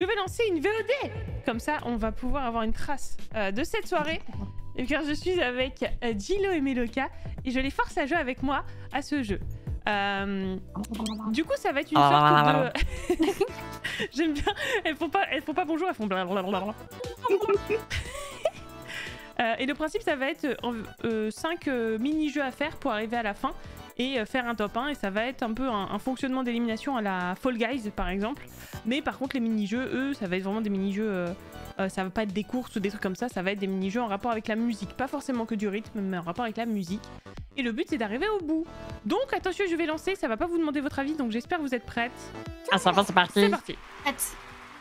Je vais lancer une VOD Comme ça, on va pouvoir avoir une trace euh, de cette soirée. Car je suis avec euh, et Meloka et je les force à jouer avec moi à ce jeu. Euh, du coup, ça va être une sorte de. J'aime bien. Elles font pas, elles font pas bonjour, elles font blablabla. Euh, et le principe, ça va être 5 mini-jeux à faire pour arriver à la fin et euh, faire un top 1. Et ça va être un peu un, un fonctionnement d'élimination à la Fall Guys, par exemple. Mais par contre, les mini-jeux, eux, ça va être vraiment des mini-jeux. euh, euh, ça va pas être des courses ou des trucs comme ça, ça va être des mini-jeux en rapport avec la musique. Pas forcément que du rythme, mais en rapport avec la musique. Et le but, c'est d'arriver au bout. Donc, attention, je vais lancer, ça va pas vous demander votre avis, donc j'espère que vous êtes prêtes. Ah, ça va, c'est parti. C'est parti.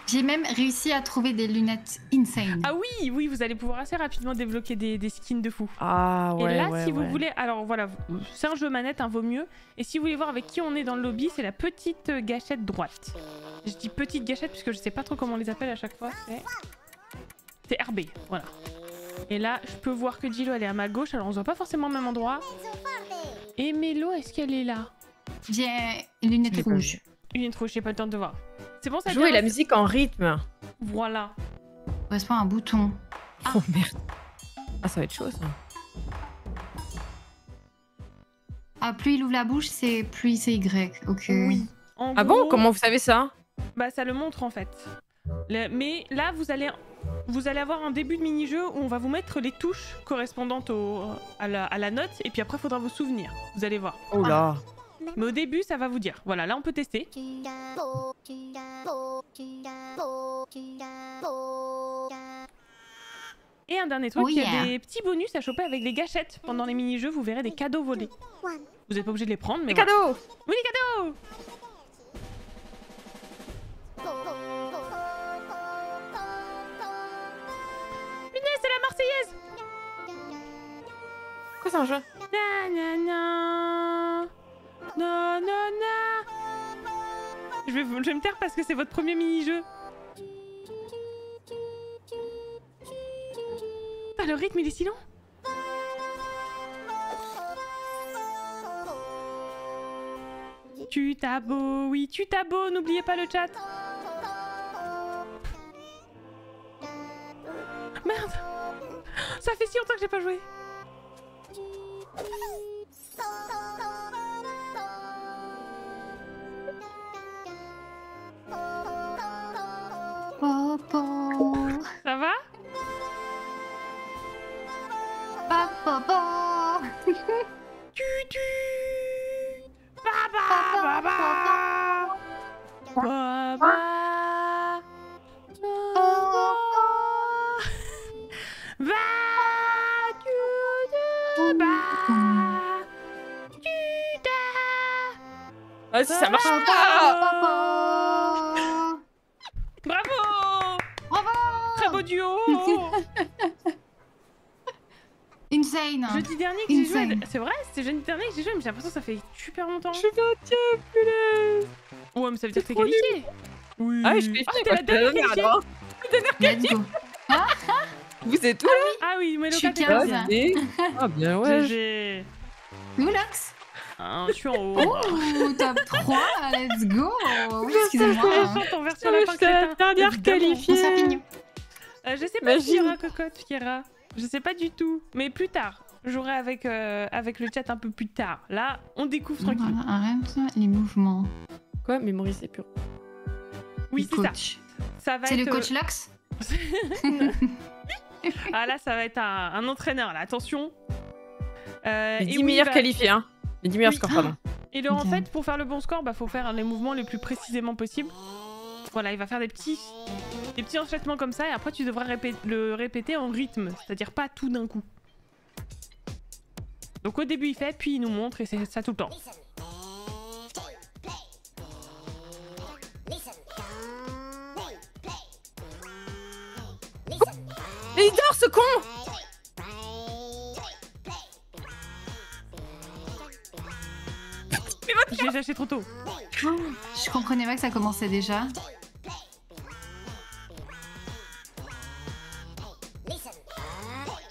J'ai même réussi à trouver des lunettes insane. Ah oui, oui, vous allez pouvoir assez rapidement débloquer des, des skins de fou. Ah, ouais. et là, ouais, si vous voulez, alors voilà, c'est un jeu manette, hein, vaut mieux. Et si vous voulez voir avec qui on est dans le lobby, c'est la petite gâchette droite. Je dis petite gâchette puisque je sais pas trop comment on les appelle à chaque fois. C'est RB, voilà. Et là, je peux voir que Gilo elle est à ma gauche, alors on se voit pas forcément au même endroit. Et Mélo, est-ce qu'elle est là? J'ai une lunette pas rouge. Une intro, j'ai pas le temps de voir. C'est bon, ça Jouer la musique en rythme. Voilà. Correspond à un bouton. Oh merde. Ah, ça va être chaud ça. Ah, plus il ouvre la bouche, c'est plus c'est Y. Ok. Oui. En Ah gros, bon Comment vous savez ça? Bah ça le montre en fait. Le- mais là vous allez vous allez avoir un début de mini-jeu où on va vous mettre les touches correspondantes au, à, la, à la note et puis après faudra vous souvenir. Vous allez voir. Oh là. Mais au début ça va vous dire. Voilà, là on peut tester. Et un dernier truc, Oh il y yeah. a des petits bonus à choper avec les gâchettes. Pendant les mini-jeux, vous verrez des cadeaux volés. Vous n'êtes pas obligé de les prendre, mais Les voilà. cadeaux Oui, les cadeaux Punaise, c'est la Marseillaise Quoi, c'est un jeu? Na na na Na na na je vais, me taire parce que c'est votre premier mini-jeu. Ah, le rythme, il est si long Tu t'as beau, oui, tu t'as beau, n'oubliez pas le chat. Merde Ça fait si longtemps que j'ai pas joué. Pa. Tu tu Ba ba ba ba Ah, si ça marche pas. Bravo. Bravo. Très beau duo Insane. Jeudi dernier que j'ai joué, c'est vrai, c'était jeudi dernier que j'ai joué, mais j'ai l'impression que ça fait super longtemps. Je suis 20ème, punaise Ouais, mais ça veut dire que t'es qualifié. Oui. Ah oui, je suis Ah, qualifiée, t'es quoi. la dernière qualifiée. alors. Let's go. Vous êtes où Ah oui, mais Je suis le cas, t'es 15. bien. Et- Ah, bien, ouais. GG. Loulax. Ah, je suis en haut. Oh, top 3. Let's go. Oui, excusez-moi. chante en version Je suis la dernière qualifiée. Euh, je sais pas qui aura cocotte, Fiera. Je sais pas du tout. Mais plus tard. J'aurai avec, euh, avec le chat un peu plus tard. Là, on découvre tranquille. Arrête les mouvements. Quoi Mémoriser pur. Oui, c'est ça. coach. Ça va C'est être. le coach Lux Ah là, ça va être un, un entraîneur, là. Attention. Euh, Les et 10 oui, meilleurs bah- qualifiés, hein. Les 10 meilleurs Oui. scores, pardon. Et le, en fait, pour faire le bon score, bah, faut faire les mouvements les plus précisément possible. Voilà, il va faire des petits, des petits enchaînements comme ça, et après tu devras répé- le répéter en rythme, c'est-à-dire pas tout d'un coup. Donc au début il fait, puis il nous montre, et c'est ça tout le temps. Mais il dort, ce con J'ai lâché trop tôt. Je comprenais pas que ça commençait déjà.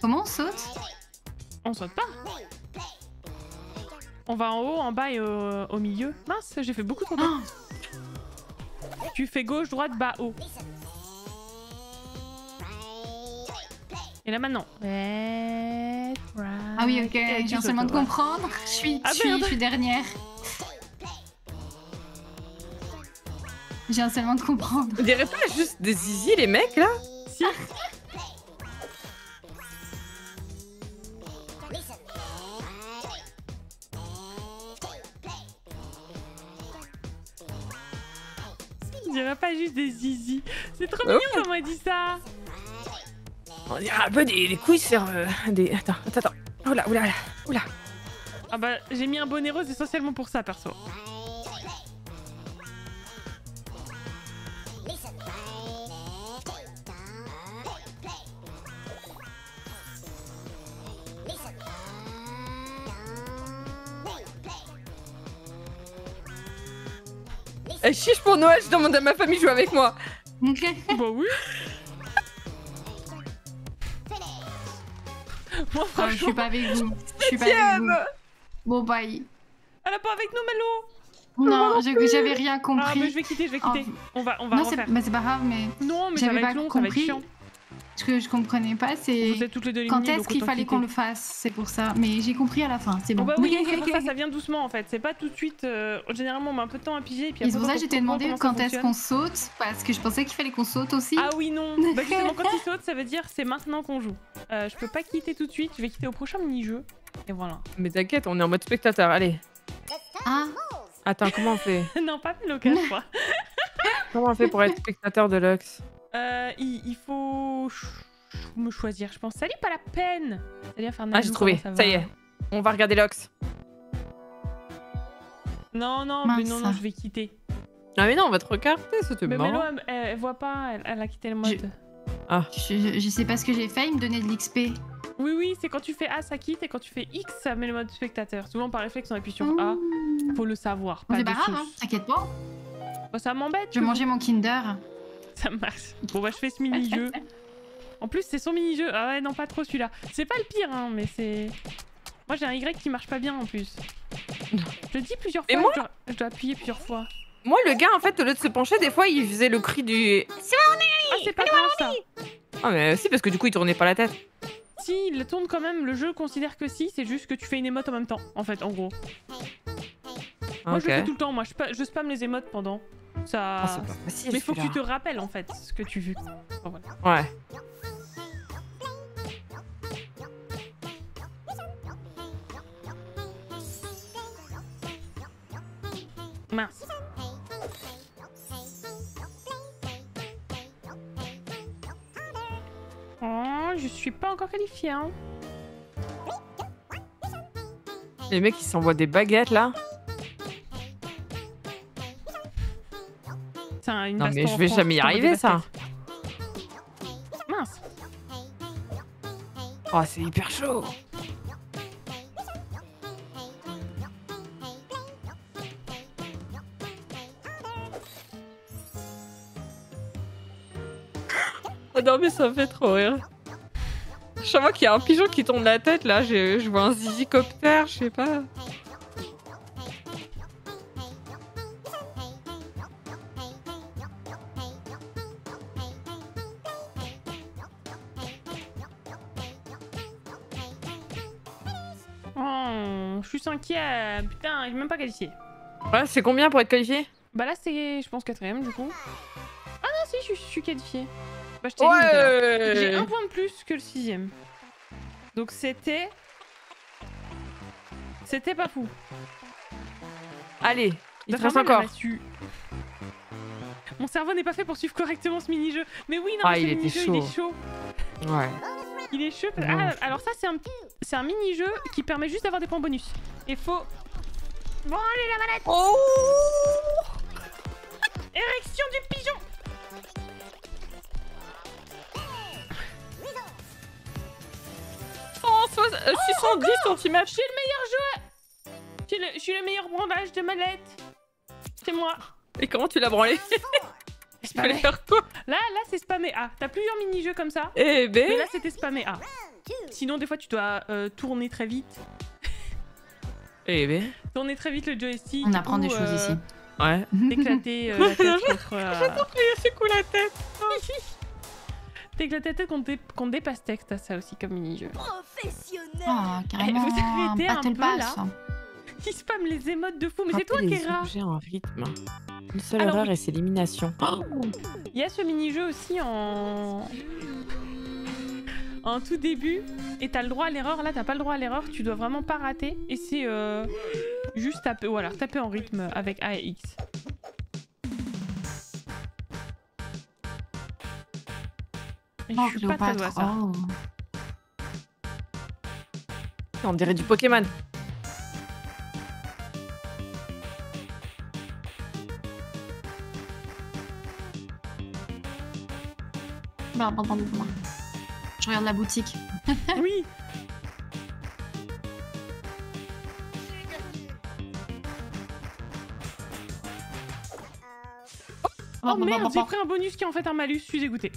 Comment on saute On saute pas On va en haut, en bas et au, milieu. Mince, j'ai fait beaucoup de oh Tu fais gauche, droite, bas, haut. Et là maintenant. Ah oui, ok, J'ai viens seulement de comprendre. Je suis, ah je, suis dernière. Je viens seulement de comprendre. On dirait pas juste des zizi les mecs là? Si. Dirait pas juste des zizi. C'est trop Bah mignon comment elle dit ça. On dirait un peu des, des couilles sur euh, des... Attends, attends, attends. Oula, oula, oula. Ah bah j'ai mis un bonnet rose essentiellement pour ça perso. Eh, chiche pour Noël, je demande à ma famille de jouer avec moi. Ok. bah oui. Moi Ah, je franchement, suis pas avec vous. Je suis pas avec vous. Bon, bye. elle a pas avec nous Melo. Non, j'avais rien Ah compris. mais je vais quitter, je vais Oh, quitter. On va, on va non, c'est refaire. bah, c'est pas grave, mais Non mais ça j'avais va pas être long, ça va être compris. chiant. Ce que je comprenais pas, c'est Vous êtes toutes les deux quand est-ce qu'il fallait qu'on le fasse? C'est pour ça. Mais j'ai compris à la fin, c'est Oh bon. bah oui, c'est pour ça, ça vient doucement en fait. C'est pas tout de suite. euh, Généralement, on met un peu de temps à piger. Et puis Et c'est pour ça que comprend demandé quand est-ce qu'on saute, parce que je pensais qu'il fallait qu'on saute aussi. Ah oui, non. Bah justement, quand il saute, ça veut dire c'est maintenant qu'on joue. Euh, je peux pas quitter tout de suite. Je vais quitter au prochain mini-jeu. Et voilà. Mais t'inquiète, on est en mode spectateur, allez. Ah, Attends, comment on fait? Non, pas Meloca, je crois. Comment on fait pour être spectateur de Lux Euh, il, il faut me choisir, je pense. Salut, pas la peine. Salut. Ah, j'ai trouvé, ça, y est. On va regarder Lux. Non, non, mais non, non, je vais quitter. Ah mais non, on va te regarder, c'était Mais marrant. Melo, elle, elle- elle voit pas, elle, elle a quitté le mode. je, je- je sais pas ce que j'ai fait, il me donnait de l'XP. Oui, oui, c'est quand tu fais A, ça quitte, et quand tu fais X, ça met le mode spectateur. Souvent, par réflexe, on appuie sur A. Mmh. Faut le savoir. Pas C'est pas grave, hein, t'inquiète pas. Bah, ça m'embête. Je vais manger mon Kinder. Ça marche. Bon, bah, je fais ce mini-jeu. En plus, c'est son mini-jeu. Ah ouais, non, pas trop celui-là. C'est pas le pire, hein, mais c'est. Moi, j'ai un Y qui marche pas bien en plus. Je le dis plusieurs fois. Et moi je, dois, je dois appuyer plusieurs fois. Moi, le gars, en fait, au lieu de se pencher, des fois, il faisait le cri du... Ah, c'est pas grave ça. Ah mais si, parce que du coup, il tournait pas la tête. Si, il tourne quand même. Le jeu considère que si. C'est juste que tu fais une émote en même temps, en fait, en gros. Moi, je le fais tout le temps. Moi, je, spa- je spam les émotes pendant. Ça. Ah, c'est pas facile, mais faut que tu te rappelles en fait ce que tu veux. Voilà. Ouais. Mince. Oh, je suis pas encore qualifiée. Hein. Les mecs, ils s'envoient des baguettes, là. Une Non, mais je vais jamais y je arriver, ça. Mince. Oh, c'est hyper chaud. Oh non, mais ça me fait trop rire. Chaque fois qu'il y a un pigeon qui tourne la tête, là, je, je vois un zizicoptère, je sais pas. J'ai même pas qualifié. Ouais, c'est combien pour être qualifié? Bah là, c'est, je pense, quatrième du coup. Ah non, si, je, je suis qualifiée. Bah, je. J'ai un point de plus que le sixième. Donc c'était. C'était pas fou. Allez, il te reste encore. Mon cerveau n'est pas fait pour suivre correctement ce mini-jeu. Mais oui, non, Ah, il était mini-jeu, il est chaud. Ouais. Il est chaud. Ah, alors ça, c'est un, c'est un mini-jeu qui permet juste d'avoir des points bonus. Il faut. Bon, allez, la manette. Oh Érection du pigeon. Oh, soix- euh, 610 cm Je suis le meilleur joueur. Je suis le, je suis le meilleur brandage de manette. C'est moi. Et comment tu l'as branlé? Faire quoi? Là, là, c'est spammé. A. T'as plusieurs mini-jeux comme ça. Eh ben. Mais là, c'était spammé. A. Sinon, des fois, tu dois euh, tourner très vite. Eh ben Tourner très vite le joystick. On apprend ou, des choses euh, ici. Ouais. D'éclater euh, la tête contre cool la tête? T'es que la tête qu'on dé qu'on dépasse texte, t'as ça aussi comme mini-jeu. Professionnel. Oh, carrément. vous avez été un Battle peu Pass. Il spam les émotes de fou, mais c'est toi, Kera objets en rythme. Une seule Alors, erreur oui. et c'est l'élimination. Oh Il y a ce mini-jeu aussi en... en tout début, et t'as le droit à l'erreur. Là, t'as pas le droit à l'erreur, tu dois vraiment pas rater. Et c'est euh, juste taper, voilà, taper en rythme avec A et X. Et Oh, je suis pas très à ça. Oh. On dirait du Pokémon. Bah, bah, bah, bah, bah. Je regarde la boutique. Oui, oh bah, merde, j'ai pris un bonus qui est en fait un malus, je suis dégoûtée.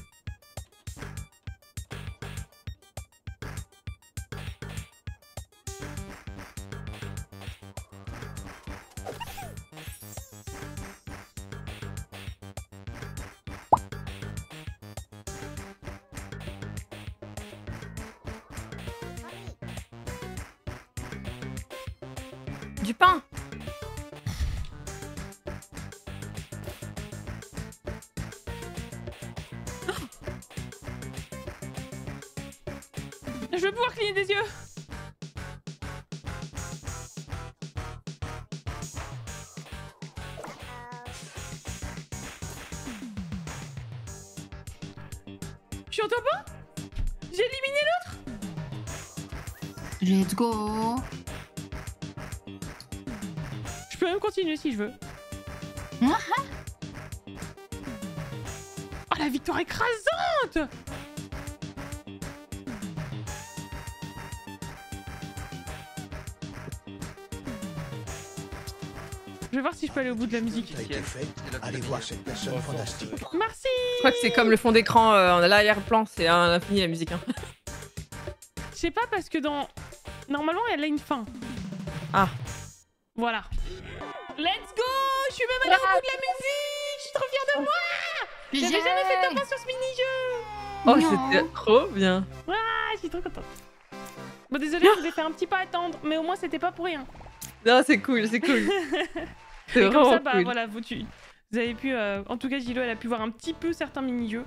Let's go. Je peux même continuer si je veux. Ah Oh la victoire écrasante Je vais voir si je peux aller au bout de la musique. Allez voir cette personne fantastique. Merci Je crois que c'est comme le fond d'écran euh, en l'arrière-plan, c'est un infini la musique. hein. Je sais pas parce que dans... Normalement elle a une fin. Ah. Voilà. Let's go Je suis même allée au bout de la musique Je suis trop fière de moi J'avais jamais fait de top 1 sur ce mini-jeu Oh, c'était trop bien. Ah, je suis trop contente. Bon désolé, je vous ai fait un petit pas attendre, mais au moins c'était pas pour rien. Non, c'est cool, c'est cool. c'est Et comme vraiment ça, bah cool. voilà, vous, tu- vous avez pu... euh, en tout cas, Gilo, elle a pu voir un petit peu certains mini-jeux.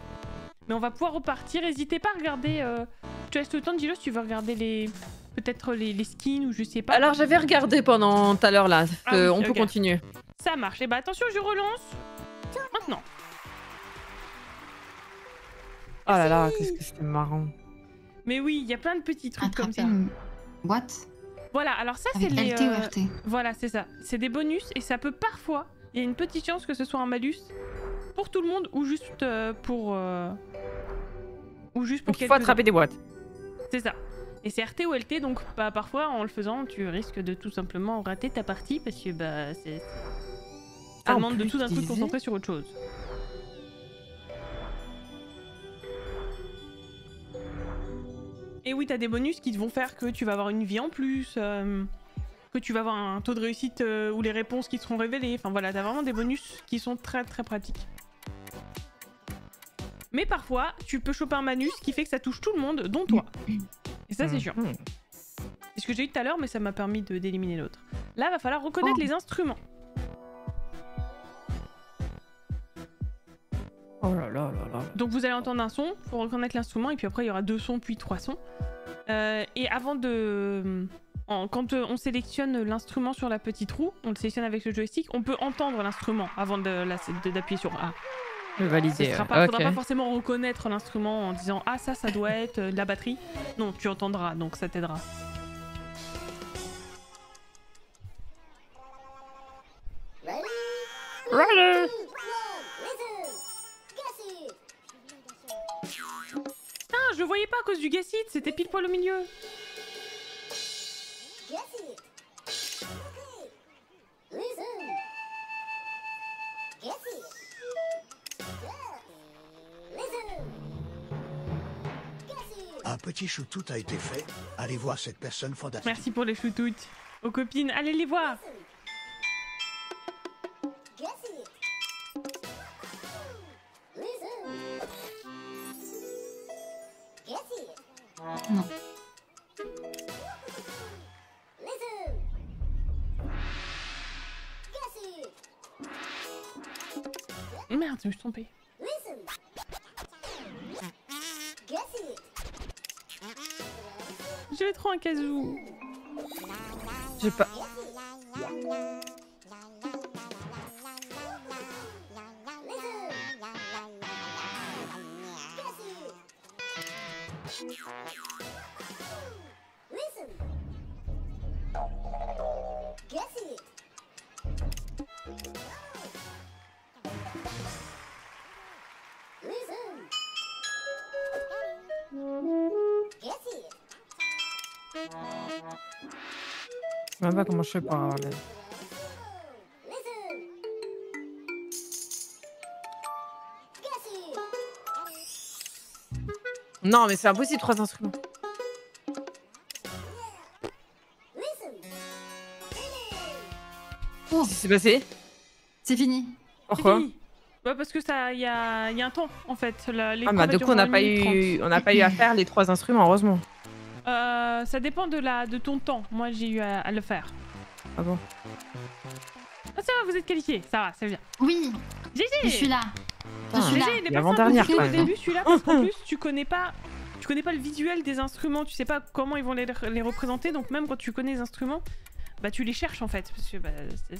Mais on va pouvoir repartir. N'hésitez pas à regarder... euh, Tu restes le temps, Gilo, si tu veux regarder les... Peut-être les, les skins ou je sais pas. Alors, j'avais regardé pendant tout à l'heure là. Ah Euh, oui, on peut continuer. Ça marche. Et bah attention, je relance. Maintenant. Oh là là, qu'est-ce que c'était marrant. Mais oui, il y a plein de petits trucs comme ça. une boîte Voilà, alors ça, c'est les... LT euh, ou RT. Voilà, c'est ça. C'est des bonus et ça peut parfois, il y a une petite chance que ce soit un malus pour tout le monde ou juste euh, pour euh, ou juste pour Donc, il faut attraper des boîtes. C'est ça. Et c'est RT ou LT, donc bah, parfois en le faisant, tu risques de tout simplement rater ta partie parce que bah c'est ça Ah, on demande de tout d'un coup de concentrer sur autre chose. Et oui, t'as des bonus qui te vont faire que tu vas avoir une vie en plus, euh, que tu vas avoir un taux de réussite euh, ou les réponses qui te seront révélées. Enfin voilà, t'as vraiment des bonus qui sont très très pratiques. Mais parfois, tu peux choper un manus qui fait que ça touche tout le monde, dont toi. Et ça, c'est sûr. Mhm. C'est ce que j'ai eu tout à l'heure, mais ça m'a permis de- d'éliminer l'autre. Là, va falloir reconnaître Oh. les instruments. Oh là là là là. Donc vous allez entendre un son, faut reconnaître l'instrument, et puis après il y aura deux sons, puis trois sons. Euh, et avant de... en- quand euh, on sélectionne l'instrument sur la petite roue, on le sélectionne avec le joystick, on peut entendre l'instrument avant de- d'appuyer sur A. Valider. pas, ok. faudra pas forcément reconnaître l'instrument en disant ah ça ça doit être euh, de la batterie. Non, tu entendras, donc ça t'aidera. Roller. Ah, je voyais pas à cause du gassit, c'était pile poil au milieu. Un petit choutout a été fait. Allez voir cette personne fantastique. Merci pour les choutoutes. Aux copines, allez les voir. Non. Merde, je me suis trompée. Je vais trop un casou. J'ai pas. Je sais même pas comment je fais pour avoir les... Non, mais c'est impossible, trois instruments. Qu'est-ce qui s'est passé? C'est fini. Pourquoi? Fini. Bah parce que ça, il y a, y a un temps en fait. La, Ah bah du coup on n'a pas eu on n'a pas eu à faire les trois instruments heureusement. 30. Euh, ça dépend de la de ton temps. Moi j'ai eu à, à le faire. Ah bon? Ah ça va, vous êtes qualifié. Ça va, c'est bien. Oui, je GG. suis là. Je suis là. GG, tout quand au même, hein. début celui-là parce qu'en plus tu connais pas. Tu connais pas le visuel des instruments, tu sais pas comment ils vont les, les représenter, donc même quand tu connais les instruments, bah tu les cherches en fait, parce que bah,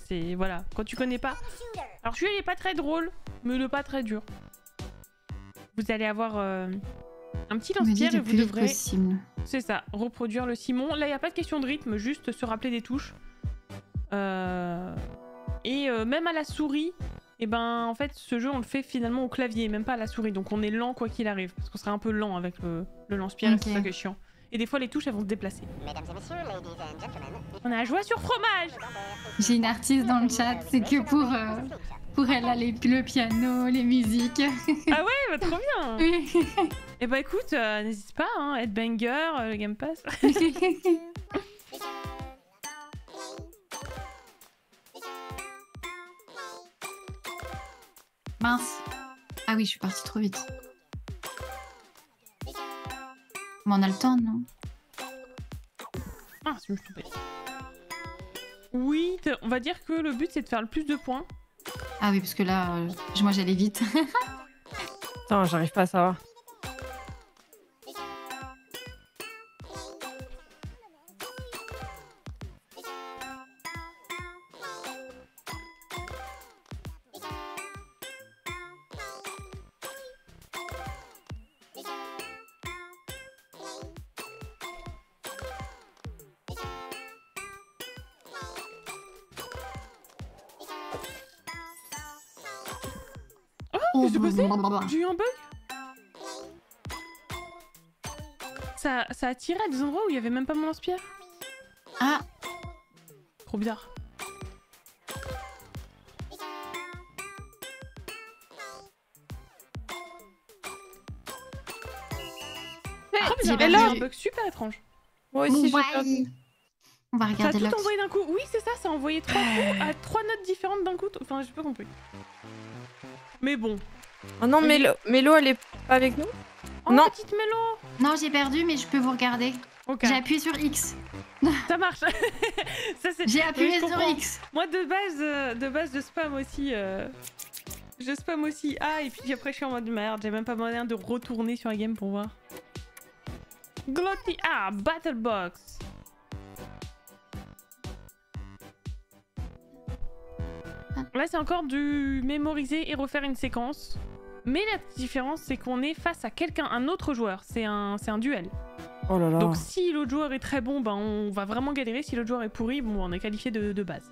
c'est- voilà, quand tu connais pas. Alors celui-là il est pas très drôle, mais est pas très dur. Vous allez avoir euh, un petit lance-pierre et vous devrez. C'est ça, reproduire le Simon. Là, il n'y a pas de question de rythme, juste se rappeler des touches. Euh, Et euh, même à la souris, et ben en fait, ce jeu, on le fait finalement au clavier, même pas à la souris. Donc on est lent quoi qu'il arrive, parce qu'on serait un peu lent avec le, le lance-pierre, et c'est ça qui est chiant. Et des fois, les touches, elles vont se déplacer. On a joie sur fromage J'ai une artiste dans le chat, c'est que pour, euh, pour elle, là, les- le piano, les musiques. Ah ouais, bah, trop bien Oui. Et bah écoute, euh, n'hésite pas, hein, Headbanger, euh, le Game Pass. Mince. Ah oui, je suis partie trop vite. Mais on a le temps, non? Ah, je me suis trompée. Oui, on va dire que le but, c'est de faire le plus de points. Ah oui, parce que là, euh, moi j'allais vite. Attends, j'arrive pas à savoir. J'ai eu un bug ça, ça a tiré à des endroits où il y avait même pas mon lance-pierre. Ah, Trop bizarre. J'ai eu un bug super étrange. Moi aussi j'ai perdu. On va Ça a regarder tout envoyé d'un coup. Oui, c'est ça, ça a envoyé trois coups à trois notes différentes d'un coup. Enfin, j'ai pas compris. Mais bon. Oh non, Mélo, Mélo elle est pas avec nous Oh, Non. petite mélo Non, j'ai perdu, mais je peux vous regarder. J'ai appuyé sur X. ça marche. J'ai appuyé sur. X. Moi, de base, euh, de base, je spam aussi. euh, Je spam aussi A, et puis après, je suis en mode merde. J'ai même pas moyen de retourner sur la game pour voir. Glotty Ah, Battle Box Là, c'est encore du mémoriser et refaire une séquence. Mais la différence, c'est qu'on est face à quelqu'un, un autre joueur. C'est un, c'est un duel. Oh là là. Donc si l'autre joueur est très bon, ben on va vraiment galérer. Si l'autre joueur est pourri, bon, on est qualifié de, de base.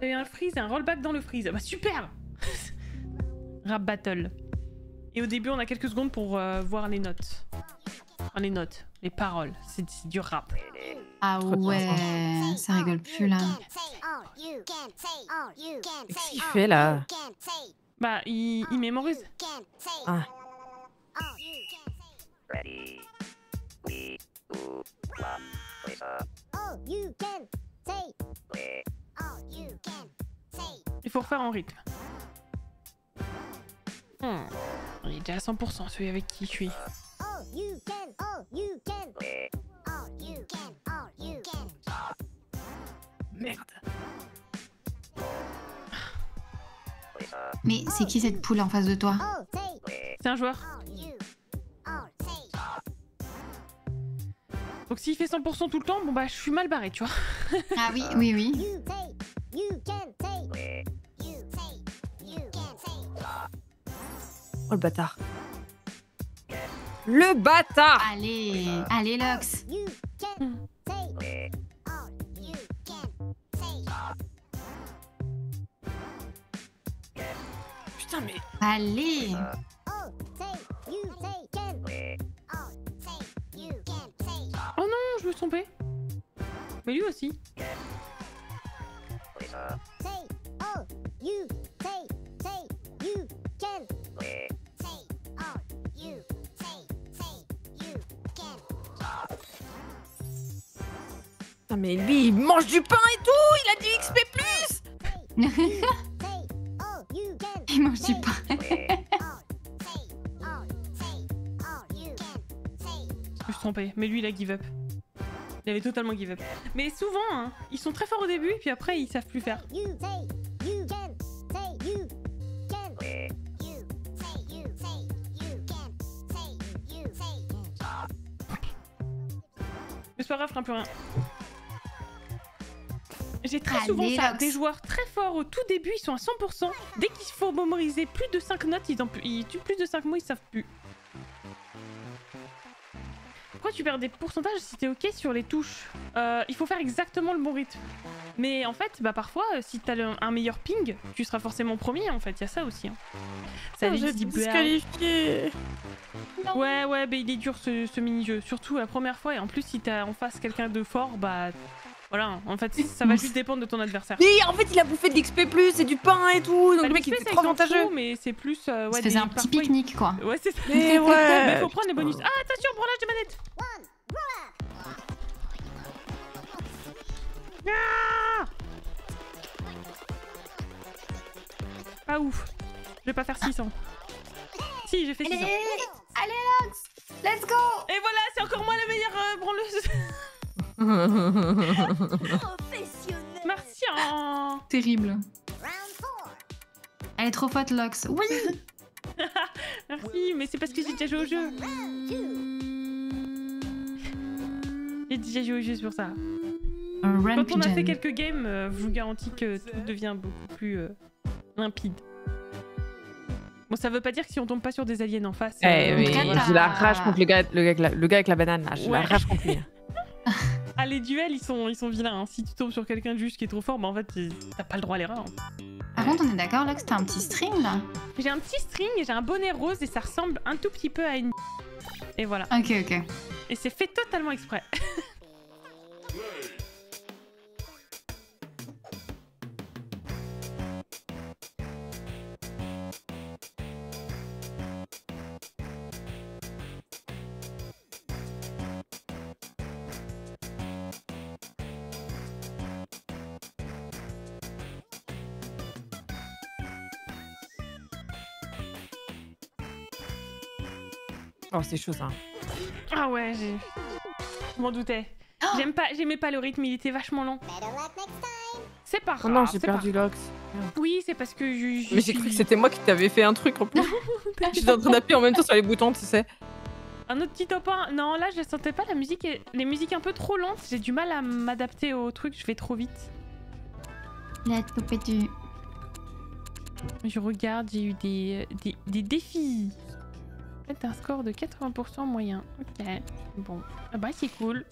Il y a un freeze et un rollback dans le freeze. Ah bah super Rap battle. Et au début, on a quelques secondes pour euh, voir les notes. Les notes, les paroles. C'est du rap. Ah ouais, ça rigole plus là. Qu'est-ce qu'il fait là Bah, il, il mémorise. Ah. Il faut refaire en rythme. Hmm. Il est déjà à 100% celui avec qui je suis. You can, all you can. All you can, all you can. Merde. Mais c'est qui cette poule en face de toi All say, C'est un joueur. all. All. Donc s'il fait 100% tout le temps, bon bah je suis mal barré, tu vois. Ah oui, oui, oui. You say, you can say. You say, you can say. Oh le bâtard. Le bâtard Allez, allez Lox. You can say. All you can say. Putain mais... Allez. All say, you say can. All say, you can say. Oh non, je me suis trompée. Mais lui aussi. Mais lui il mange du pain et tout Il a du XP+. Can. Il mange du pain. Je me suis trompée. Mais lui, il a give up. Il avait totalement give up. Mais souvent, hein, ils sont très forts au début, puis après, ils savent plus faire. grave, je ferai plus rien. J'ai très Allez, souvent ça. Lox. Des joueurs très forts au tout début, ils sont à 100%. Dès qu'il faut mémoriser plus de 5 notes, ils, en, ils tuent plus de 5 mots, ils savent plus. Pourquoi tu perds des pourcentages si t'es ok sur les touches? Euh, Il faut faire exactement le bon rythme. Mais en fait, bah parfois, euh, si t'as un meilleur ping, tu seras forcément premier en fait. Il y a ça aussi. Hein. Salut, j'ai Zibber. disqualifié. Ouais, ouais, mais il est dur ce, ce mini-jeu. Surtout la première fois. Et en plus, si t'as en face quelqu'un de fort, bah. Voilà, en fait, ça va juste dépendre de ton adversaire. Mais en fait il a bouffé de l'XP+, et du pain et tout, donc Bah, le mec il était trop avantageux. mais c'est plus. euh, ouais, un petit pique-nique quoi. Ouais, c'est ça. Mais ouais. mais faut prendre les bonus. Ah, attention, branlage de manette Ah Pas ouf. Je vais pas faire 600. Si, j'ai fait 600. Allez, allez Lox. Let's go. Et voilà, c'est encore moi la meilleure euh, branleuse. Merci. hein. Terrible. Elle est trop forte Lox. Oui. Merci, mais c'est parce que j'ai déjà joué au jeu. J'ai déjà joué au jeu c'est pour ça. Quand on a fait quelques games, euh, je vous garantis que tout devient beaucoup plus euh, limpide. Bon, ça veut pas dire que si on tombe pas sur des aliens en face. Eh euh, oui, j'ai la rage contre le gars, le gars, avec la- le gars avec la banane là, j'ai Ouais. la rage contre lui. Ah, les duels, ils sont, ils sont vilains. hein. Si tu tombes sur quelqu'un de juste qui est trop fort, bah en fait, t'as pas le droit à l'erreur. hein. Par contre, on est d'accord Lox, t'as un petit string là? J'ai un petit string et j'ai un bonnet rose et ça ressemble un tout petit peu à une. Et voilà. Ok, ok. Et c'est fait totalement exprès. Oh c'est chaud ça. Ah ouais, j'ai. Je m'en doutais. J'aime pas, j'aimais pas le rythme, il était vachement long. C'est pas grave. Oh non j'ai perdu l'ox. Oui, c'est parce que je. je Mais j'ai cru que c'était moi qui t'avais fait un truc en plus. J'étais en train d'appuyer en même temps sur les boutons, tu sais. Un autre petit top 1. Non, là, je sentais pas la musique. est- Les musiques un peu trop lentes. J'ai du mal à m'adapter au truc. Je vais trop vite. La topée du. Je regarde, j'ai eu des, des, des défis. Peut-être un score de 80% moyen. Ok. Bon. Ah bah, c'est cool.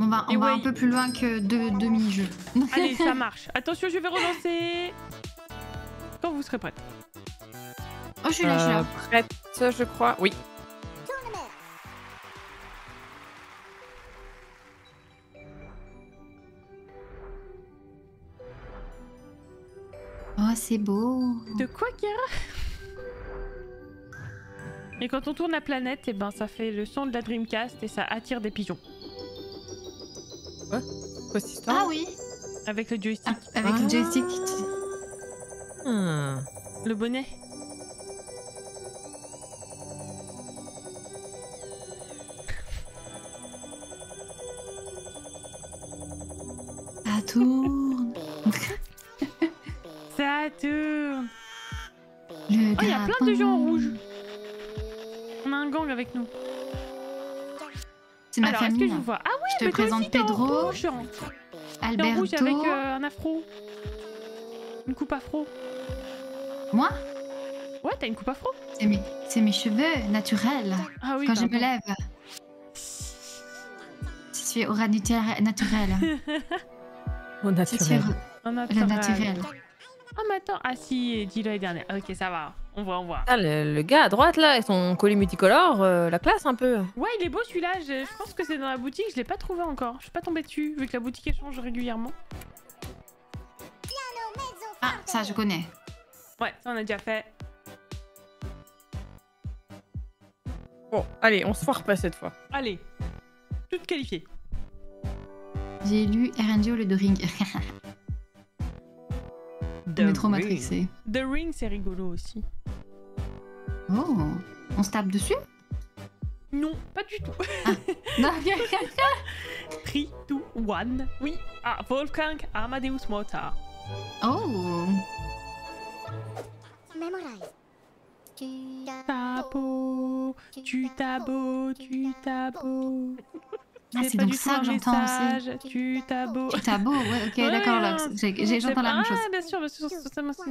On va, on Et va ouais, un peu plus loin que deux demi-jeux. Allez, ça marche. Attention, je vais relancer. Quand vous serez prête. Oh, je suis là, je suis Euh, là. prête, je crois. Oui. Oh, c'est beau. De quoi, Kira? Et quand on tourne la planète, et ben ça fait le son de la Dreamcast et ça attire des pigeons. Quoi? Quoi cette Ah oui Avec le joystick. Ah, avec le ah. joystick. Le bonnet. Ça tourne. ça tourne. Oh, il y a plein de gens en rouge. Un gang avec nous. C'est ma Alors, est-ce que famille. je vois? Ah oui, Je te mais toi présente aussi, en Pedro, rouge. En Alberto. rouge avec euh, un afro. Une coupe afro. Moi, Ouais, t'as une coupe afro c'est mes, cheveux naturels. Ah oui, Quand je me lève. Je suis aura naturel. naturel. Au naturel. Le naturel. Ah, mais attends. Ah si, dis-le dernière. Ok, ça va. On voit, on voit. Ah, le, le gars à droite là, avec son collier multicolore, euh, la classe un peu. Ouais, il est beau celui-là. Je, je pense que c'est dans la boutique. Je l'ai pas trouvé encore. Je suis pas tombée dessus, vu que la boutique elle change régulièrement. Ah, ça, je connais. Ouais, ça on a déjà fait. Bon, allez, on se foire pas cette fois. Allez, toutes qualifiées. J'ai lu RNG au lieu de Ring. On est trop Ring. matrixé. The Ring, c'est rigolo aussi. Oh, on se tape dessus? Non, pas du tout. Non, 3, 2, 1. Oui. Ah, Wolfgang Amadeus Mozart. Oh, Memorize. T'as beau, tu t'as beau, tu t'as beau. Ah, c'est donc ça que j'entends aussi. Tu t'as beau. tu t'as beau, ouais, ok, Ouais, d'accord, j'entends la même chose. Ah, bien sûr, bien sûr, c'est totalement ce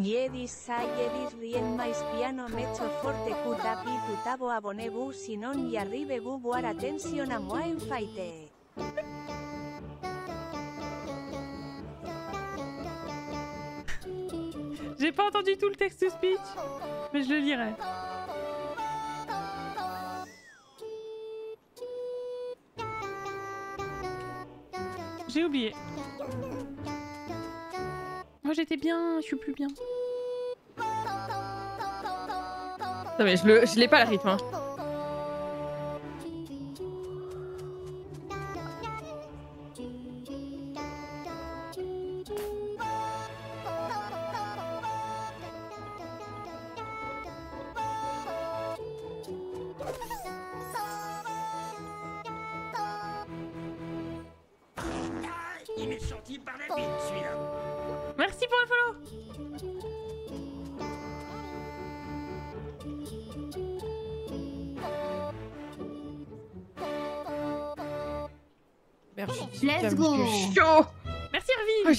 Jedis sa jedis rien mais piano mezzo forte cuta pi tutabo abonebu sinon y arrive bu boar attention à moi en faite. J'ai pas entendu tout le texte speech, mais je le lirai. J'ai oublié. Moi j'étais bien, je suis plus bien. Non, mais je l'ai pas le rythme. Hein.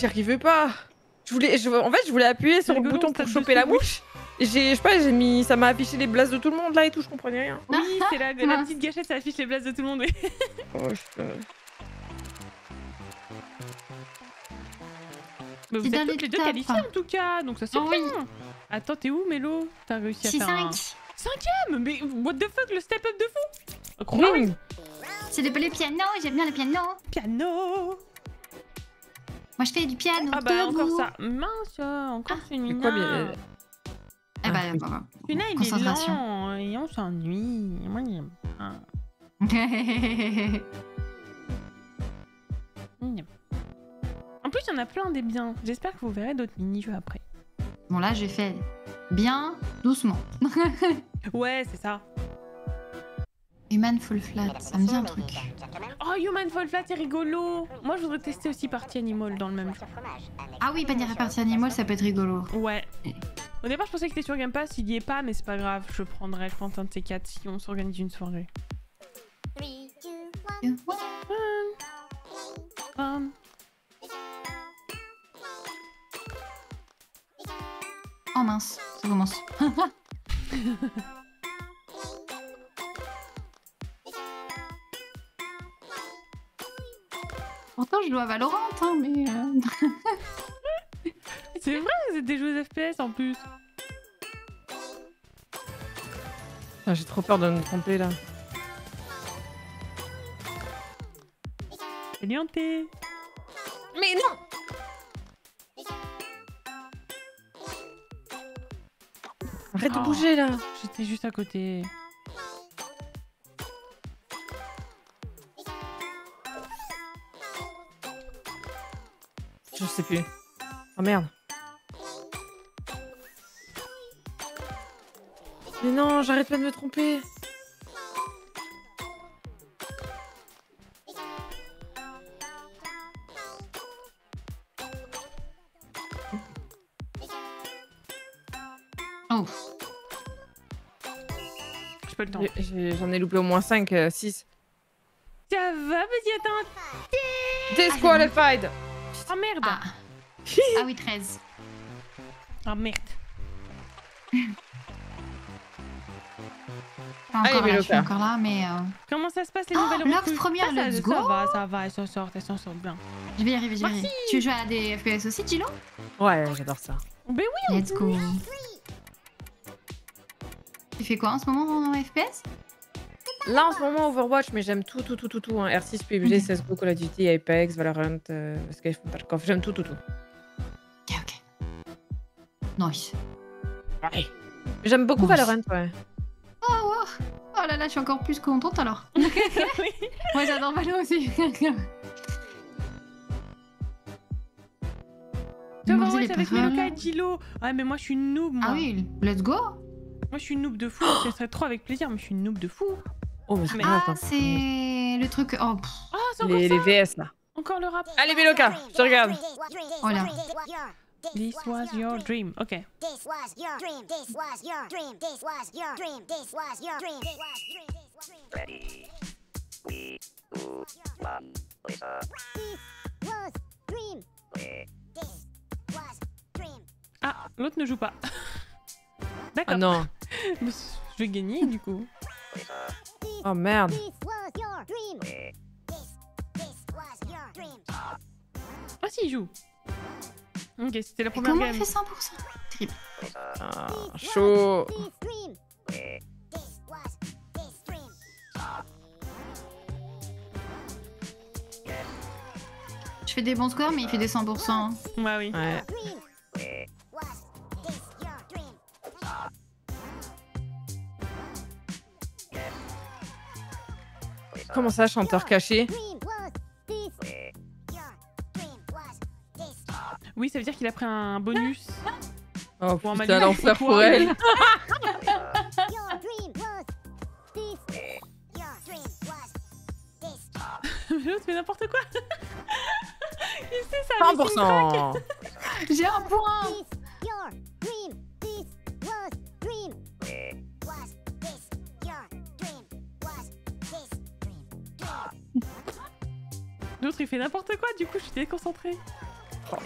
J'y arrivais pas. Je voulais, je, en fait, je voulais appuyer sur le rigolo, bouton pour choper la mouche. J'ai, je sais pas, j'ai mis, ça m'a affiché les blasts de tout le monde là et tout, je comprenais rien. Oui, c'est la, la petite gâchette, ça affiche les places de tout le monde. oui. Oh, je- Mais vous C'est dans êtes les toutes les deux qualifiées en tout cas, donc ça c'est Oh oui. Attends, t'es où Mélo? T'as réussi à faire un... 5. Cinquième Mais what the fuck, le step up de fou Incroyable. C'est le, le piano, j'aime bien le piano. Piano Moi, je fais du piano. Ah bah debout. encore ça Mince, encore Ah, celui-là quoi, mais, euh, Eh bah, Ah, bah, bah. Celui-là il est concentration. lent et on s'ennuie. Moi j'aime pas. En plus, il y en a plein des biens. J'espère que vous verrez d'autres mini-jeux après. bon, là, j'ai fait bien doucement. Ouais, c'est ça. Human Full Flat, ça me dit un truc. Oh, Human Fall Flat, c'est rigolo Moi, je voudrais tester aussi Party Animal dans le même jeu. Ah oui, panier réparti animal, ça peut être rigolo. Ouais. Au départ, je pensais qu'il était sur Game Pass, il y est pas, mais c'est pas grave, je prendrai, je pense, un de ces quatre si on s'organise une soirée. Three, two, one. Hum. Oh mince, ça commence. Pourtant, je dois Valorant, hein, mais. euh, C'est vrai, c'est des jeux FPS en plus. Ah, j'ai trop peur de me tromper là. Mais non Arrête Oh. de bouger là J'étais juste à côté. tuer. Oh merde. Mais non, j'arrête pas de me tromper. Oh. J'ai pas le temps. J'en ai, loupé au moins 5, 6. Euh, Ça va, petit attends. Disqualified. Ah. Merde. Ah. ah oui, 13. Oh merde. Pas Allez, encore là, je suis encore là, mais euh, Comment ça se passe les Oh, nouvelles recrues? Première, ça, ça, let's ça go. va, ça va, elles s'en sortent, elles s'en sortent bien. je vais y arriver, je vais y arriver. Tu joues à des FPS aussi, Gilo? Ouais, j'adore ça. Ben oui, Let's go. Tu fais quoi en ce moment en FPS Là, en ce moment, Overwatch, mais j'aime tout, tout, tout, tout, tout. hein. R6, PUBG, Ok. CSGO, Call of Duty, Apex, Valorant, euh, from Tarkov. J'aime tout, tout, tout. Nice. J'aime beaucoup Nice. Valorant, ouais. Oh, wow. oh là là, je suis encore plus contente alors. Moi j'adore Valo aussi. Tu les avec. Meloka et Gilo. Ouais, mais moi je suis une noob, moi. Ah oui, let's go. Moi je suis une noob de fou. Ce serait trop avec plaisir, mais je suis une noob de fou. Oh, mais Ah, c'est le truc. Oh. Ah, les, ça les VS, là. Encore le rap. Allez, Meloka, je te regarde. Oh là. This was your dream. Ok. This was your dream. This was your dream. This was your dream. This was your dream. This was dream. This was dream. This was dream. This was dream. Ah, l'autre ne joue pas. Ah D'accord. non. Mais Je vais gagner du coup. Oh merde. This was your dream. This this was your dream. Ah si, il joue. Ok, c'était la première comment game. il fait 100% Terrible. Ah, chaud. Je fais des bons scores, mais il fait des 100%. Ouais, oui. Ouais. Comment ça, chanteur caché? Veut dire qu'il a pris un bonus. Oh Pour un putain, l'enfer pour elle. L'autre fait n'importe quoi. Il sait ça. avec une craque. 100%. J'ai un point This your dream. This was dream. Was this your dream? Was this dream? L'autre il fait n'importe quoi. Du coup, je suis déconcentrée. Was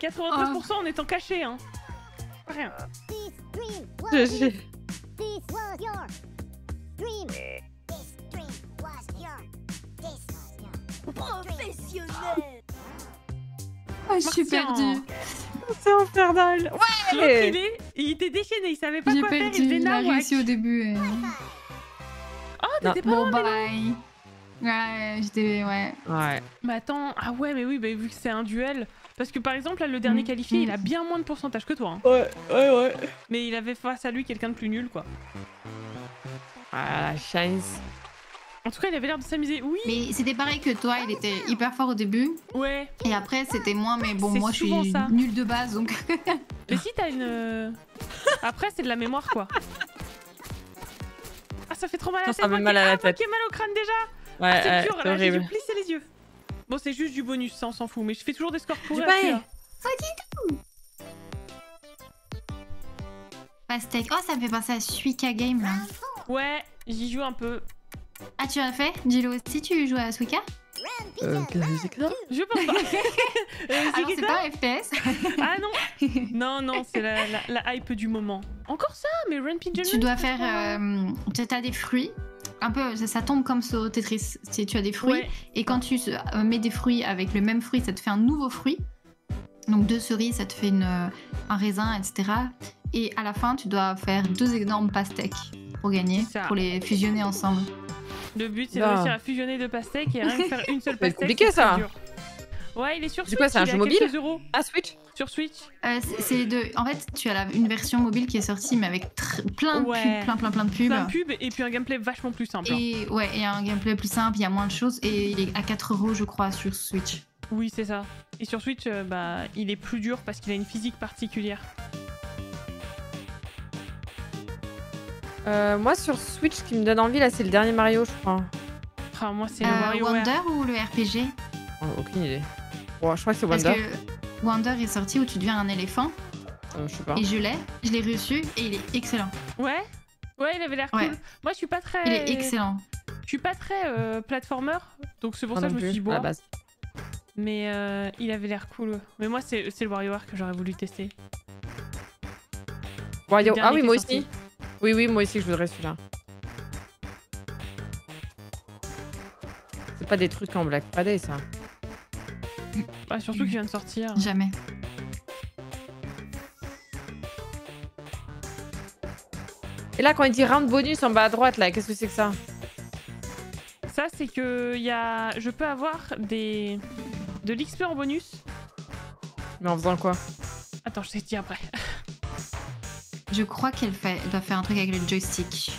92% en étant caché, hein. Rien. Professionnel. Oh, ah, je suis perdu. C'est infernal. Ouais. ouais. Il, était déchaîné, il savait pas quoi faire. Il a réussi au début. Oh, t'étais pas bon, bye. Ouais, j'étais... Ouais. Ouais. Mais attends, ah ouais, mais oui, bah, vu que c'est un duel... Parce que par exemple, là, le dernier Mm, qualifié, mm. il a bien moins de pourcentage que toi. hein. Ouais, ouais, ouais. Mais il avait face à lui quelqu'un de plus nul, quoi. Ah, la chance. En tout cas, il avait l'air de s'amuser. Oui, Mais c'était pareil que toi, il était hyper fort au début. ouais. Et après, c'était moins, mais bon, moi, je suis ça. nulle de base, donc. Mais si t'as une. euh, Après, c'est de la mémoire, quoi. Ah, ça fait trop mal à la Ça tête. fait moi mal qui- à la ah, tête. mal au crâne déjà. Ouais, Ah, c'est dur, c'est là, j'ai dû horrible. plisser les yeux. Bon, c'est juste du bonus, ça, on s'en fout. Mais je fais toujours des scores. Du à pain. celui-là. Pastèque. Oh, ça me fait penser à Suika Game, là. Ouais, j'y joue un peu. Ah, tu as fait? Gilo aussi, tu joues à Suika? Euh, qu'est-ce que c'est Je pense pas. Euh, c'est Alors, qui c'est ça pas FPS. Ah non Non, non, c'est la, la- la hype du moment. Encore ça Mais Run Pigeon tu dois faire. euh, tu as des fruits. Un peu, ça, ça tombe comme sur Tetris. Si tu as des fruits. Ouais, Et quand tu euh, mets des fruits avec le même fruit, ça te fait un nouveau fruit. Donc deux cerises, ça te fait une, euh, un raisin, etc. Et à la fin, tu dois faire deux énormes pastèques pour gagner, Ça. pour les fusionner ensemble. le but c'est de Bah. réussir à fusionner deux pastèques et rien que faire une seule Ça va être pastèque. compliqué, c'est très ça. dur. Ouais, il est sur Switch. c'est un il est jeu à mobile euros Ah, Switch sur Switch. Euh, c'est- deux. En fait, tu as la- une version mobile qui est sortie, mais avec tr- plein de Ouais. pubs, plein, plein, plein de pubs. Plein de pubs et puis un gameplay vachement plus simple. hein. Et ouais, et un gameplay plus simple, il y a moins de choses et il est à 4 euros, je crois, sur Switch. Oui, c'est ça. Et sur Switch, euh, bah, il est plus dur parce qu'il a une physique particulière. Euh, moi, sur Switch, ce qui me donne envie, là, c'est le dernier Mario, je crois. Ah, moi, c'est le Euh. Wonder ou le RPG Oh, aucune idée. Je crois que c'est Parce Wonder. que Wonder est sorti où tu deviens un éléphant Euh, je sais pas. et je l'ai, je l'ai reçu et il est excellent. Ouais Ouais, il avait l'air Ouais. cool. Moi, je suis pas très. Il est excellent. Je suis pas très euh, platformer, donc c'est pour ça que je me suis dit, plus, à la bon. base. Mais euh, il avait l'air cool. Mais moi, c'est c'est le WarioWare que j'aurais voulu tester. Wario- Ah oui, moi aussi. Oui, oui, moi aussi, je voudrais celui-là. C'est pas des trucs en Black Friday, ça. Bah, surtout qu'il vient de sortir. Jamais. Et là, quand il dit round bonus en bas à droite, là, qu'est-ce que c'est que ça Ça, c'est que y a... je peux avoir des... de l'XP en bonus. Mais en faisant quoi Attends, je sais dire après. Je crois qu'elle fait, elle doit faire un truc avec le joystick.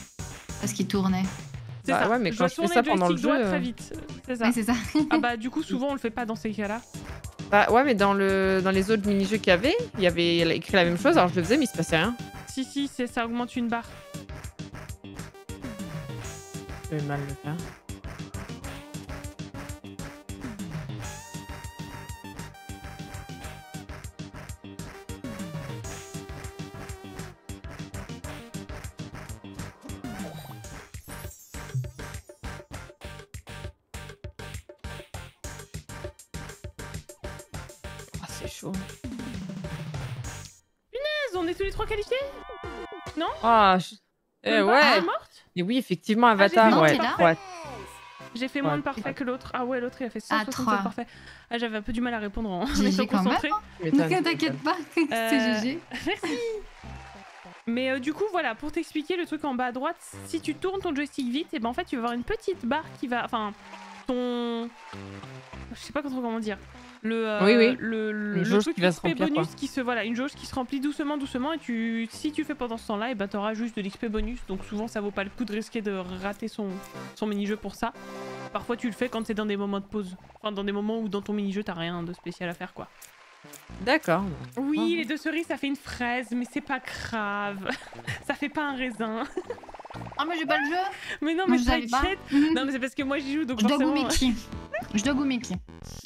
Parce qu'il tournait. C'est Bah ça. ouais, mais je quand dois je fais ça pendant le jeu, euh. très vite. C'est ça. Oui, c'est ça. ah bah du coup, souvent, on le fait pas dans ces cas-là. Bah ouais, mais dans, le... dans les autres mini-jeux qu'il y avait, il y avait écrit la même chose, alors je le faisais, mais il se passait rien. Si, si, c'est- ça augmente une barre. Je vais mal le faire. Ah, je- eh ouais. Elle est morte? Et oui, effectivement, j'ai Avatar, ouais. J'ai fait Ouais. moins de parfait que l'autre. Ah ouais, l'autre, il a fait Ah, 167 trois. parfait. Ah, j'avais un peu du mal à répondre en étant concentrée. Ne t'inquiète pas, c'est Euh, GG. Mais euh, du coup, voilà, pour t'expliquer le truc en bas à droite, si tu tournes ton joystick vite, et ben en fait, tu vas avoir une petite barre qui va. Enfin, ton. Je sais pas comment dire. Le, euh, Oui, oui. le, le, Une le truc qui va se XP remplir, bonus quoi. qui se voilà une jauge qui se remplit doucement doucement et tu si tu fais pendant ce temps-là et ben t'auras juste de l'XP bonus donc souvent ça vaut pas le coup de risquer de rater son son mini-jeu pour ça. Parfois tu le fais quand c'est dans des moments de pause. Enfin dans des moments où dans ton mini-jeu t'as rien de spécial à faire quoi. D'accord. Oui, Mhm. les deux cerises, ça fait une fraise, mais c'est pas grave. ça fait pas un raisin. Ah, mais j'ai pas le jeu. Mais non, mais t'inquiète. Non, mais c'est parce que moi j'y joue, donc Je dois forcément. goumer qui Je dois goumer qui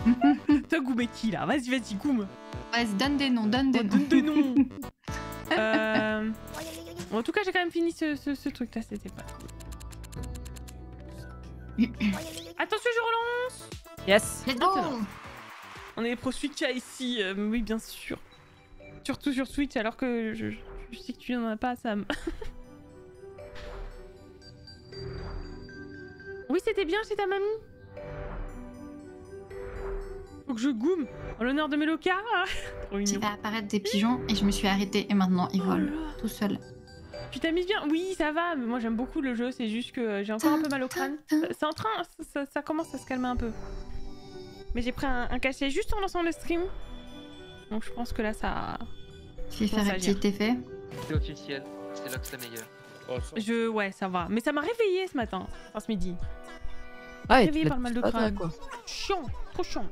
Toi, goumé qui là? Vas-y, vas-y, goum. Vas-y, donne des noms, donne des Oh, noms. donne des noms. Euh, en tout cas, j'ai quand même fini ce, ce, ce truc-là, c'était pas cool. Attention, je relance Yes. Let's go Maintenant. On est les pro Switch ici, euh, oui, bien sûr. Surtout sur Switch, alors que je, je sais que tu n'en as pas, Sam. oui, c'était bien chez ta mamie Faut que je goume en l'honneur de Meloka J'ai mignon. fait apparaître des pigeons et je me suis arrêtée et maintenant ils Oh volent là. tout seuls. Tu t'amuses bien? Oui, ça va, mais moi j'aime beaucoup le jeu, c'est juste que j'ai encore un peu mal au crâne. C'est en train, ça, commence à se calmer un peu. Mais j'ai pris un, un cachet juste en lançant le stream. Donc je pense que là ça... Tu fais faire ça un petit effet. C'est officiel, c'est là que c'est meilleur. Je... Ouais, ça va. Mais ça m'a réveillé ce matin, enfin ce midi. Ah, Réveillée tu par le mal de crâne. quoi. Chiant, trop chiant.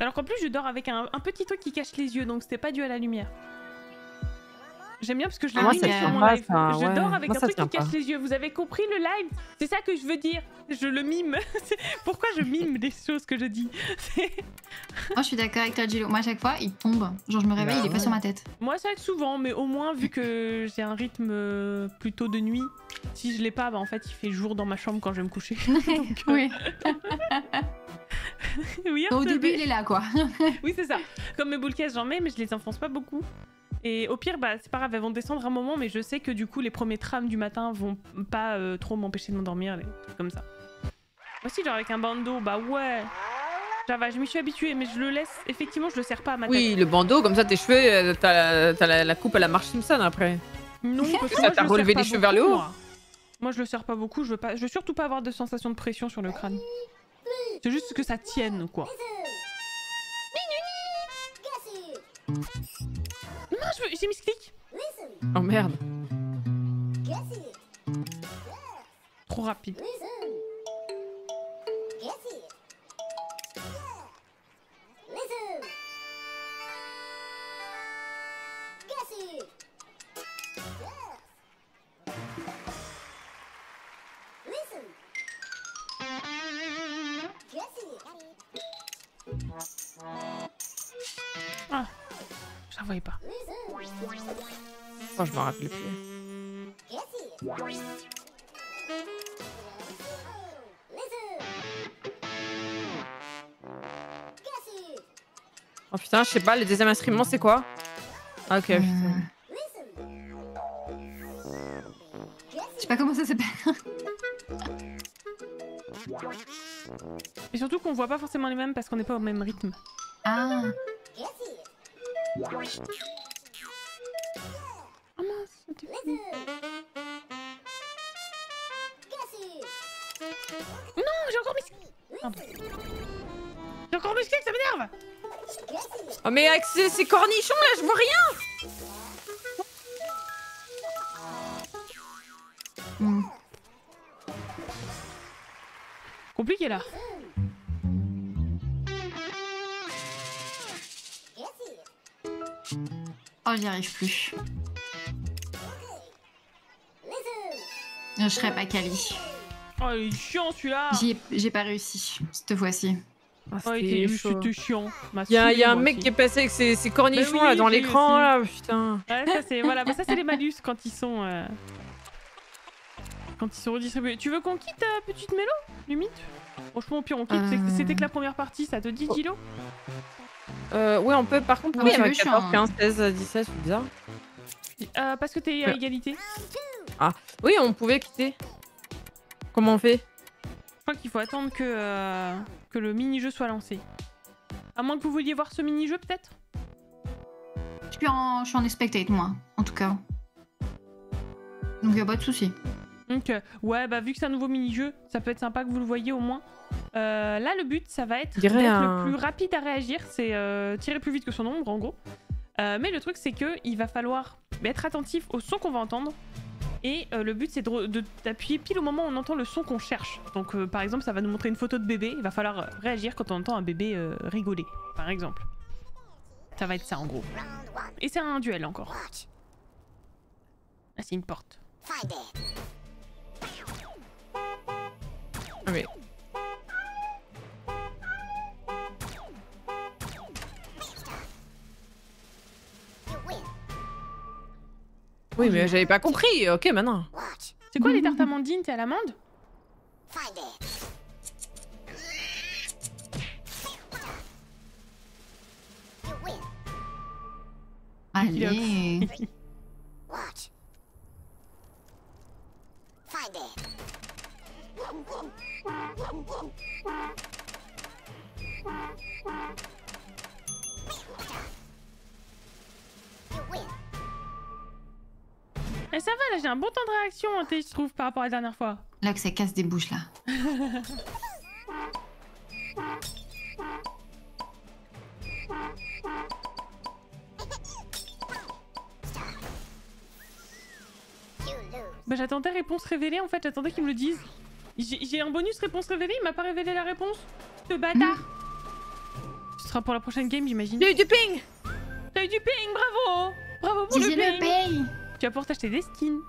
Alors qu'en plus je dors avec un, un petit truc qui cache les yeux, donc c'était pas dû à la lumière. J'aime bien parce que je l'ai Ah, moi, ça sur tient mon pas, live. ça, je ouais. dors avec Moi, un truc qui cache les yeux. Vous avez compris le live? C'est ça que je veux dire. Je le mime. Pourquoi je mime des choses que je dis? Moi je suis d'accord avec toi, Gillo. Moi à chaque fois il tombe. Genre je me réveille, Bah il est pas sur ma tête. Moi, ça aide souvent, mais au moins, vu que j'ai un rythme euh, plutôt de nuit, si je l'ai pas, bah en fait, il fait jour dans ma chambre quand je vais me coucher. Donc, euh, oui. oui, Au début il est là quoi. Oui, c'est ça. Comme mes boules caisses, j'en mets, mais je les enfonce pas beaucoup. Et au pire, bah, c'est pas grave, elles vont descendre un moment, mais je sais que du coup, les premiers trams du matin vont pas euh, trop m'empêcher de m'endormir, les trucs comme ça. Aussi, genre avec un bandeau, bah ouais. Ça va, je m'y suis habituée, mais je le laisse, effectivement, je le serre pas à ma tête. Oui, le bandeau, comme ça tes cheveux, euh, t'as la, t'as la, la coupe à la Marge Simpson après. Non, parce que Ça moi, t'a relevé les cheveux vers le haut moi. Moi, je le serre pas beaucoup, je veux pas, je veux surtout pas avoir de sensation de pression sur le crâne. C'est juste que ça tienne, quoi. Je j'ai mis clic. Oh merde. Trop rapide. Je la voyais pas. Oh, je me rappelle plus. Oh putain, je sais pas, le deuxième instrument c'est quoi? Ah, Ok, Euh. Je sais pas comment ça s'appelle. Et surtout qu'on voit pas forcément les mêmes parce qu'on n'est pas au même rythme. Ah, mais avec ces, ces cornichons là, je vois rien hmm. Compliqué là. Oh, j'y arrive plus. Je serais pas quali. Oh, il est chiant celui-là. J'ai pas réussi cette fois-ci. Ah, Oh, il c'était était chaud. c'était chiant. Il y a, y a un mec aussi. qui est passé avec ses, ses cornichons Bah oui, là dans l'écran là, putain. Ouais, ça c'est voilà, bah, ça c'est les malus quand ils sont euh, quand ils sont redistribués. Tu veux qu'on quitte euh, petite mélo limite? Franchement, au pire on quitte. Euh. C'était que la première partie, ça te dit Oh. Gilo Euh, ouais, on peut par contre. Ah, veux, avec je suis 14, en- 15, 16, 17, c'est bizarre. Euh, Parce que t'es à Ouais. égalité. Oui, on pouvait quitter. Comment on fait? Je crois qu'il faut attendre que euh, que le mini-jeu soit lancé. À moins que vous vouliez voir ce mini-jeu peut-être? Je suis en, je suis en spectate, moi, en tout cas. Donc y a pas de souci. Donc euh, ouais, bah vu que c'est un nouveau mini-jeu, ça peut être sympa que vous le voyez au moins. Euh, là, le but, ça va être d'être un- le plus rapide à réagir, c'est euh, tirer plus vite que son ombre, en gros. Euh, mais le truc, c'est que il va falloir être attentif au son qu'on va entendre. Et euh, le but, c'est de- de- d'appuyer pile au moment où on entend le son qu'on cherche. Donc, euh, par exemple, ça va nous montrer une photo de bébé. Il va falloir euh, réagir quand on entend un bébé euh, rigoler, par exemple. Ça va être ça, en gros. Et c'est un duel encore. Ah, c'est une porte. Ah, mais... Oui, mais j'avais pas compris. Ok, maintenant. C'est quoi les tartes amandines? T'es à l'amande? Allez. Et ça va, là, j'ai un bon temps de réaction, hein, je trouve, par rapport à la dernière fois. Là que ça casse des bouches, là. Bah, j'attendais réponse révélée, en fait, j'attendais qu'ils me le disent. J'ai un bonus réponse révélée, il m'a pas révélé la réponse. Ce bâtard Ce sera pour la prochaine game, j'imagine. J'ai eu du ping T'as eu du ping, bravo Bravo pour le le ping paye Tu vas pouvoir t'acheter des skins.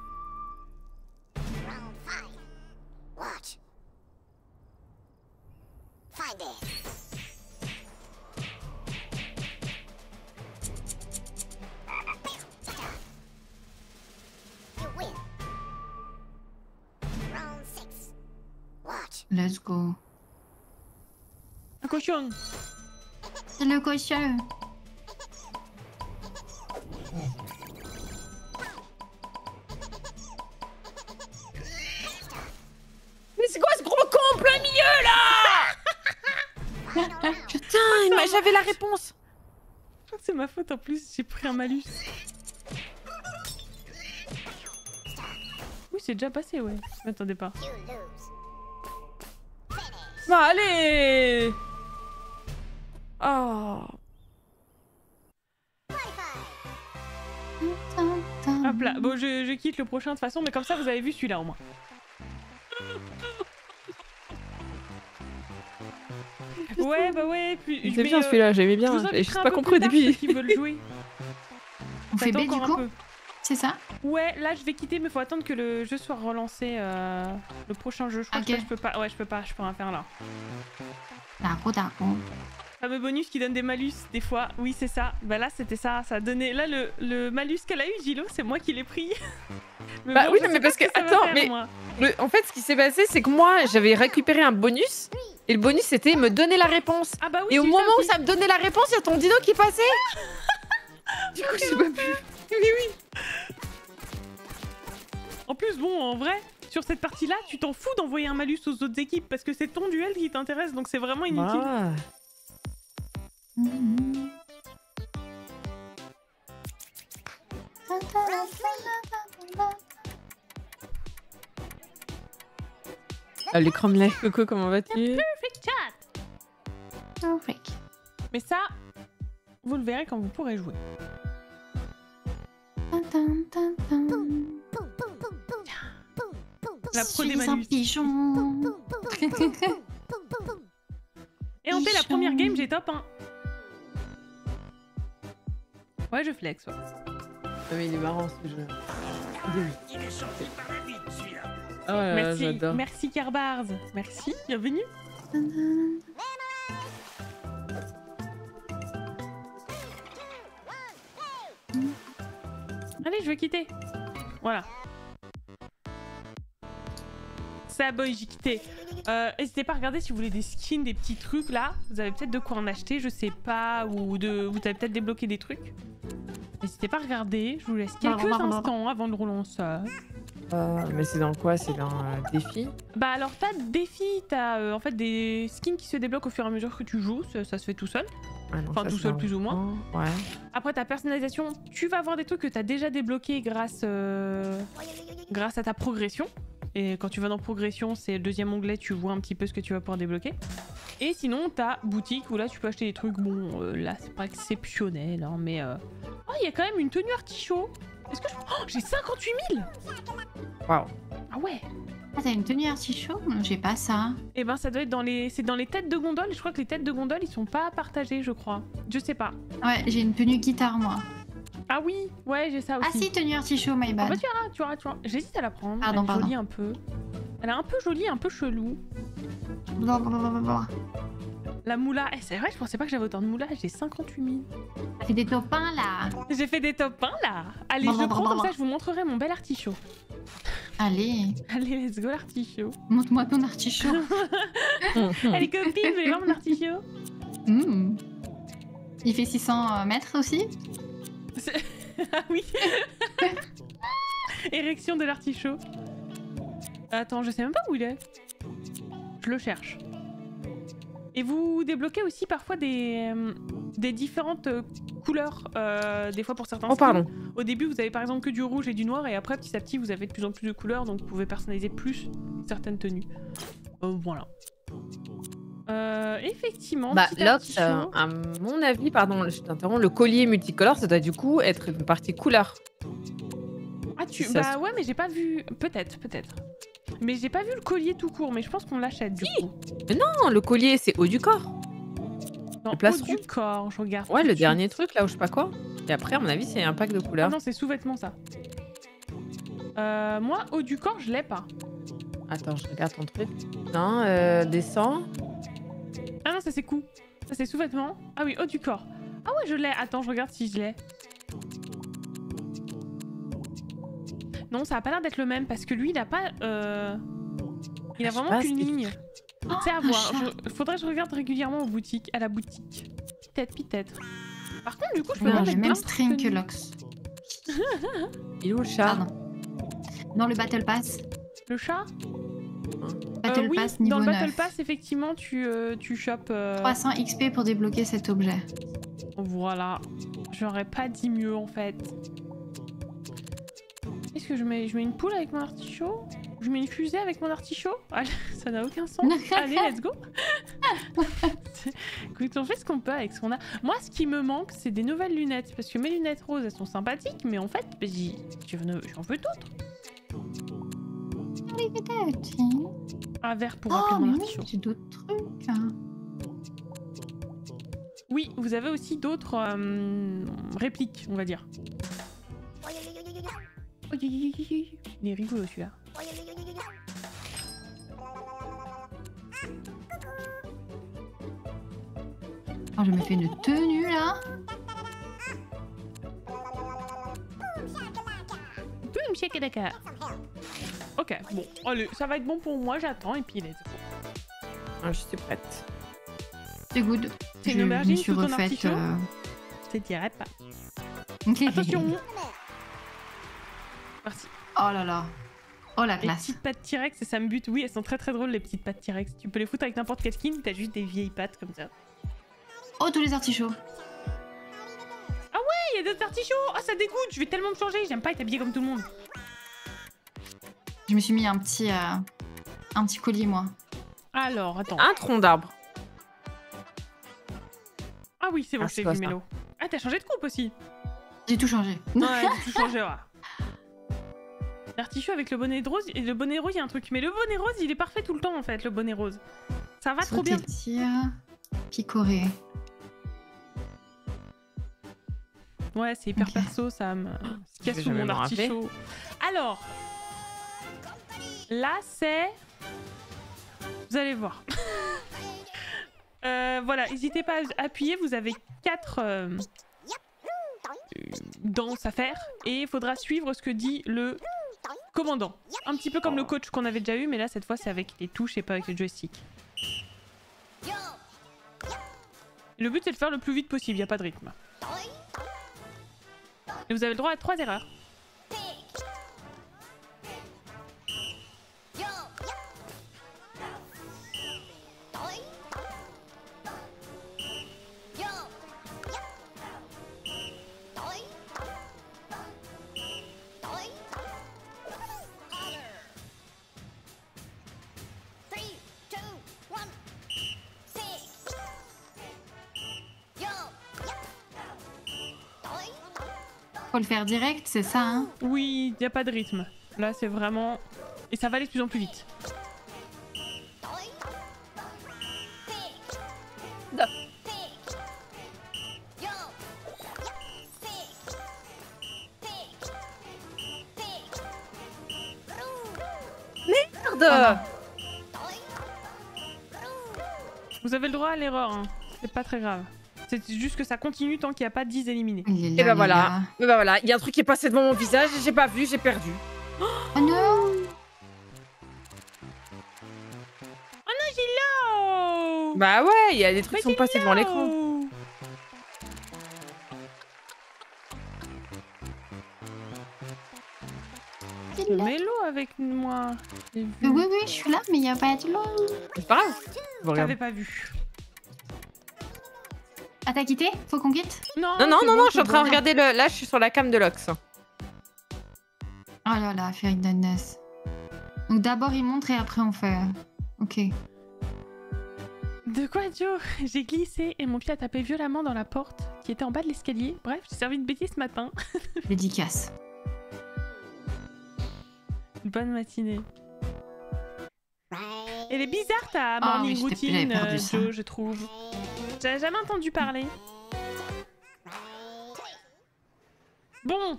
Let's go. Un cochon C'est le cochon. J'avais la réponse. Je crois que c'est ma faute en plus, j'ai pris un malus. Oui, c'est déjà passé, ouais. Je m'attendais pas. Bah allez Oh Hop là, bon, je, je quitte le prochain de toute façon, mais comme ça, vous avez vu celui-là au moins. Ouais, bah ouais, puis. Mais, bien euh, celui-là, j'aimais bien. J'ai un pas compris au début. ceux qui veulent jouer. On fait B du coup. C'est ça Ouais, là je vais quitter, mais faut attendre que le jeu soit relancé. euh, le prochain jeu. Je crois Ok. que là, je peux pas. Ouais, je peux pas. Je peux rien faire là. D'accord, d'accord. Fameux bonus qui donne des malus des fois. Oui, c'est ça. Bah là, c'était ça. Ça a donné. Là, le, le malus qu'elle a eu, Gilo, c'est moi qui l'ai pris. Mais Bah oui, je mais parce que- attends, faire, mais-. Le- en fait, ce qui s'est passé, c'est que moi, j'avais récupéré un bonus. Et le bonus, c'était me donner la réponse. Ah bah oui. Et au moment où ça me donnait la réponse, il y a ton dino qui passait. du coup, j'ai pas pu. Mais oui. En plus, bon, en vrai, sur cette partie-là, tu t'en fous d'envoyer un malus aux autres équipes parce que c'est ton duel qui t'intéresse, donc c'est vraiment inutile. Ah. Mhm. Ah. Coco, comment vas-tu? Perfect. Mais ça, vous le verrez quand vous pourrez jouer. La pro des un pigeon. Et en fait, la première game, j'ai top 1. Ouais, je flex, ouais. Ah, mais il est marrant ce jeu. Ah Merci, merci Carbars. Merci, bienvenue. Allez, je vais quitter. Voilà. Ça boy, j'ai quitté. Euh, N'hésitez pas à regarder si vous voulez des skins, des petits trucs là. Vous avez peut-être de quoi en acheter, je sais pas, ou de, vous avez peut-être débloqué des trucs. N'hésitez pas à regarder. Je vous laisse quelques instants avant de relancer. Ah, mais c'est dans quoi? C'est dans euh, défi? Bah alors t'as des défis, t'as euh, en fait des skins qui se débloquent au fur et à mesure que tu joues, ça, ça se fait tout seul. Non, Enfin, ça, tout seul, plus ou moins. Ouais. Après ta personnalisation, tu vas avoir des trucs que t'as déjà débloqués grâce, euh, grâce à ta progression. Et quand tu vas dans progression, c'est le deuxième onglet, tu vois un petit peu ce que tu vas pouvoir débloquer. Et sinon, t'as boutique où là tu peux acheter des trucs, bon euh, là c'est pas exceptionnel, hein, mais... euh, Oh, il y a quand même une tenue artichaut Est-ce que je... Oh, j'ai 58 000 Waouh. Ah ouais Ah, t'as une tenue artichaut? J'ai pas ça. Eh ben ça doit être dans les... C'est dans les têtes de gondole, je crois que les têtes de gondole ils sont pas partagées je crois. Je sais pas. Ouais, j'ai une tenue guitare, moi. Ah oui, ouais j'ai ça aussi. Ah si, tenue artichaut, my Ah bad. bah tu verras, tu verras, tu verras. J'hésite à la prendre. Pardon, Elle est pardon. jolie un peu. Elle est un peu jolie, un peu chelou. Blablabla. La moula, eh, c'est vrai, je pensais pas que j'avais autant de moula, j'ai 58 000. Ça fait des top 1 là. J'ai fait des top 1 là. Allez, je prends comme ça, je vous montrerai mon bel artichaut. Allez, Allez, let's go l'artichaut. montre-moi ton artichaut. Allez copines, vous voulez voir mon artichaut Hmm. Il fait 600 mètres aussi? Ah oui Érection de l'artichaut. Attends, je sais même pas où il est. Je le cherche. Et vous débloquez aussi parfois des, euh, des différentes euh, couleurs, euh, des fois pour certains Oh, skins. pardon. Au début, vous avez par exemple que du rouge et du noir, et après, petit à petit, vous avez de plus en plus de couleurs, donc vous pouvez personnaliser plus certaines tenues. Euh, voilà. Euh, effectivement. Bah, Lox, euh, artichaut. à mon avis, pardon, je t'interromps, le collier multicolore, ça doit du coup être une partie couleur. Ah, tu... ça Bah se- ouais, mais j'ai pas vu. Peut-être, peut-être. Mais j'ai pas vu le collier tout court, mais je pense qu'on l'achète du coup. Non, le collier, c'est haut du corps. Dans haut du corps, je regarde. Ouais, le de dernier truc, là où je sais pas quoi. Et après, à mon avis, c'est un pack de suite. Ah couleurs. non, c'est sous-vêtements ça. Euh, moi, haut du corps, je l'ai pas. Attends, je regarde ton truc. Non, euh, descends. Ah non, ça c'est cool. Ça c'est sous-vêtements. Ah oui, haut du corps. Ah ouais, je l'ai. Attends, je regarde si je l'ai. Non, ça a pas l'air d'être le même parce que lui, il a pas. euh, Il a vraiment pas, qu'une ligne. Oh, C'est à voir. Je... Faudrait que je regarde régulièrement aux boutiques, à la boutique. Peut-être, peut-être. Par contre, du coup, je peux Non, pas j'ai mettre le même string que. Lox. Il est où le chat? Pardon. Dans le Battle Pass. Le chat? Battle Euh, oui, Pass niveau dans le 9. Battle Pass, effectivement, tu, euh, tu chopes. euh, 300 XP pour débloquer cet objet. Voilà. J'aurais pas dit mieux en fait. Est-ce que je mets, je mets une poule avec mon artichaut? Je mets une fusée avec mon artichaut? Ah, Ça n'a aucun sens. Allez, let's go Écoute, on fait ce qu'on peut avec ce qu'on a. Moi, ce qui me manque, c'est des nouvelles lunettes. Parce que mes lunettes roses, elles sont sympathiques, mais en fait, j'y- j'en veux j'en veux d'autres. Un verre pour Oh, remplir mais mon artichaut. j'ai d'autres trucs. hein. Oui, vous avez aussi d'autres euh, répliques, on va dire. Oh. Il est rigolo celui-là. Oh, je me fais une tenue là. Boum, shakalaka. Ok, bon, allez, ça va être bon pour moi, j'attends et puis let's go. Ah, je suis prête. C'est good. C'est Je une aubergine en refaite. artichaut euh, Je te dirais pas. Attention Merci. Oh là là. Oh la Les classe. petites pattes T-Rex, ça me bute. Oui, elles sont très très drôles les petites pattes T-Rex. Tu peux les foutre avec n'importe quel skin, t'as juste des vieilles pattes comme ça. Oh, tous les artichauts. Il y a d'autres artichauts Ah, ça dégoûte Je vais tellement me changer, j'aime pas être habillée comme tout le monde. Je me suis mis un petit, euh, un petit collier, moi. Alors, attends. Un tronc d'arbre. Ah oui, c'est bon, Ah, je c'est vu, ça Mélo. Ah, t'as changé de coupe aussi J'ai tout changé. Ouais, j'ai tout changé, ouais. L'artichaut avec le bonnet de rose, et le bonnet rose, il y a un truc. Mais le bonnet rose, il est parfait tout le temps, en fait, le bonnet rose. Ça va trop bien. Tir, picorer. Ouais, c'est hyper perso, ça me se casse jamais mon artichaut. Alors, là, c'est... Vous allez voir. Euh, voilà, n'hésitez pas à appuyer, vous avez quatre euh, danses à faire et il faudra suivre ce que dit le commandant. Un petit peu comme le coach qu'on avait déjà eu, mais là, cette fois, c'est avec les touches et pas avec le joystick. Le but, c'est de faire le plus vite possible, il n'y a pas de rythme. Et vous avez le droit à trois erreurs. Faut le faire direct, c'est ça, hein Oui, il n'y a pas de rythme. Là, c'est vraiment... Et ça va aller de plus en plus vite. Merde Vous avez le droit à l'erreur, hein. c'est pas très grave. C'est juste que ça continue tant qu'il n'y a pas 10 éliminés. Et bah voilà. là. Mais bah voilà, il y a un truc qui est passé devant mon visage, j'ai pas vu, j'ai perdu. Oh non Oh Bah ouais, il y a des trucs qui sont passés devant l'écran. Il est là. Mets-l'eau avec moi. J'ai Oui, oui, je suis là, mais il n'y a pas de l'eau. C'est pas grave. T'avais pas vu. Ah, t'as quitté Faut qu'on quitte Non, Non, non, non, bon, non, je suis en train de regarder le. Là, je suis sur la cam de Lox. Oh là là, Fairy Madness. Donc d'abord il montre et après on fait. Ok. De quoi, Joe? J'ai glissé et mon pied a tapé violemment dans la porte qui était en bas de l'escalier. Bref, j'ai servi de bêtise ce matin. Dédicace. Bonne matinée. Elle est bizarre ta Ah morning oui, j'avais routine, euh. Joe, je trouve. J'avais jamais entendu parler. Bon,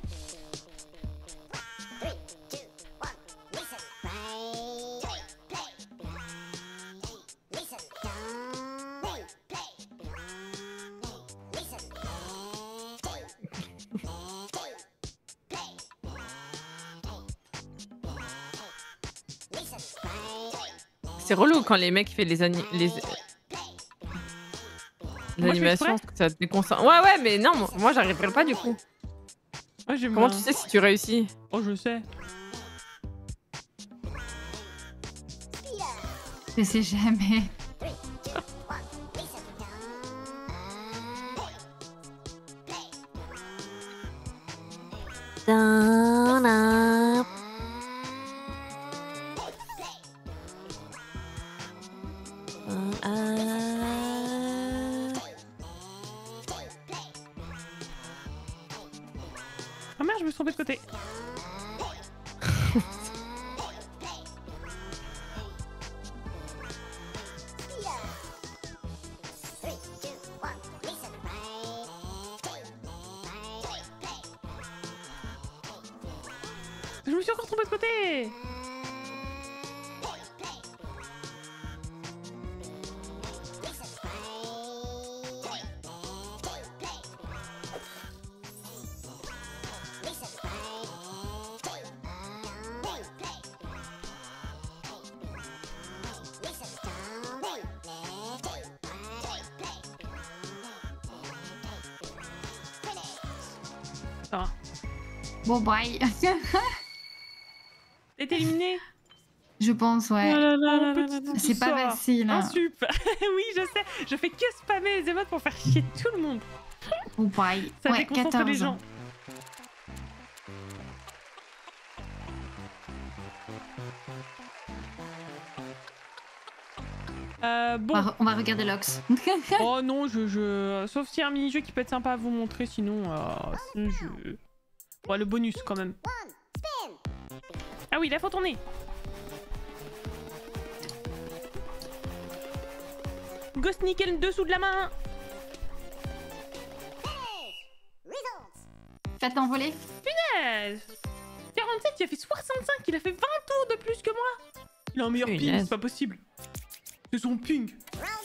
C'est relou quand les mecs font les, les... exprès. ça te déconcentre. Ouais, ouais, mais non, moi- j'arriverai pas du coup. moi j'aime Comment bien. tu sais si tu réussis Oh, je sais. Je sais jamais. Bon, bye. T'es éliminé Je pense, ouais. C'est pas facile. Un Hein. sup Oui, je sais Je fais que spammer les émotes pour faire chier tout le monde Bon, bye. Ça ouais, déconcentre 14. les gens Euh, On bon, va, on va regarder l'Ox. oh non, je, je... Sauf s'il y a un mini-jeu qui peut être sympa à vous montrer, sinon... Euh, sinon je... Le bonus quand même. Ah oui, là, faut tourner Ghost nickel dessous de la main Faites envoler. Punaise 47, il a fait 65, il a fait 20 tours de plus que moi Il a un meilleur ping, c'est pas possible. C'est son ping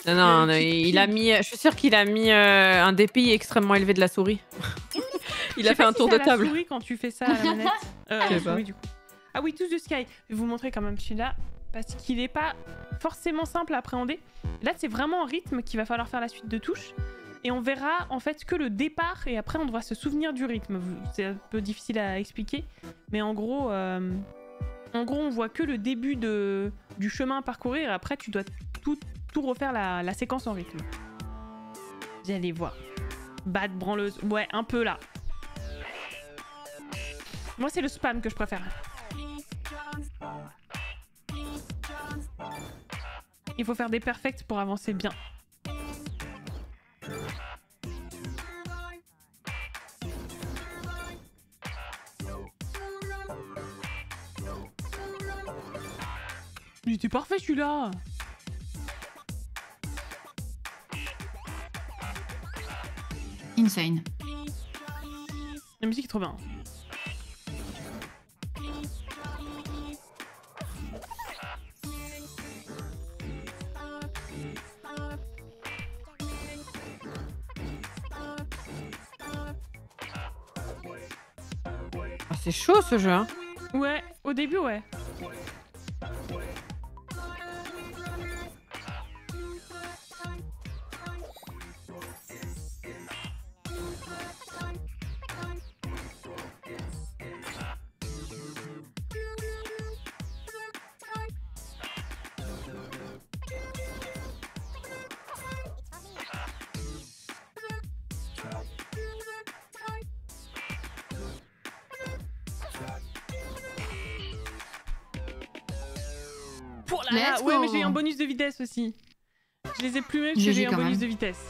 Non, non, non, petit il a mis. Je suis sûre qu'il a mis euh, un DPI extrêmement élevé de la souris. Il a fait un si tour de table. souris quand tu fais ça à la manette. Euh, Je sais du coup. Ah oui, tous de Sky. Je vais vous montrer quand même celui-là parce qu'il est pas forcément simple à appréhender. Là, c'est vraiment en rythme qu'il va falloir faire la suite de touches. Et on verra en fait que le départ et après on devra se souvenir du rythme. C'est un peu difficile à expliquer, mais en gros, euh, en gros, on voit que le début de, du chemin à parcourir. Et après, tu dois tout, tout refaire la, la séquence en rythme. Vous allez voir. Bad branleuse. Ouais, un peu là. Moi, c'est le spam que je préfère. Il faut faire des perfects pour avancer bien. Il était parfait celui-là Insane. La musique est trop bien. Ce jeu. Hein. Ouais, au début, ouais. De vitesse aussi. Je les ai plumés parce que j'ai eu un bonus même. de vitesse.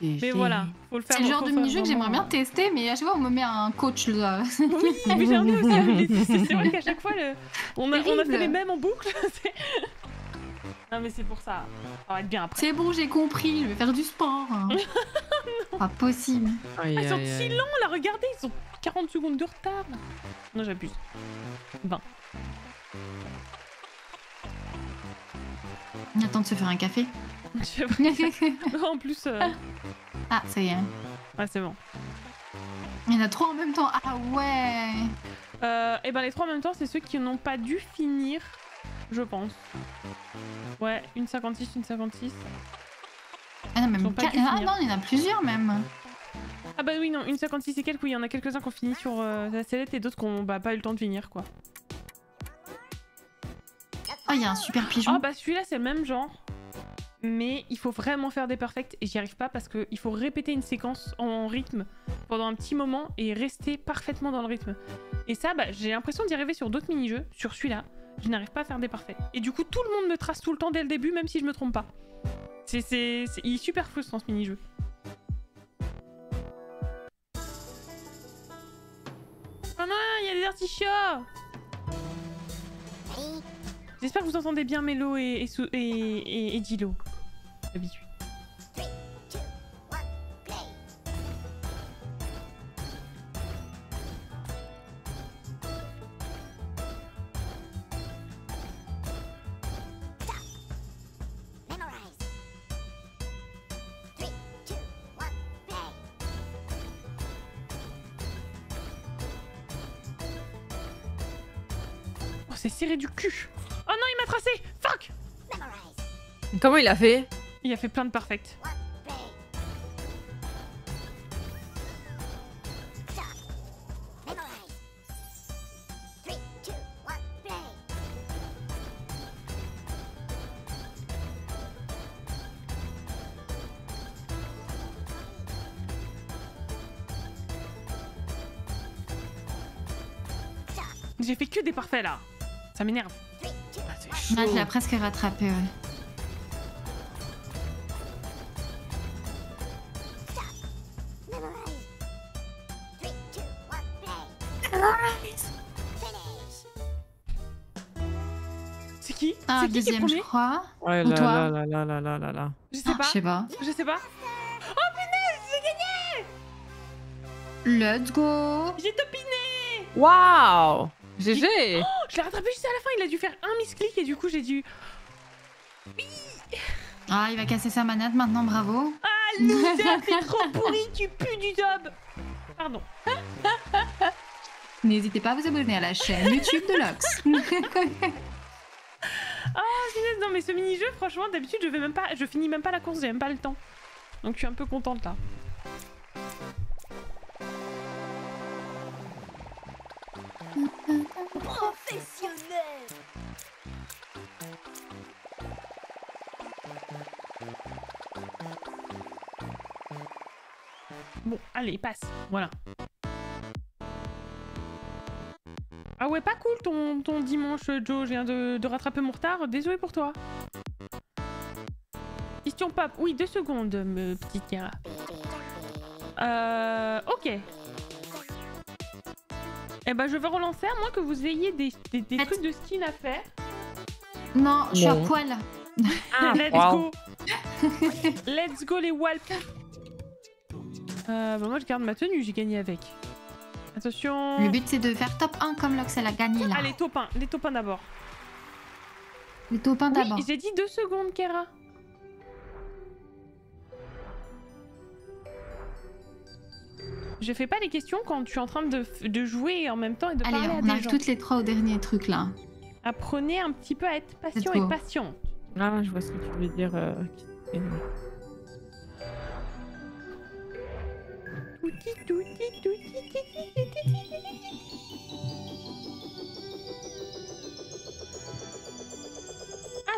Mais voilà, faut le faire. C'est le genre de mini-jeu que j'aimerais bien tester, mais à chaque fois on me met un coach là. Oui, mais j'ai envie aussi avec les- C'est vrai qu'à chaque fois, le- on, a, on a fait les mêmes en boucle. c'est- non, mais c'est pour ça. Ça va être bien après. C'est bon, j'ai compris, je vais faire du sport. Pas possible. Aïe, Ah, ils sont aïe, si aïe. lents là, regardez, ils ont 40 secondes de retard. Non, j'abuse. 20. On attend de se faire un café. En plus, euh, ah, ça y est. ouais, c'est bon. Il y en a trois en même temps. Ah ouais. Euh, et ben les trois en même temps, c'est ceux qui n'ont pas dû finir, je pense. Ouais, une 56, une 56. Ah non, même quatre- ah non, il y en a plusieurs même. Ah bah oui, non, une 56 et quelques, oui, il y en a quelques-uns qui ont fini sur euh, la sellette et d'autres qui n'ont bah, pas eu le temps de finir, quoi. Ah, il y a un super pigeon. Ah bah celui-là, c'est le même genre. Mais il faut vraiment faire des perfects et j'y arrive pas parce qu'il faut répéter une séquence en rythme pendant un petit moment et rester parfaitement dans le rythme. Et ça, bah, j'ai l'impression d'y arriver sur d'autres mini-jeux. Sur celui-là, je n'arrive pas à faire des parfaits. Et du coup, tout le monde me trace tout le temps dès le début, même si je me trompe pas. C'est, c'est, c'est- il est super frustrant ce mini-jeu. Maman, il y a des artichauts J'espère que vous entendez bien Mélo et, et, et, et Dilo. D'habitude. Oh, c'est serré du cul. Tracé Fuck. Comment il a fait? Il a fait plein de perfect. One, play. Stop. Memorize. Three, two, one, play. J'ai fait que des parfaits là. Ça m'énerve. Je l'ai presque rattrapé, ouais. C'est qui? Ah, C'est qui qui est deuxième, je premier crois. Ouais, Ou là, toi? là, là, là, là, là, là, là. Je sais Ah, pas. Je sais pas. Je sais pas. Oh punaise, j'ai gagné Let's go J'ai topiné Waouh GG Oh, Je l'ai rattrapé juste à la fin, il a dû faire un misclick et du coup j'ai dû... Ah, il va casser sa manette maintenant, bravo. Ah loser, t'es trop pourri, tu pues du dob Pardon. N'hésitez pas à vous abonner à la chaîne YouTube de Lox. Punaise, Non mais ce mini-jeu, franchement, d'habitude je vais même pas... Je finis même pas la course, j'ai même pas le temps. Donc je suis un peu contente là. Professionnel. Bon, allez, passe. Voilà. Ah ouais, pas cool ton, ton dimanche, Joe. Je viens de, de rattraper mon retard. Désolé pour toi. Question pop. Oui, deux secondes, petite Kira. Euh... Ok. Eh ben, je vais relancer, à moins que vous ayez des, des, trucs de skin à faire. non, je suis à poil. Let's wow. go Let's go les Walp euh, bah Moi, je garde ma tenue, j'ai gagné avec. Attention Le but, c'est de faire top 1 comme Lox, elle a gagné là. Allez, top 1, les top 1 d'abord. Les top 1 d'abord. Oui, j'ai dit deux secondes, Kera. Je fais pas les questions quand je suis en train de, de jouer en même temps et de Allez, parler à on des arrive gens. toutes les trois au dernier truc là. Apprenez un petit peu à être patient et patiente. Ah, je vois ce que tu veux dire. euh.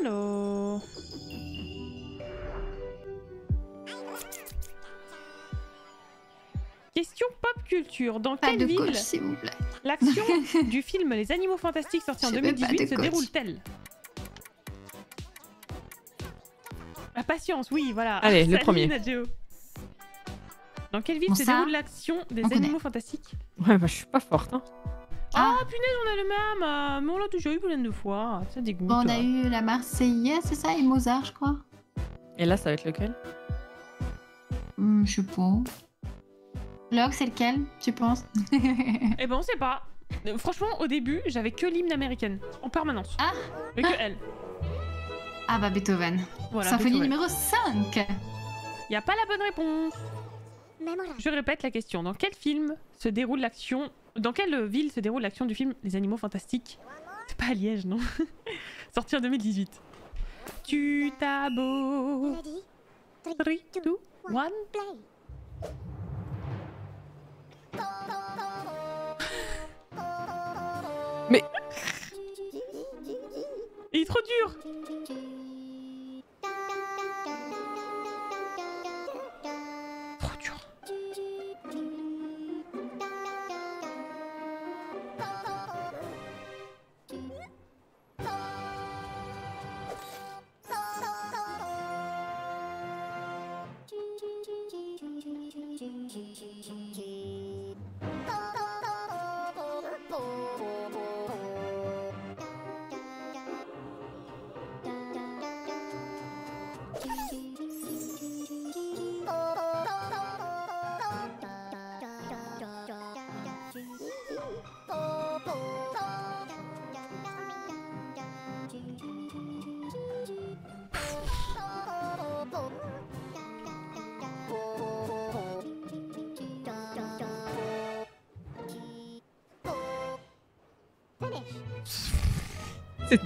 Alors. Question pop culture. Dans Pas quelle de ville gauche, s'il vous plaît. l'action du film Les Animaux Fantastiques sorti en Je veux pas 2018 de se déroule-t-elle? La patience, oui, voilà. Allez, le premier. Nadjo. Dans quelle ville Bon, se ça, déroule l'action des connaît. Animaux Fantastiques? Ouais, bah, je suis pas forte. Hein. Ah, punaise, on a le même euh, Mais on l'a déjà eu plein de fois. Ça dégoûte. Bon, on a eu la Marseillaise, c'est ça, et Mozart, je crois. Et là, ça va être lequel? Hmm, je sais pas. C'est lequel, tu penses Eh ben, on sait pas. Euh, Franchement, au début, j'avais que l'hymne américaine, en permanence. Ah. Et que elle. Ah bah Beethoven. Voilà. Symphonie Beethoven. numéro 5. Y a pas la bonne réponse. Je répète la question. Dans quel film se déroule l'action Dans quelle ville se déroule l'action du film Les Animaux Fantastiques? C'est pas à Liège, non Sorti en 2018. Tu t'as beau. Ready. 3, 2, 1. Play. Dur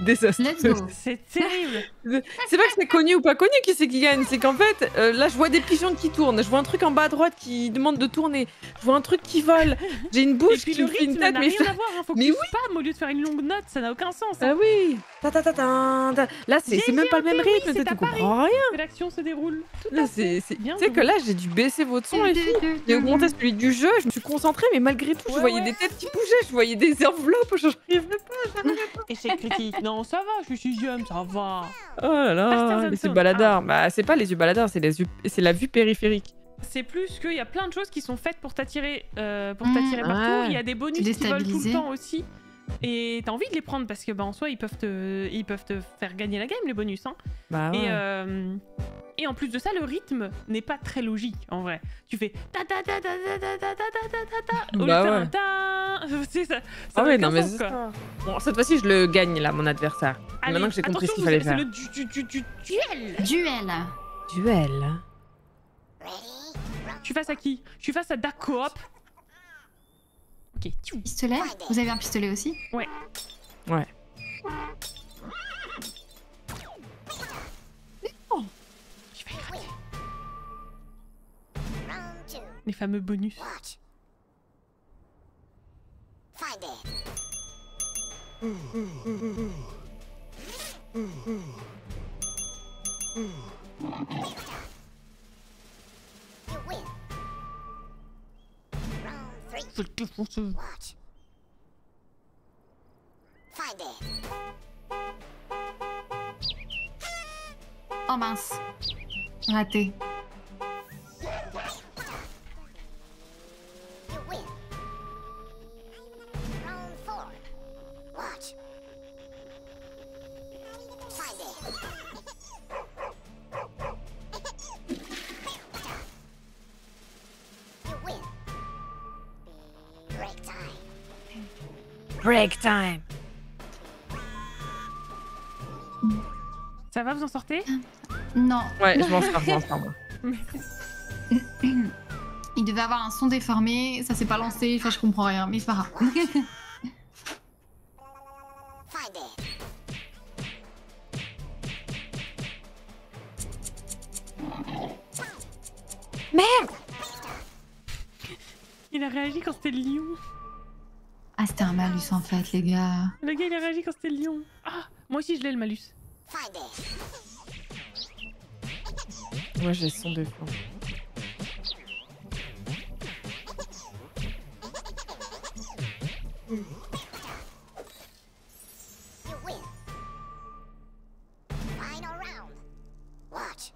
désastreux. C'est terrible. C'est pas que c'est connu ou pas connu qui c'est qui gagne, c'est qu'en fait, euh, là je vois des pigeons qui tournent, je vois un truc en bas à droite qui demande de tourner, je vois un truc qui vole, j'ai une Et bouche qui me fait une tête, mais rien je... à voir. hein. Faut que Mais tu oui. spammes au lieu de faire une longue note. Ça n'a aucun sens. hein. Ah oui ta, ta, ta, ta, ta. Là c'est même pas le même oui, rythme, c'est tu comprends rien l'action se déroule. C'est- c'est- Bien Tu sais que là j'ai dû baisser votre son les filles J'ai augmenté celui du jeu, je me suis concentrée, mais malgré tout, je voyais des têtes qui bougeaient, je voyais des enveloppes, je n'arrivais pas. Échec critique. Non, ça va, je suis sixième, ça va. Oh là là, les yeux baladeurs. Bah, c'est pas les yeux baladeurs, c'est les yeux- c'est la vue périphérique. C'est plus qu'il y a plein de choses qui sont faites pour t'attirer euh, pour Mmh. t'attirer partout. Ouais. Il y a des bonus qui volent tout le temps aussi. Et t'as envie de les prendre parce que bah, en soi ils peuvent te ils peuvent te faire gagner la game les bonus hein. Bah ouais. Et euh, et en plus de ça le rythme n'est pas très logique en vrai. Tu fais ta ta ta ta ta ta ta ta ta ta au lieu de Bah faire ouais. un ta. C'est ça. ça Ah ouais, non mais sens, quoi. Bon, cette fois-ci, je le gagne là, mon adversaire. Allez, Maintenant que j'ai compris ce qu'il fallait faire. C'est le du, du, du, du- duel. Duel. Duel. Je suis face à qui Je suis face à Dark Coop. Ok. Pistolet. Vous avez un pistolet aussi Ouais. Je vais two. Les fameux bonus. Watch. Find it. Oh mince. Raté. Break time. Ça va, vous en sortez? Non. Ouais, je m'en sors, je m'en sors. Il devait avoir un son déformé, ça s'est pas lancé, enfin je comprends rien, mais c'est pas grave. Find it. Il a réagi quand c'était le lion. Ah c'était un malus en fait les gars. Le gars, il a réagi quand c'était le lion. Ah, moi aussi, je l'ai le malus. Moi, j'ai son de fond. You win. Final round. Watch.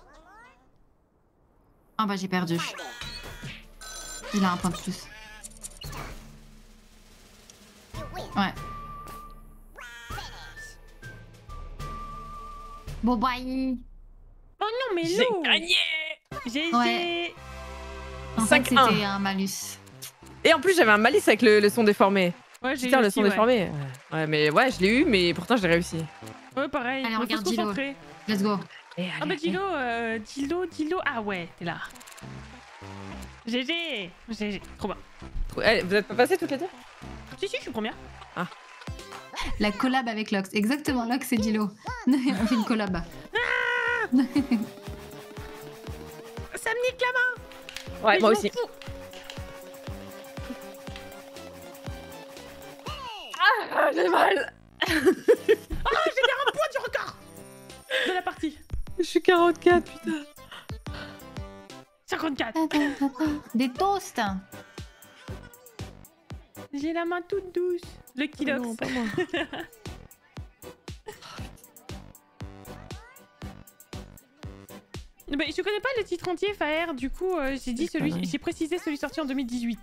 Ah bah j'ai perdu. Il a un point de plus. Bon bye. Oh non, mais J'ai l'eau gagné GG Ouais. En fait 5-1. c'était un malus. Et en plus, j'avais un malice avec le, le son déformé. Ouais, j'ai Putain, eu le aussi, son ouais. déformé. Ouais, mais ouais, je l'ai eu, mais pourtant, j'ai réussi. Ouais, pareil. Allez, faut regarde se Gilo. concentrer. Let's go. Et Ah bah Dilo, euh, Dilo, Dilo. Ah ouais, t'es là. GG GG, trop bien. Eh, vous êtes pas passés toutes les deux? Si, si, je suis première. La collab avec Lox. Exactement, Lox et Dilo. On fait une collab. Ça me nique la main Ouais, mais moi je m'en aussi. fous. Ah, j'ai mal Point du record De la partie. Je suis 44, putain 54 Des toasts. J'ai la main toute douce. Le Kilox. Non, pas moi. Bah, je connais pas le titre entier, FAR, du coup euh, j'ai dit celui, j'ai précisé celui sorti en 2018.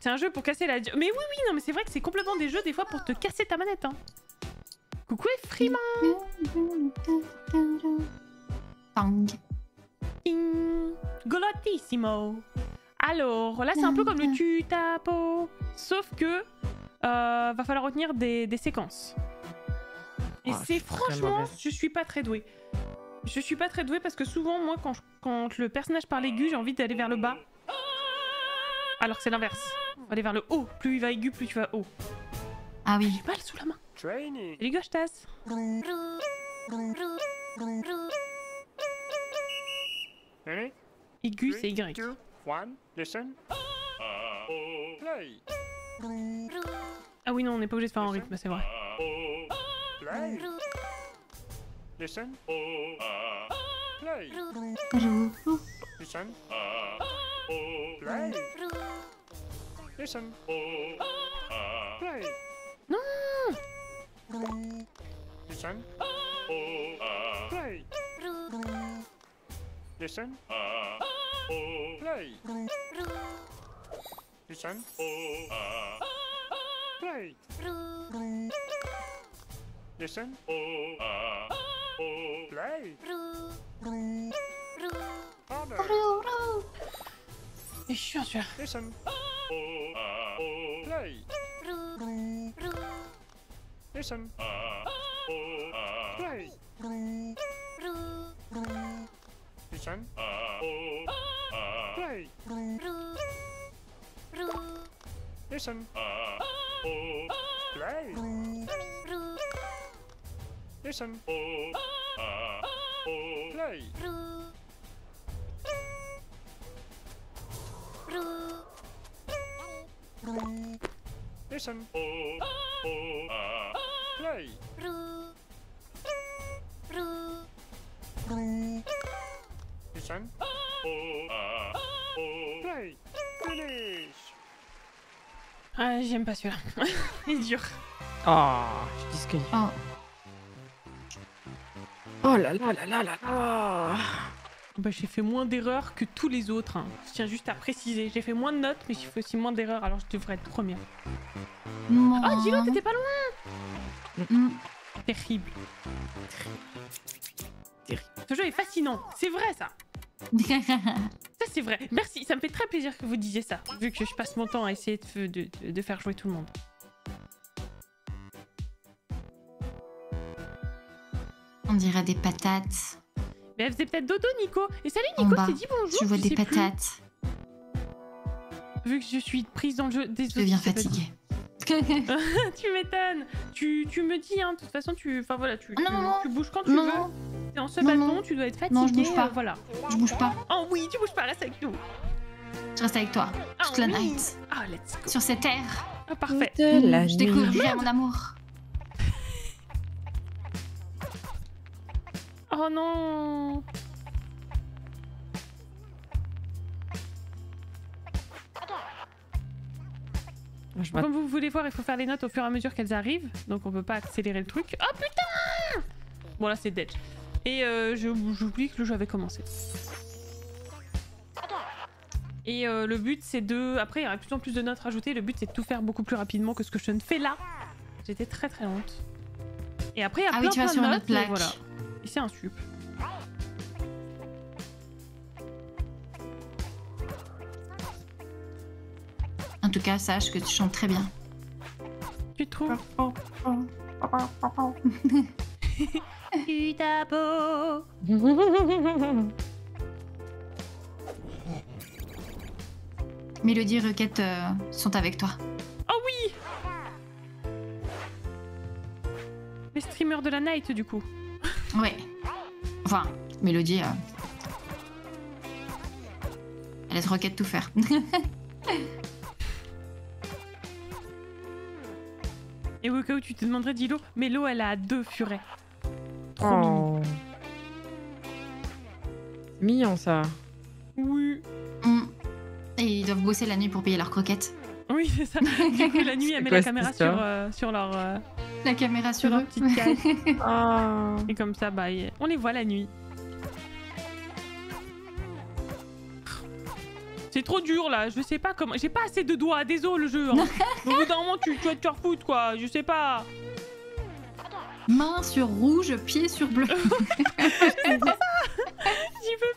C'est un jeu pour casser la. Mais oui, oui, non, mais c'est vrai que c'est complètement des jeux des fois pour te casser ta manette. Hein. Coucou Pang. Ting. Golotissimo Alors, là c'est un peu comme le tutapo, sauf que euh, va falloir retenir des, des séquences. Et Ah, c'est franchement, je suis pas très douée. Je suis pas très douée parce que souvent, moi, quand, je- quand le personnage parle aigu, j'ai envie d'aller vers le bas. Alors que c'est l'inverse. Aller vers le haut. Plus il va aigu, plus tu vas haut. Ah oui. J'ai mal sous la main. Training. Salut Ready? Aigu, c'est Y. one. Listen. Play. Ah oui, non, on n'est pas obligé de faire en rythme, c'est vrai. Play. Listen. Play. Listen. Play. Listen. Play. Non Listen. Play. Listen. Play. Listen. Play. Listen. Play. Harder. C'est chiant celui-là. Listen. Play. Listen. Play. Listen. Listen. Play. Listen. Play. Listen. Play. Listen. Play. Ah, j'aime pas celui-là. Il est dur. Oh, je dis ce que. Oh. Oh là là là là là là. Bah, j'ai fait moins d'erreurs que tous les autres. hein. Je tiens juste à préciser. J'ai fait moins de notes, mais j'ai fait aussi moins d'erreurs, alors je devrais être première. Non. Oh, Gilo, t'étais pas loin Mm. Terrible. Terrible. Ce jeu est fascinant. C'est vrai, ça. Ça, c'est vrai. Merci. Ça me fait très plaisir que vous disiez ça, vu que je passe mon temps à essayer de, de- de- de faire jouer tout le monde. On dirait des patates. Mais elle faisait peut-être dodo, Nico. Et salut, Nico, t'ai dit bonjour. Tu vois des plus. patates. Vu que je suis prise dans le jeu. Je Désolée, deviens je dit. fatiguée. tu m'étonnes. Tu, tu me dis, hein, de toute façon, tu, enfin voilà, tu, non, tu, non, non. tu bouges quand tu Non, veux. Non, T'es en ce Non, bâton, non. tu dois être fatigué. Non, je bouge pas. euh, voilà. je bouge pas. Oh oui, tu bouges pas, reste avec nous. Je reste avec toi Ah toute la oui. night. Ah, let's go. Sur cette terre. Ah, parfait. De la je découvrirai mon amour. Oh non. Comme vous voulez voir, il faut faire les notes au fur et à mesure qu'elles arrivent. Donc on peut pas accélérer le truc. Oh putain Bon là c'est dead. Et euh, je- j'oublie que le jeu avait commencé. Et euh, le but c'est de... Après il y aura de plus en plus de notes rajoutées. Le but c'est de tout faire beaucoup plus rapidement que ce que je ne fais là. J'étais très très lente. Et après il y a Ah plein oui, tu vas plein sur de notes. plaque. voilà. Et c'est un sup. En tout cas, sache que tu chantes très bien. Tu trouves Tu t'as beau. Mélodie et Requête euh, sont avec toi. Oh oui Les streamers de la night du coup. Ouais. Enfin, Mélodie. Euh... Elle laisse Requête tout faire. Et au cas où tu te demanderais, Dilo, mais l'eau elle a deux furets. Trop mignon. Oh. C'est mignon ça. Oui. Mm. Et ils doivent bosser la nuit pour payer leurs croquettes. Oui, c'est ça. Du coup, la nuit, elle met quoi la caméra sur, euh, sur leur. euh, La caméra sur leur eux. petite cage. Oh. Et comme ça, bah, on les voit la nuit. C'est trop dur là, je sais pas comment. J'ai pas assez de doigts, désolé le jeu. Hein. Au bout d'un moment, tu, tu vas te faire foutre quoi, je sais pas. Main sur rouge, pied sur bleu. J'y veux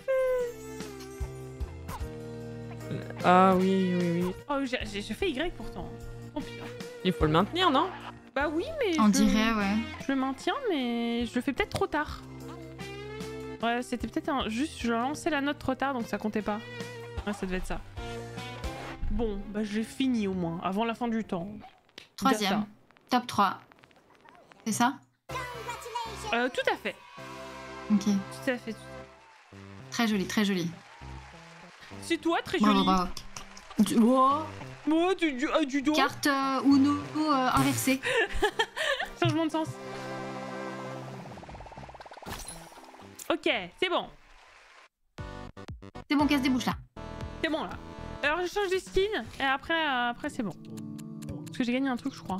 Ah oui, oui, oui. Oh, j'ai fait Y pourtant. Oh putain. Il faut le maintenir, non? Bah oui, mais. On je- dirait, ouais. Je le maintiens, mais je le fais peut-être trop tard. Ouais, c'était peut-être un... juste, je lançais la note trop tard, donc ça comptait pas. Ouais, ça devait être ça. Bon, bah j'ai fini au moins, avant la fin du temps. Troisième. Top 3. C'est ça? Euh, tout à fait. Ok. Tout à fait. Très joli, très joli. C'est toi, très Bravo, joli. bravo. Du- du, du, ah, du dos. Carte euh, Uno euh, inversée. Changement de sens. Ok, c'est bon. C'est bon, casse des bouches là. C'est bon là. Alors je change de skin et après, euh, après c'est bon. Parce que j'ai gagné un truc, je crois.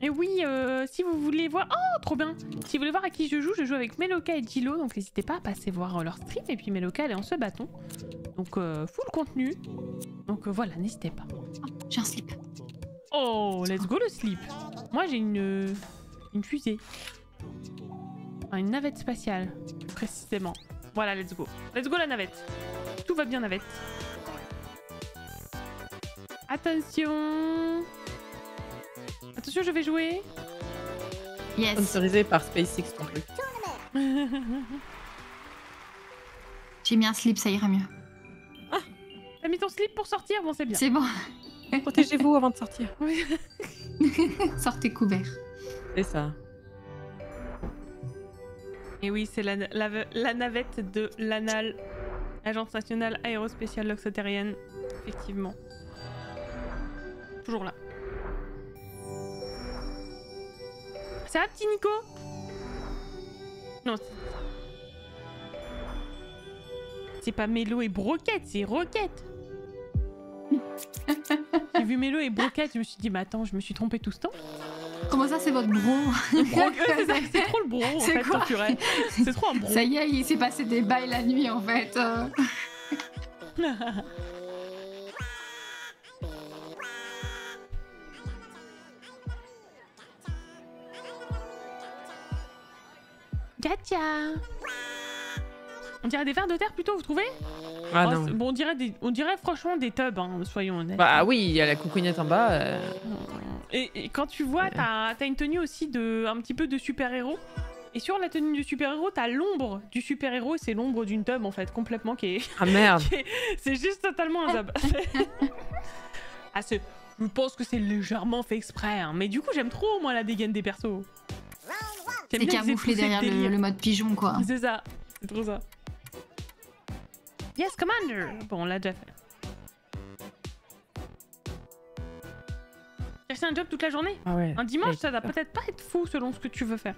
Et oui, euh, si vous voulez voir... Oh, trop bien Si vous voulez voir à qui je joue, je joue avec Meloka et Gilo, donc n'hésitez pas à passer voir euh, leur stream. Et puis Meloka, elle est en ce bâton. Donc, euh, full contenu. Donc euh, voilà, n'hésitez pas. J'ai un slip. Oh, let's go le slip Moi, j'ai une... une fusée. Enfin, une navette spatiale, plus précisément. Voilà, let's go. Let's go la navette. Tout va bien, navette. Attention Attention, je vais jouer. Yes. Sponsorisé par SpaceX ton truc. J'ai mis un slip, ça ira mieux. T'as mis ton slip pour sortir Bon, c'est bien. C'est bon. Protégez-vous avant de sortir. Sortez couvert. C'est ça. Et oui, c'est la, la- la navette de l'ANAL, Agence nationale aérospatiale loxotérienne. Effectivement. Ça va, petit Nico Non. c'est- pas Mélo et Broquette, c'est Roquette. J'ai vu Mélo et Broquette, je me suis dit, mais attends, je me suis trompée tout ce temps. Comment ça, c'est votre bro c'est trop le bro en C'est fait, quoi. C'est trop un bro. Ça y est, il s'est passé des bails la nuit en fait. On dirait des vers de terre plutôt, vous trouvez Ah Oh, non. Bon, on dirait, des, on dirait franchement des tubs, hein, soyons honnêtes. Bah oui, il y a la coucougnette en bas. euh, Et, et quand tu vois, t'as as une tenue aussi de un petit peu de super-héros. Et sur la tenue du super-héros, t'as l'ombre du super-héros, c'est l'ombre d'une tub en fait, complètement, qui est... Ah merde. c'est juste totalement un zab. ah. Je pense que c'est légèrement fait exprès, hein. mais du coup j'aime trop moi la dégaine des persos. C'est camouflé derrière le, mode pigeon quoi. C'est ça, c'est trop ça. Yes, Commander Bon, on l'a déjà fait. Chercher un job toute la journée Ah ouais. Un dimanche, ça va peut-être pas être fou selon ce que tu veux faire.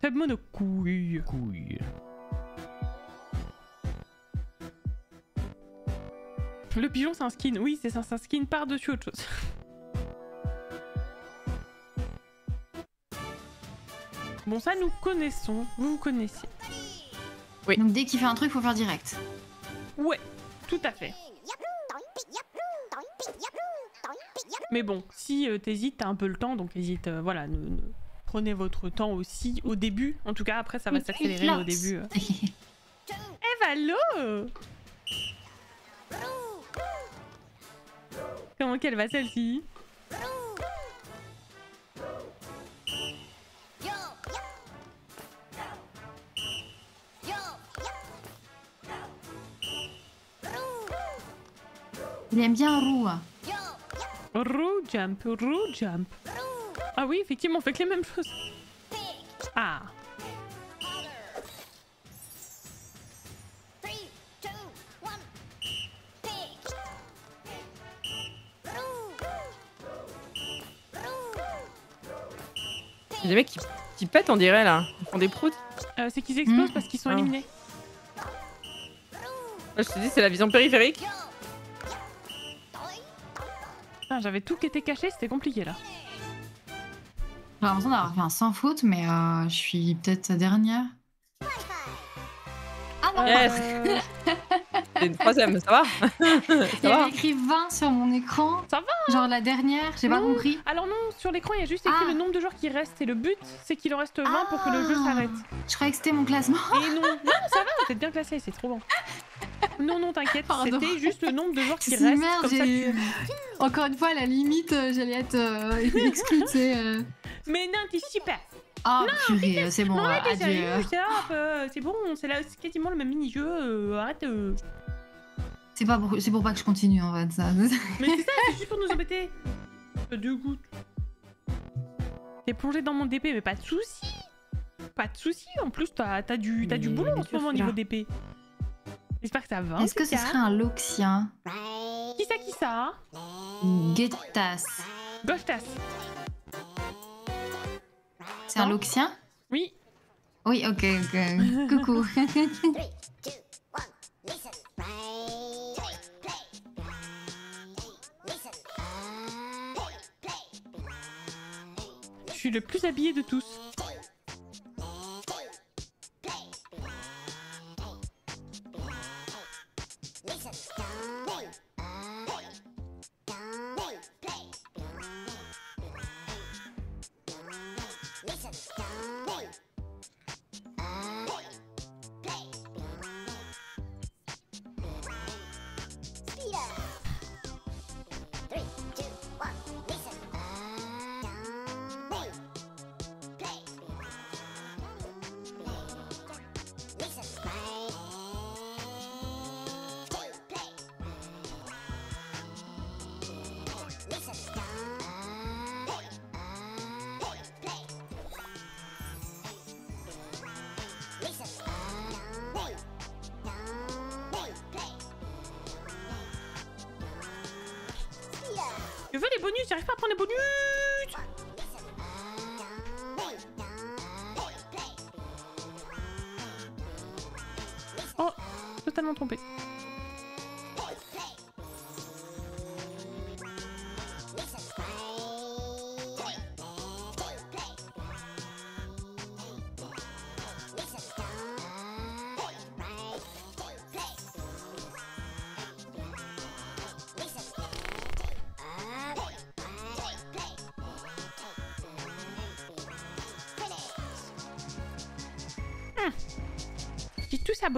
Faible mono couille. Couille. Le pigeon, c'est un skin. Oui, c'est ça, c'est un skin par-dessus autre chose. Bon, ça, nous connaissons. Vous vous connaissez. Donc dès qu'il fait un truc, faut faire direct. Ouais, tout à fait. Mais bon, si euh, t'hésites, t'as un peu le temps, donc hésite. euh, voilà, ne- ne- prenez votre temps aussi au début. En tout cas, après, ça va s'accélérer au début. euh. Eh, Valo Comment qu'elle va celle-ci? Il aime bien roux. Roux jump, roux jump. Ah oui, effectivement, on fait que les mêmes choses. Ah. Il y a des mecs qui, qui pètent, on dirait là. Ils font des proutes. Euh, c'est qu'ils explosent Mm. parce qu'ils sont Ah. éliminés. Là, je te dis, c'est la vision périphérique. Putain, J'avais tout qui était caché, c'était compliqué là. J'ai l'impression d'avoir fait un sans faute, mais euh, je suis peut-être dernière. Ah non, Yes. Euh, C'est une troisième, ça va? Il y va? avait écrit 20 sur mon écran. Ça va Genre la dernière, j'ai pas compris. Alors non, sur l'écran, il y a juste écrit Ah. le nombre de joueurs qui restent et le but, c'est qu'il en reste 20 pour que le jeu Ah. s'arrête. Je croyais que c'était mon classement. Et non, non, ça va, vous êtes bien classé, c'est trop bon. Non, non, t'inquiète, c'était juste le nombre de joueurs qui restent. merde, comme ça, Encore une fois, à la limite, euh, j'allais être euh, exclue, tu sais. euh. Mais non, t'es super. Ah, purée, euh, c'est bon, non, adieu. euh, c'est bon, c'est quasiment le même mini-jeu, euh, arrête. C'est pas pour... c'est pour pas que je continue en fait, ça. Mais c'est ça, c'est juste pour nous embêter. Ça dégoûte. T'es plongé dans mon DP, mais pas de soucis. Pas de soucis. En plus, t'as as du, t'as du boulot en ce moment au niveau DP. J'espère que ça va. Est-ce que ce serait un Loxien Qui ça, qui ça Guetas. Ghostas. C'est un Non. Loxien Oui. Oui, ok, ok. Coucou. Je suis le plus habillé de tous.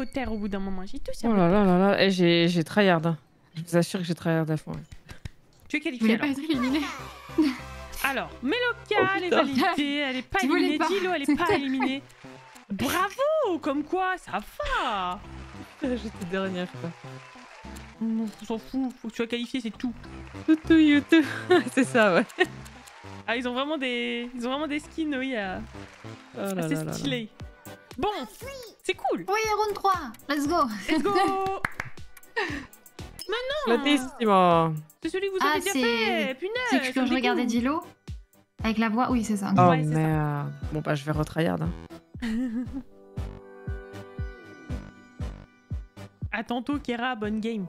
Saboté au bout d'un moment. J'ai tout Oh saboté. là là là là, et j'ai j'ai tryhard. hein. Je vous assure que j'ai tryhard à fond. ouais. Tu es qualifié alors. Alors, Meloka, Oh, elle est putain. validée, elle est pas Tu voulais éliminée. pas. Dilo, elle est pas éliminée. Bravo Comme quoi, ça va J'étais dernière quoi. On s'en fout, faut que tu sois qualifié, c'est tout. Toutou youtou. C'est ça, ouais. Ah, ils ont vraiment des, ils ont vraiment des skins, oui, euh, Oh là assez là là là. stylés. Bon. Oui, round 3. Let's go. Let's go Platissimo. C'est celui que vous Ah, avez déjà c'est- fait Punaise C'est que je regardais dégoûte. Dilo avec la voix, oui, c'est ça. Oh Ouais, ça. merde. Bon bah je vais retryhard. Hein. À tantôt, Kera, bonne game.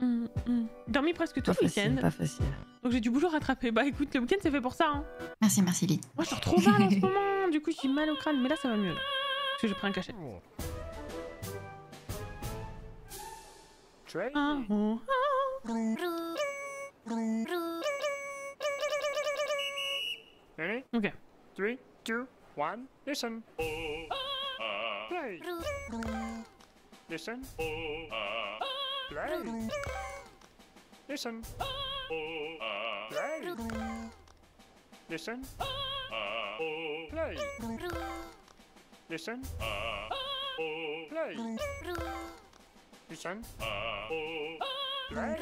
Hum. Dormi presque tout le week-end, pas facile. donc j'ai du boulot rattrapé. Bah écoute, le week-end c'est fait pour ça. Hein. Merci, merci, Lily. Moi je suis trop mal en ce moment, du coup je suis mal au crâne, mais là ça va mieux. Là. Parce que j'ai pris un cachet. Ah, oh? Ok. Three, two, one, listen. Play. Listen. Play. Listen. Play. Listen. Play. Listen. Play. Listen. Play.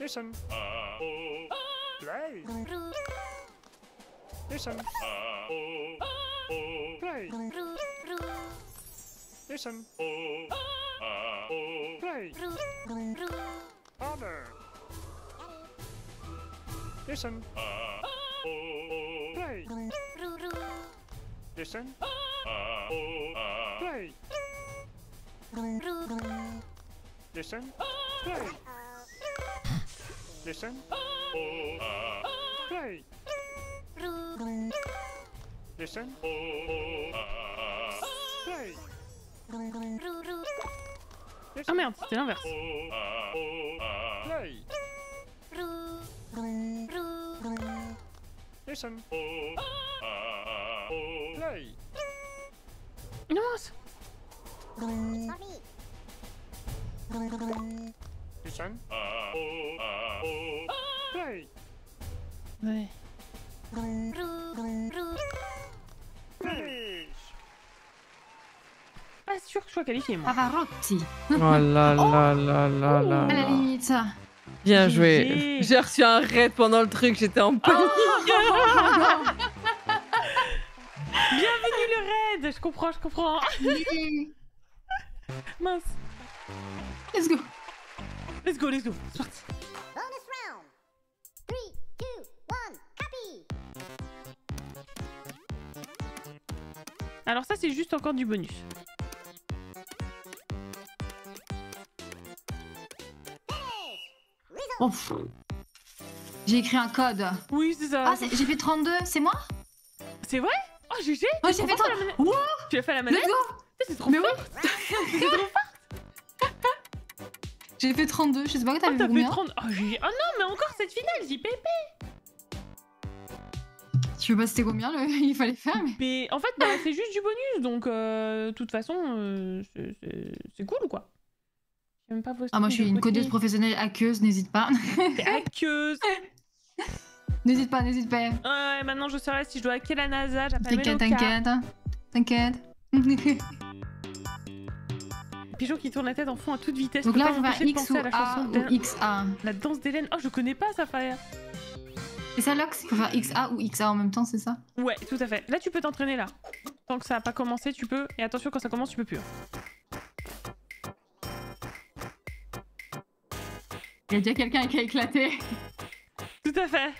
Listen. Play. Listen. Play. Listen. Play. Honor. Listen. Uh, oh. Listen. Play. Listen. Play. Listen. Play. Listen. Play. Ah merde, c'était l'inverse. Play. Listen. Mince. Play. Ouais. Pas sûr que je choix qualifié, moi. Pavarotti. Oh là là là là là. À la là. limite, ça. Bien joué. J'ai reçu un raid pendant le truc, j'étais en panique. Je comprends, je comprends. Mince. Let's go. Let's go, let's go. C'est parti. Bonus round. Three, two, one, happy. Alors ça, c'est juste encore du bonus. Oh. J'ai écrit un code. Oui, c'est ça. Ah, j'ai fait 32, c'est moi? C'est vrai? Oh, GG Oh, j'ai Trop fait fort, 32. la manette. Wow, Tu as fait la manette C'est trop Mais fort. C'est trop fort. J'ai fait 32, je sais pas que t'as Oh, fait combien 30. Oh. Oh non, mais encore cette finale, JPP. Je sais pas c'était combien le... il fallait faire, mais... Mais en fait, bah, c'est juste du bonus, donc euh, de toute façon, euh, c'est- cool ou quoi? J'ai même pas Ah, moi je suis une codeuse professionnelle hackeuse, n'hésite pas. Hackeuse. n'hésite pas, n'hésite pas. Ouais, maintenant je saurais si je dois hacker la NASA, j'appelle T'inquiète, t'inquiète. hein. T'inquiète. Pigeon qui tourne la tête en fond à toute vitesse. Donc là, on va X ou A chanson ou. XA. La danse d'Hélène. Oh, je connais pas ça, Fire. C'est ça, Lox? Il faut faire XA ou XA en même temps, c'est ça? Ouais, tout à fait. Là, tu peux t'entraîner là. Tant que ça a pas commencé, tu peux. Et attention, quand ça commence, tu peux plus. hein. Il y a déjà quelqu'un qui a éclaté. Tout à fait.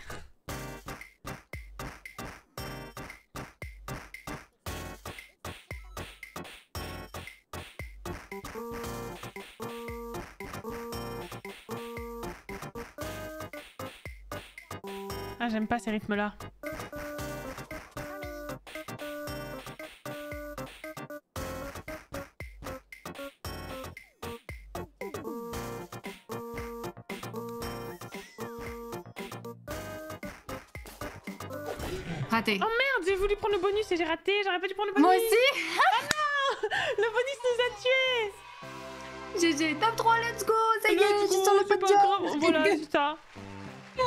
Ah, j'aime pas ces rythmes-là. Raté. Merde, j'ai voulu prendre le bonus et j'ai raté. J'aurais pas dû prendre le bonus. Moi aussi Le bonus nous a tués. GG, top 3, let's go Ça y est, je suis sur le podium Voilà, c'est ça.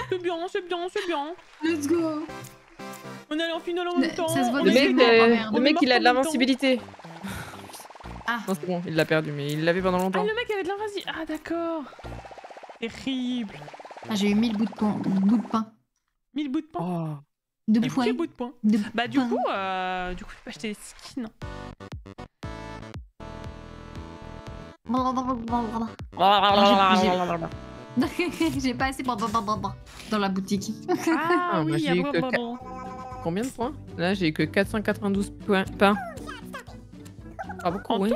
C'est bien, c'est bien, c'est bien. Let's go On est allé en finale en même temps. ça se voit on Le mec, euh, oh le il a de l'invincibilité. Ah, Non, c'est bon, il l'a perdu, mais il l'avait pendant Ah, longtemps. le mec avait de l'invasi. Ah, d'accord. Terrible. Ah, j'ai eu 1000 bouts de pain. Bouts de pain. 1000 bouts de pain. Oh. De points. bout de pain. De Bah, du pain. coup, euh, du coup, je peux acheter des skins. j'ai pas assez dans la boutique. Ah, Ah, ah, eu que. Combien de points? Là, j'ai que 492 points. Pas beaucoup, En oui.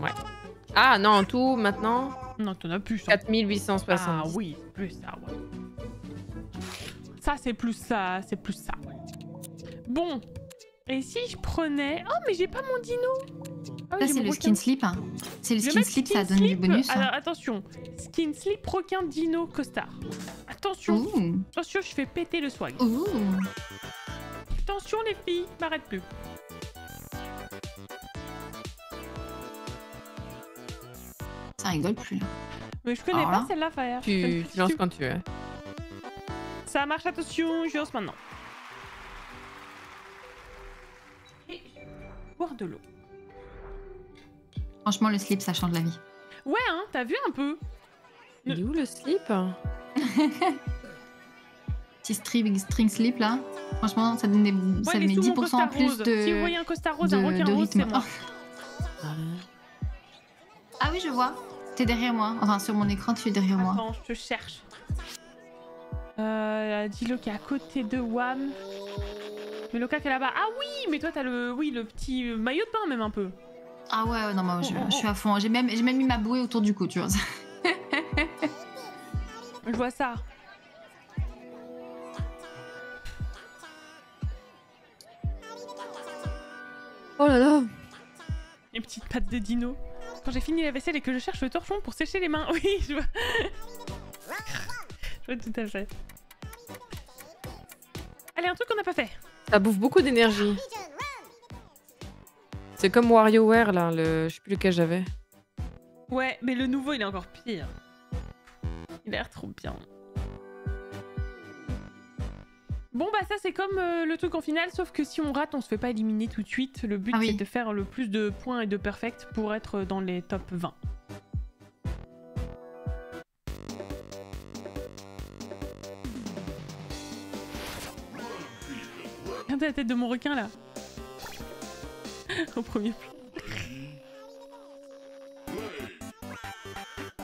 Ouais. Ah non, en tout, maintenant, Non, t'en as plus. ça. 4870. Ah oui, plus ça, ouais. Ça, c'est plus ça, c'est plus ça. Bon. Et si je prenais... Oh, mais j'ai pas mon dino ah, oui, Ça, j'ai c'est le skin slip. hein. C'est le skin slip, ça donne du bonus. hein. Alors, attention. Skin slip, requin, dino, costard. Attention, Ouh. attention, je fais péter le swag. Ouh. Attention, les filles, m'arrête plus. Ça rigole plus. Mais je connais Alors pas là, celle-là, Fire. Je Tu, tu pas lances quand tu veux. Ça marche, attention, je lance maintenant. Et boire de l'eau. Franchement, le slip, ça change la vie. Ouais, hein, t'as vu un peu Il est où le slip Petit string, string slip là. Franchement, ça donne, des, ça Ouais, il est met sous mon 10% en plus rose. de. Si vous voyez un costard rose, de, un requin rose, c'est rythme. moi. Ah oui, je vois. T'es derrière moi. Enfin, sur mon écran, tu es derrière moi. Attends, je te cherche. Euh, Dilo qui est à côté de Wam. Mais Loka qui est là-bas. Ah oui, mais toi t'as le, oui, le petit maillot de bain même un peu. Ah ouais, ouais, non, moi, je, je suis à fond. J'ai même, j'ai même mis ma bouée autour du cou, tu vois. Je vois ça. Oh là là Les petites pattes de dino. Quand j'ai fini la vaisselle et que je cherche le torchon pour sécher les mains. Oui, je vois. je vois tout à fait. Allez, un truc qu'on n'a pas fait. Ça bouffe beaucoup d'énergie. C'est comme WarioWare là, le... je sais plus lequel j'avais. Ouais, mais le nouveau il est encore pire. Il a l'air trop bien. Bon bah ça c'est comme euh, le truc en finale, sauf que si on rate, on se fait pas éliminer tout de suite. Le but Ah oui. c'est de faire le plus de points et de perfect pour être dans les top 20. Regardez la tête de mon requin là. Au premier plan.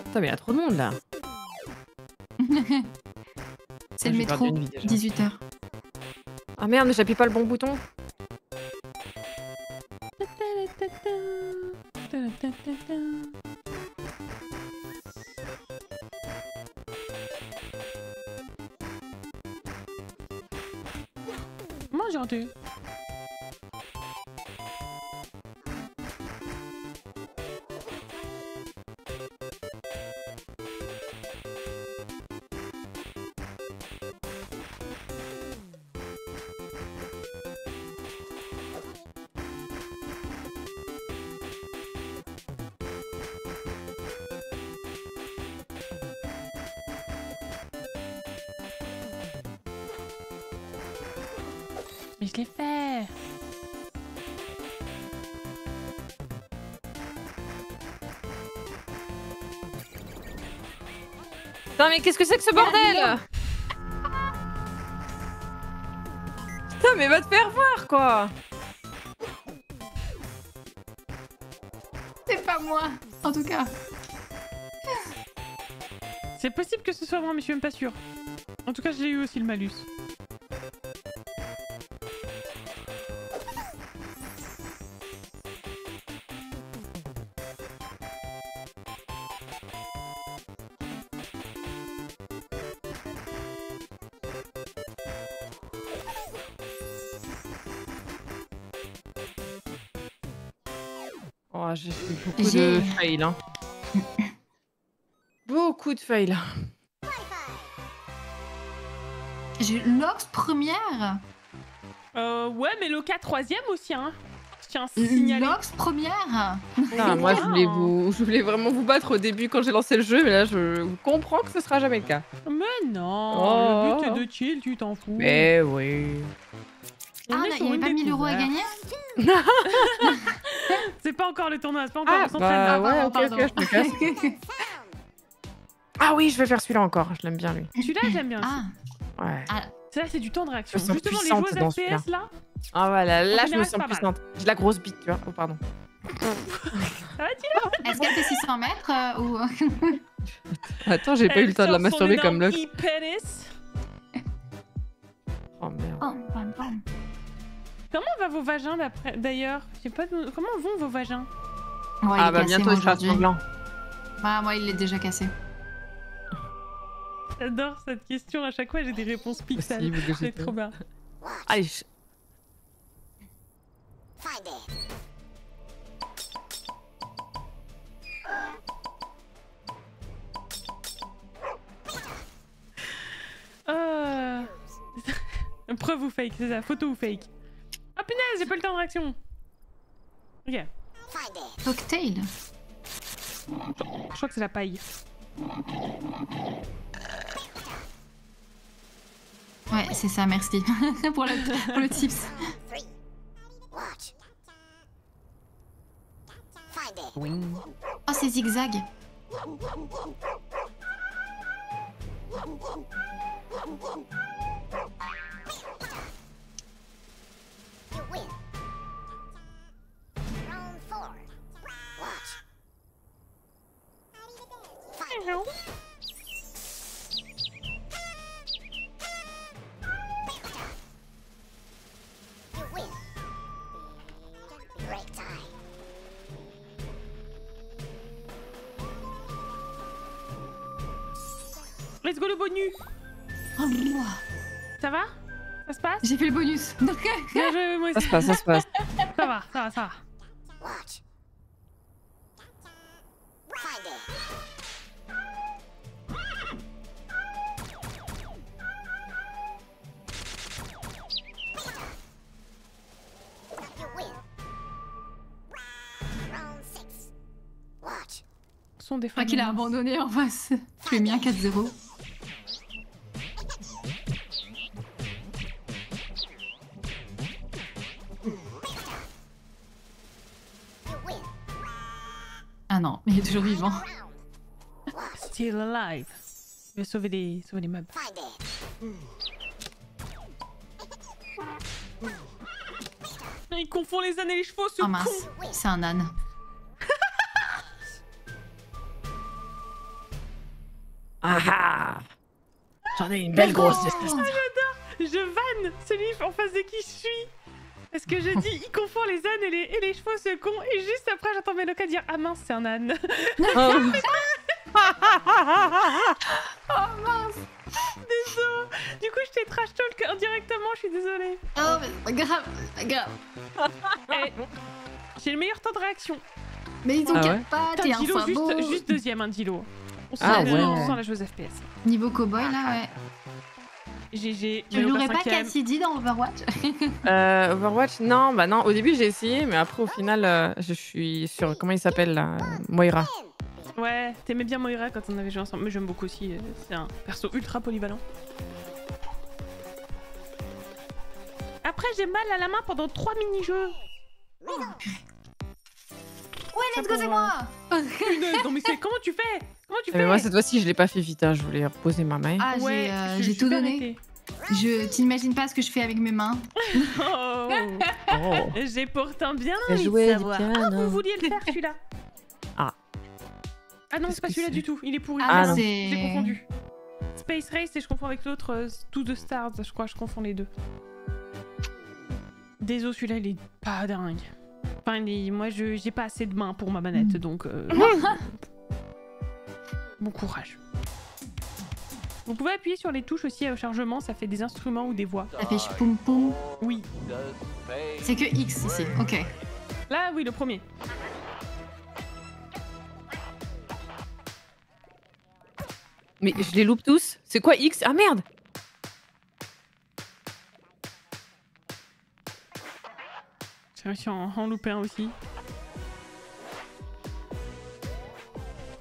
Putain, mais il y a trop de monde là. C'est le perdu métro, une vie, déjà. 18h. Ah merde, mais j'appuie pas le bon bouton. Moi j'ai raté. Putain, mais qu'est-ce que c'est que ce bordel Putain, mais va te faire voir quoi C'est pas moi, en tout cas. C'est possible que ce soit moi, mais je suis même pas sûre. En tout cas, je l'ai eu aussi le malus. Beaucoup J'ai- de fails. Hein. beaucoup de fails. J'ai l'Ox première. Euh, ouais, mais Loka troisième aussi, hein. Je tiens à signaler. L'Ox première. Putain, moi, je voulais, vous... je voulais vraiment vous battre au début quand j'ai lancé le jeu, mais là, je comprends que ce sera jamais le cas. Mais non, Oh. le but est de chill, tu t'en fous. Mais oui. On Ah, il n'y avait pas 1000 euros à gagner C'est pas encore le tournoi, c'est pas encore Ah, on s'entraîne. bah ouais, ok, ok, je me casse. Ah oui, je vais faire celui-là encore, je l'aime bien lui. Celui-là, j'aime bien aussi. Ah, Ouais. Ça, c'est du temps de réaction. Je Justement, les joueuses dans FPS là, Ah voilà, là, je me sens puissante. J'ai de la grosse bite, tu vois. Oh, pardon. ça va, tu est-ce qu'elle fait 600 mètres euh, ou... Attends, j'ai pas eu le temps de la masturber comme e-penis. Oh merde. Oh, bam, bam. Comment va vos vagins d'ailleurs pas de- comment vont vos vagins Ah bah cassé, bientôt il sera aujourd'hui. sanglant. Bah, moi, il est déjà cassé. J'adore cette question, à chaque fois j'ai des réponses que C'est j'ai trop bien. Allez, je-. Euh... Preuve ou fake, c'est ça, photo ou fake. Punaise, j'ai pas le temps de réaction. Ok. Cocktail. je crois que c'est la paille. Ouais, c'est ça, merci. pour, le, pour le tips. Oh, c'est zigzag. You win. Round four. Watch. Find. You win. Break time. Let's go le bonus Oh, moi. Ça va Ça se passe J'ai fait le bonus. Donc, Bien joué, moi ça aussi. se passe, ça se passe. Ça va, ça va, ça va. Des je crois qu'il a abandonné en face. Je lui ai mis un 4-0. Il est toujours vivant. Still alive. Je vais sauver les, sauver les meubles. Il confond les ânes et les chevaux, ce Oh con mince, c'est un âne. Ah ah J'en ai une belle grosse. Je vanne celui en face de qui je suis Parce que je dis, il confond les ânes et les, et les chevaux, ce con. Et juste après, j'entends Meloka dire Ah mince, c'est un âne. Oh. Oh mince. Désolé Du coup, je t'ai trash talk indirectement, je suis désolée. Oh, mais c'est pas grave, c'est pas grave. Eh, J'ai le meilleur temps de réaction. Mais ils ont Ah qu'à ouais pas, t'es un Dilo, juste, juste deuxième, hein, Dilo. On sent, Ah la- ouais. on sent la chose FPS Niveau cowboy, là, ouais. GG, Tu jouerais pas. Cassidy dans Overwatch Euh, Overwatch, non, bah non. Au début, j'ai essayé, mais après, au final, euh, je suis sur. Comment il s'appelle là Moira. Ouais, t'aimais bien Moira quand on avait joué ensemble, mais j'aime beaucoup aussi, euh, c'est un perso ultra polyvalent. Après, j'ai mal à la main pendant 3 mini-jeux. Ouais, let's go, c'est moi Punaise, non mais c'est comment tu fais? Comment tu Mais fais moi, cette fois-ci, je l'ai pas fait vite. hein, Je voulais reposer ma main. Ah, Ouais, j'ai euh, j'ai tout donné. arrêtée. Je t'imagines pas ce que je fais avec mes mains. Oh, Oh. j'ai pourtant bien J'ai envie de joué du savoir. Ah, vous vouliez le faire celui-là Ah. Ah non, c'est pas celui-là du tout, il est pourri. Ah, Ah, c'est. J'ai confondu. Space Race et je confonds avec l'autre, euh, To The Stars, je crois, je confonds les deux. Désolé, celui-là, il est pas dingue. Enfin, il est- moi, je j'ai pas assez de mains pour ma manette, Mm. donc... euh, bon courage. Vous pouvez appuyer sur les touches aussi au chargement, ça fait des instruments ou des voix. Ça fait poum poum. Oui. C'est que X ici, ok. Là, oui, le premier. Mais je les loupe tous. C'est quoi X? Ah merde J'ai réussi à en, en louper un aussi.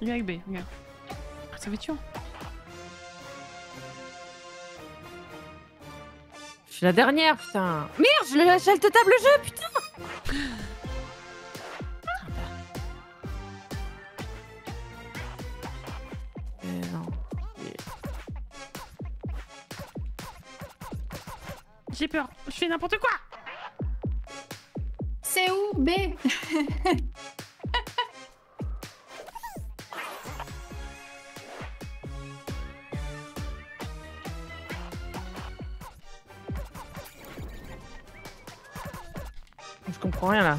YB, regarde. Ça va être chiant. Je suis la dernière, putain. Merde, je le- j'ai le table jeu, putain Euh, non. J'ai peur, je fais n'importe quoi C'est où B? comprends rien là.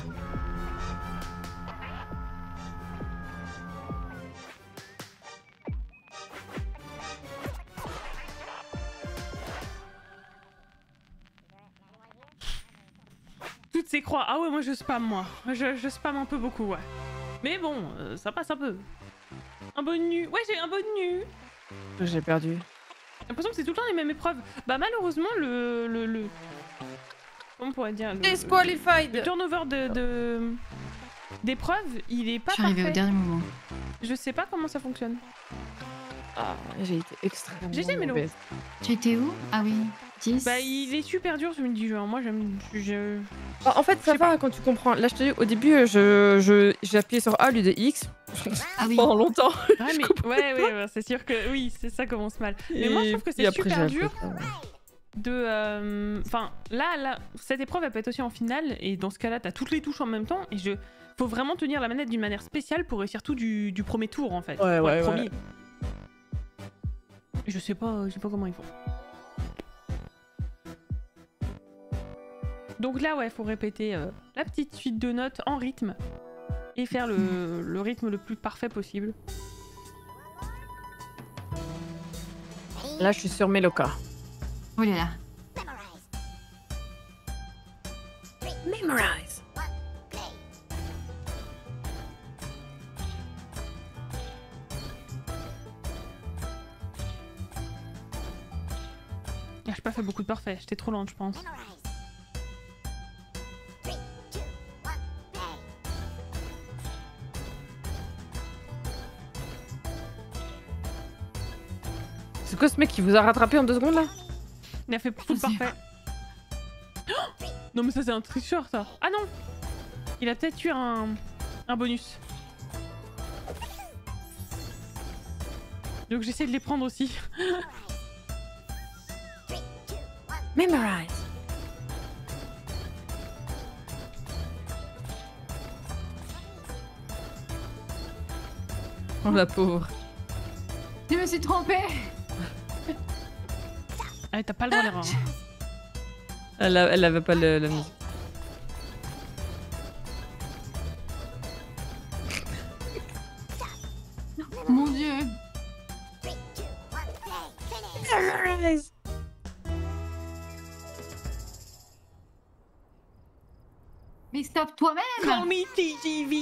Toutes ces croix. Ah ouais, moi je spam, moi. Je, je spam un peu beaucoup, ouais. Mais bon, euh, ça passe un peu. Un bon nu. Ouais, j'ai un bon nu. J'ai perdu. J'ai l'impression que c'est tout le temps les mêmes épreuves. Bah malheureusement, le... le, le... On pourrait dire le, le Disqualified turnover de... de... d'épreuves, il est pas Je suis arrivée au dernier moment. Je sais pas comment ça fonctionne. Ah, j'ai été extrêmement GG, Mélo. Tu étais où? Ah oui, 10. Bah il est super dur ce mini-jeu. hein. Moi j'aime... Je... Bah, en fait, ça va quand tu comprends. Là, je te dis, au début, euh, je, je, j'ai appuyé sur A au lieu de X Ah oui. pendant longtemps. Ouais, mais... ouais, ouais, ouais, c'est sûr que oui, c'est ça commence mal. Mais moi, je trouve que c'est super dur. appris ça, ouais. De. euh, Enfin, là, là, cette épreuve, elle peut être aussi en finale, et dans ce cas-là, t'as toutes les touches en même temps, et je. Faut vraiment tenir la manette d'une manière spéciale pour réussir tout du, du premier tour, en fait. Ouais, ouais. Je sais pas, je sais pas comment ils font. Donc là, ouais, faut répéter euh, la petite suite de notes en rythme et faire le, le rythme le plus parfait possible. Là, je suis sur Meloka. Oh là. Memorize. Ah, J'ai pas fait beaucoup de parfait, j'étais trop lente, je pense. C'est quoi ce mec qui vous a rattrapé en deux secondes là? Il a fait tout parfait. Oh non mais ça c'est un tricheur ça. Ah non Il a peut-être eu un, un bonus. Donc j'essaie de les prendre aussi. Memorize. Oh la pauvre. Je me suis trompée. Ah, t'as pas le droit d'erreur. hein. Elle, a- elle avait pas le, la musique. Mon dieu. Mais stop toi-même. Call me TGV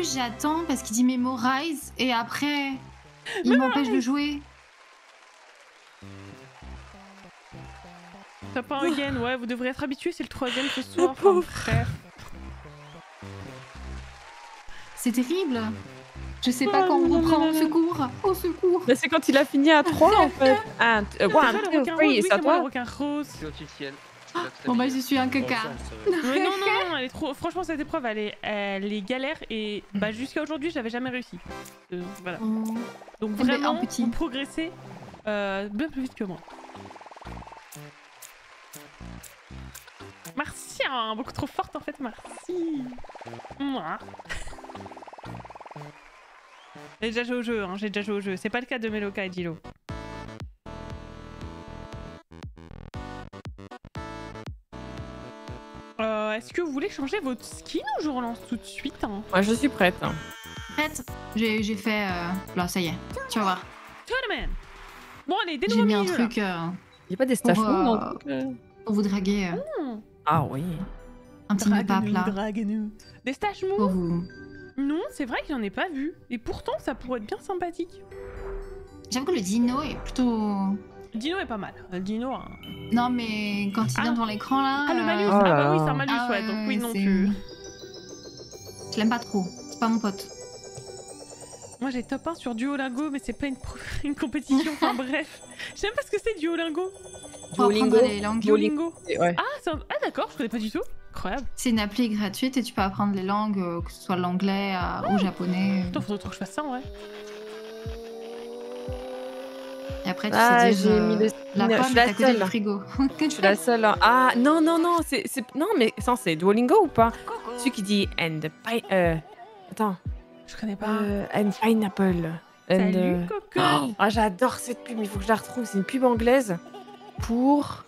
plus j'attends parce qu'il dit Memorize et après il m'empêche de jouer. T'as pas un gain, ouais, vous devrez être habitués, c'est le troisième ce soir. pauvre. enfin, frère. C'est terrible. Je sais pas quand on reprend. Au secours. Au secours. Mais c'est quand il a fini à 3 en fait. Un, euh, C'est ça, one, le two, requin three, rose, oui, c'est à le toi. requin rose. C'est officiel. Bon bah je suis un caca. Mais non, non, non, elle est trop... Franchement, cette épreuve, elle est, elle est galère et bah, jusqu'à aujourd'hui, j'avais jamais réussi. Euh, voilà. Oh. Donc Eh ben, vraiment, petit. vous progressez euh, bien plus vite que moi. Merci, hein, beaucoup trop forte en fait, merci. Mouah. J'ai déjà joué au jeu, hein, j'ai déjà joué au jeu. C'est pas le cas de Meloka et Jilo. Est-ce que vous voulez changer votre skin ou je relance tout de suite hein Moi je suis prête. hein. Prête J'ai fait. euh, Là ça y est. Tu vas voir. Tournament Bon allez, des J'ai mis un truc euh, Il y a pas des stages Pour, dans le euh, truc, euh pour vous draguer. euh, Ah oui. un petit pape là. drague-nous. Des stages mous Pour vous. Non, c'est vrai que j'en ai pas vu. Et pourtant, ça pourrait être bien sympathique. J'avoue que le dino est plutôt. Dino est pas mal. Le Dino. hein. Non mais quand il Ah. vient devant l'écran là. Ah, le euh, malus Oh Ah, bah oui, c'est un malus, ah ouais. Donc, oui, ouais, non plus. Je l'aime pas trop. C'est pas mon pote. Moi, j'ai top 1 sur Duolingo, mais c'est pas une, pro- une compétition. enfin, bref. J'aime pas ce que c'est Duolingo. Pour apprendre Duolingo. les langues. Duolingo. Ouais. Ah, c'est un- ah, d'accord, je connais pas du tout. Incroyable. C'est une appli gratuite et tu peux apprendre les langues, euh, que ce soit l'anglais euh, ou japonais. Putain, faudrait trop que je fasse ça, en vrai. Et après tu Ah, sais dire j'ai euh, mis le- la je pomme suis est la à côté seule. du frigo. Je suis la seule. hein. Ah non non non, c'est non mais ça c'est Duolingo ou pas? Celui qui dit and pi- euh, attends Je connais pas. euh, and pineapple. And, Salut, euh, Coco. oh, ah j'adore cette pub, il faut que je la retrouve. C'est une pub anglaise pour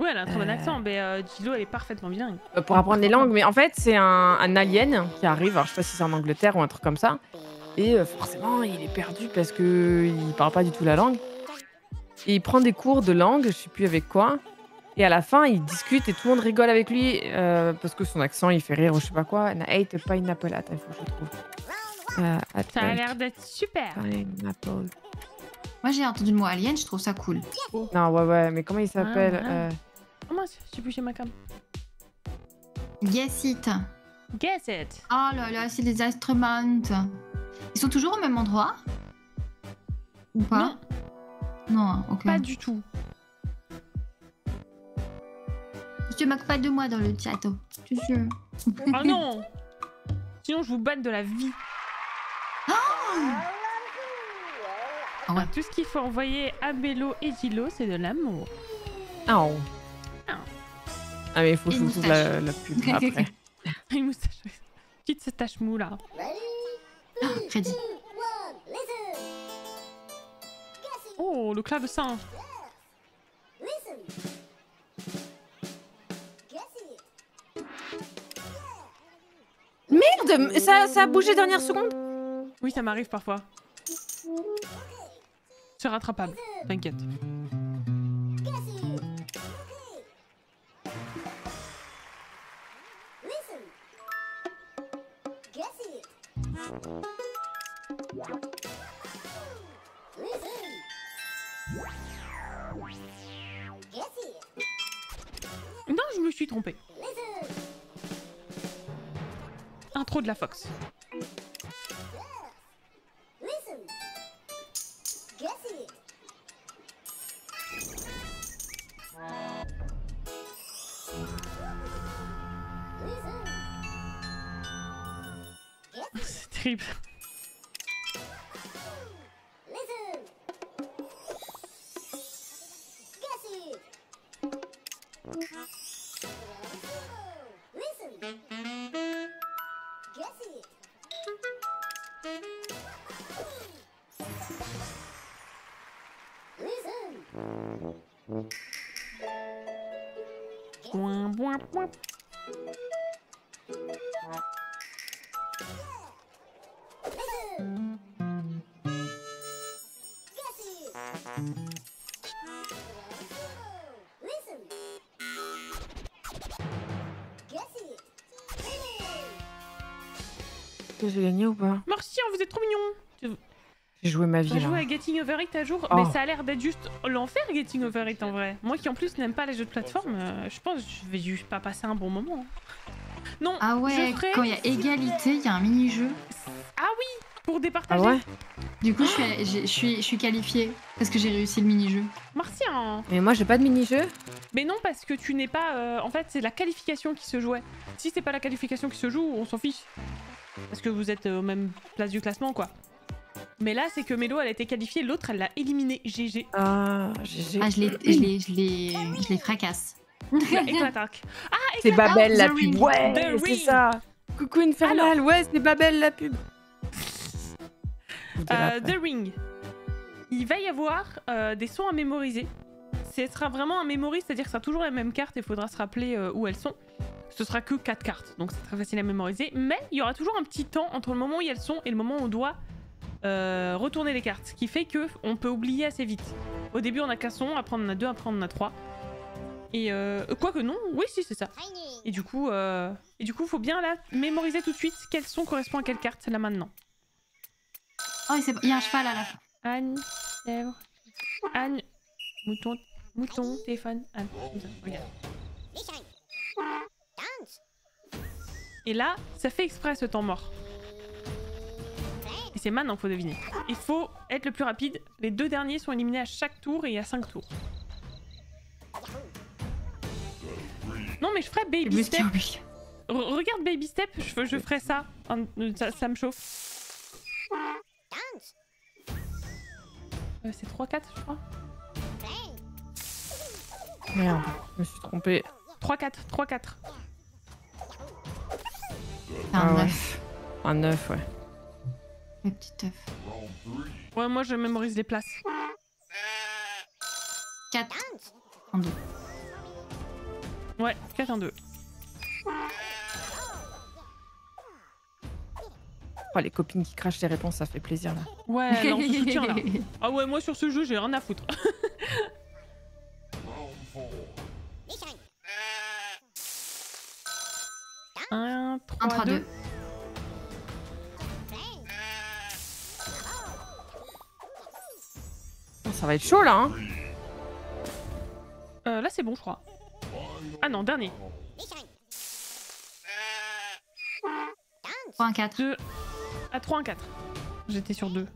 Ouais, elle a un très bon accent, mais euh, Gilo, elle est parfaitement bilingue. euh, pour apprendre les langues. Mais en fait c'est un, un alien qui arrive. Alors je sais pas si c'est en Angleterre ou un truc comme ça. Et euh, forcément il est perdu parce que il parle pas du tout la langue. Et il prend des cours de langue, je sais plus avec quoi. Et à la fin, il discute et tout le monde rigole avec lui euh, parce que son accent, il fait rire ou je sais pas quoi. And I ate a pineapple. Attends, il faut que je le trouve. Euh, Ça a l'air d'être super. Pineapple. Moi j'ai entendu le mot alien, je trouve ça cool. Non, ouais, ouais, mais comment il s'appelle Ah, euh, Oh mince, j'ai bougé ma cam. Guess it. Guess it. Oh là là, c'est les instruments. Ils sont toujours au même endroit? Ou pas? Non, Non, ok. pas du tout. Tu moques pas de moi dans le chat. oh. Tu sais. Oh non Sinon, je vous banne de la vie. Ah ouais. Tout ce qu'il faut envoyer à Mélo et Gilo, c'est de l'amour. Ah, oh. Ah. Ah, mais il faut que je vous trouve la, la pub après. Une moustache. Petite moustache mou là. Crédit. Oh, le clavecin. Merde, ça, ça a bougé dernière seconde. Oui, ça m'arrive parfois. C'est rattrapable, t'inquiète. La Fox. J'ai gagné ou pas Merci, hein, vous êtes trop mignons. J'ai joué ma vie joué là. à Getting Over It à jour Oh. Mais ça a l'air d'être juste l'enfer, Getting Over It en vrai. Moi qui en plus n'aime pas les jeux de plateforme, euh, je pense que je vais juste pas passer un bon moment. Non, Ah ouais, je ferai... quand il y a égalité, il y a un mini-jeu. Ah oui Pour Ah départager. ouais Du coup, je suis, j'ai- je suis, je suis qualifiée parce que j'ai réussi le mini-jeu. Merci, hein. Mais moi j'ai pas de mini-jeu. Mais non, parce que tu n'es pas. euh, En fait, c'est la qualification qui se jouait. Si c'est pas la qualification qui se joue, on s'en fiche. Parce que vous êtes euh, aux mêmes places du classement, quoi. Mais là, c'est que Mélo, elle a été qualifiée, l'autre, elle l'a éliminé. GG. Ah, GG. Ah, je les, je les, je les, je les fracasse. Éclatac. Ah, C'est Babel la pub. Ouais, c'est ça. Coucou Infernal. Ouais, c'est Babel la pub. Euh. The Ring. Il va y avoir euh, des sons à mémoriser. Ce sera vraiment un memory, c'est-à-dire que ce sera toujours les mêmes cartes et il faudra se rappeler euh, où elles sont. Ce sera que 4 cartes, donc c'est très facile à mémoriser. Mais il y aura toujours un petit temps entre le moment où elles sont et le moment où on doit euh, retourner les cartes. Ce qui fait que on peut oublier assez vite. Au début, on a qu'un son, après on en a deux, après on en a trois. Et euh, quoi que non, oui, si, c'est ça. Et du coup, euh, et du coup, faut bien là mémoriser tout de suite quel son correspond à quelle carte là maintenant. Oh, il y a un cheval à la fin. Anne, chèvre, Anne, mouton, mouton, téléphone, ça, regarde. Et là, ça fait exprès ce temps mort. Et c'est maintenant qu'il faut deviner. Il faut être le plus rapide. Les deux derniers sont éliminés à chaque tour et il y a cinq tours. Non mais je ferai C'est Baby Step. Regarde Baby Step, je, je ferai ça. Un- Ça, ça me chauffe. Dance. Euh, c'est 3-4 je crois. Merde, je me suis trompée. 3-4, 3-4. C'est un Ah ouais. œuf. Un 9, ouais. Le petit œuf. Ouais, moi je mémorise les places. 4 Dance. en 2. Ouais, 4 en 2. Oh, les copines qui crachent les réponses, ça fait plaisir là. Ouais, là on se soutient là. Ah ouais, moi sur ce jeu, j'ai rien à foutre. 1, 3, 1, 3, 2. 2. Play. Oh, ça va être chaud là, hein Euh, là c'est bon, je crois. Ah non, dernier. Listen. 3, 1, 4. 2. À 3, 1, 4. J'étais sur 2.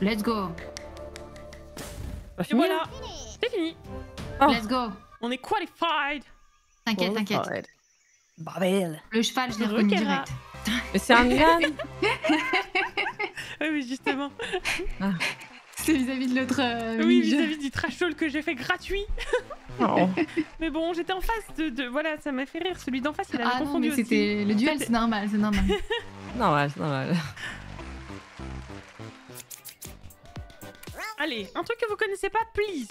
Let's go. Et voilà, c'est fini. Oh. Let's go. On est qualified. T'inquiète, t'inquiète. Babel. Le cheval, je l'ai reconnu direct. Mais c'est un âne Oui, mais justement. C'est vis-à-vis de l'autre euh, oui, vis-à-vis du trash que j'ai fait gratuit. Oh. Mais bon, j'étais en face de, de- Voilà, ça m'a fait rire. Celui d'en face, il avait Ah non, confondu mais aussi. c'était le duel, c'est normal, c'est normal. Normal, c'est normal. Allez, un truc que vous connaissez pas, please.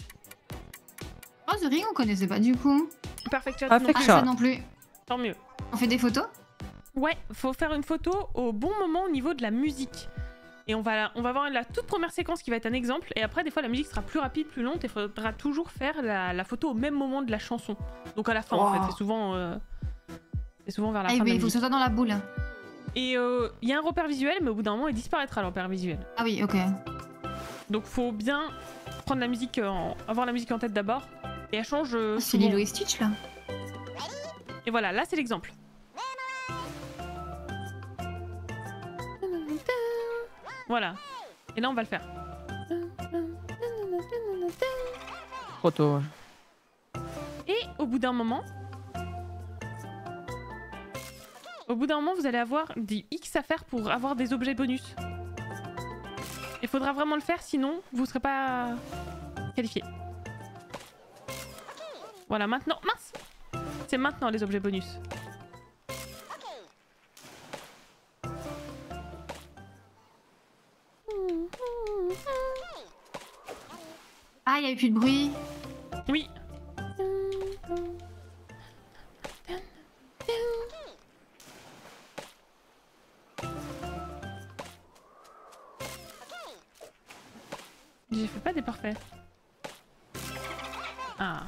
Oh, The Ring, on connaissait pas du coup. Perfect shot, Perfect non. Ah, ça non plus. Tant mieux. On fait des photos Ouais, faut faire une photo au bon moment au niveau de la musique. Et on va, on va voir la toute première séquence qui va être un exemple. Et après, des fois, la musique sera plus rapide, plus lente. Et il faudra toujours faire la, la photo au même moment de la chanson. Donc à la fin, en fait. C'est souvent, euh, c'est souvent vers la Ah, fin de mais la il faut que ce musique. soit dans la boule. Et euh, il y a un repère visuel, mais au bout d'un moment, il disparaîtra le repère visuel. Ah oui, ok. Donc faut bien prendre la musique, en- avoir la musique en tête d'abord. Et elle change. euh, Ah, C'est. Lilo et Stitch là. Et voilà, là c'est l'exemple. Voilà. Et là on va le faire. Trop tôt. Et au bout d'un moment, Au bout d'un moment, vous allez avoir des X à faire pour avoir des objets bonus. Il faudra vraiment le faire, sinon vous serez pas qualifié. Voilà, maintenant. Mince C'est maintenant les objets bonus. Ah, il n'y avait plus de bruit. Oui. J'ai fait pas des parfaits. Ah.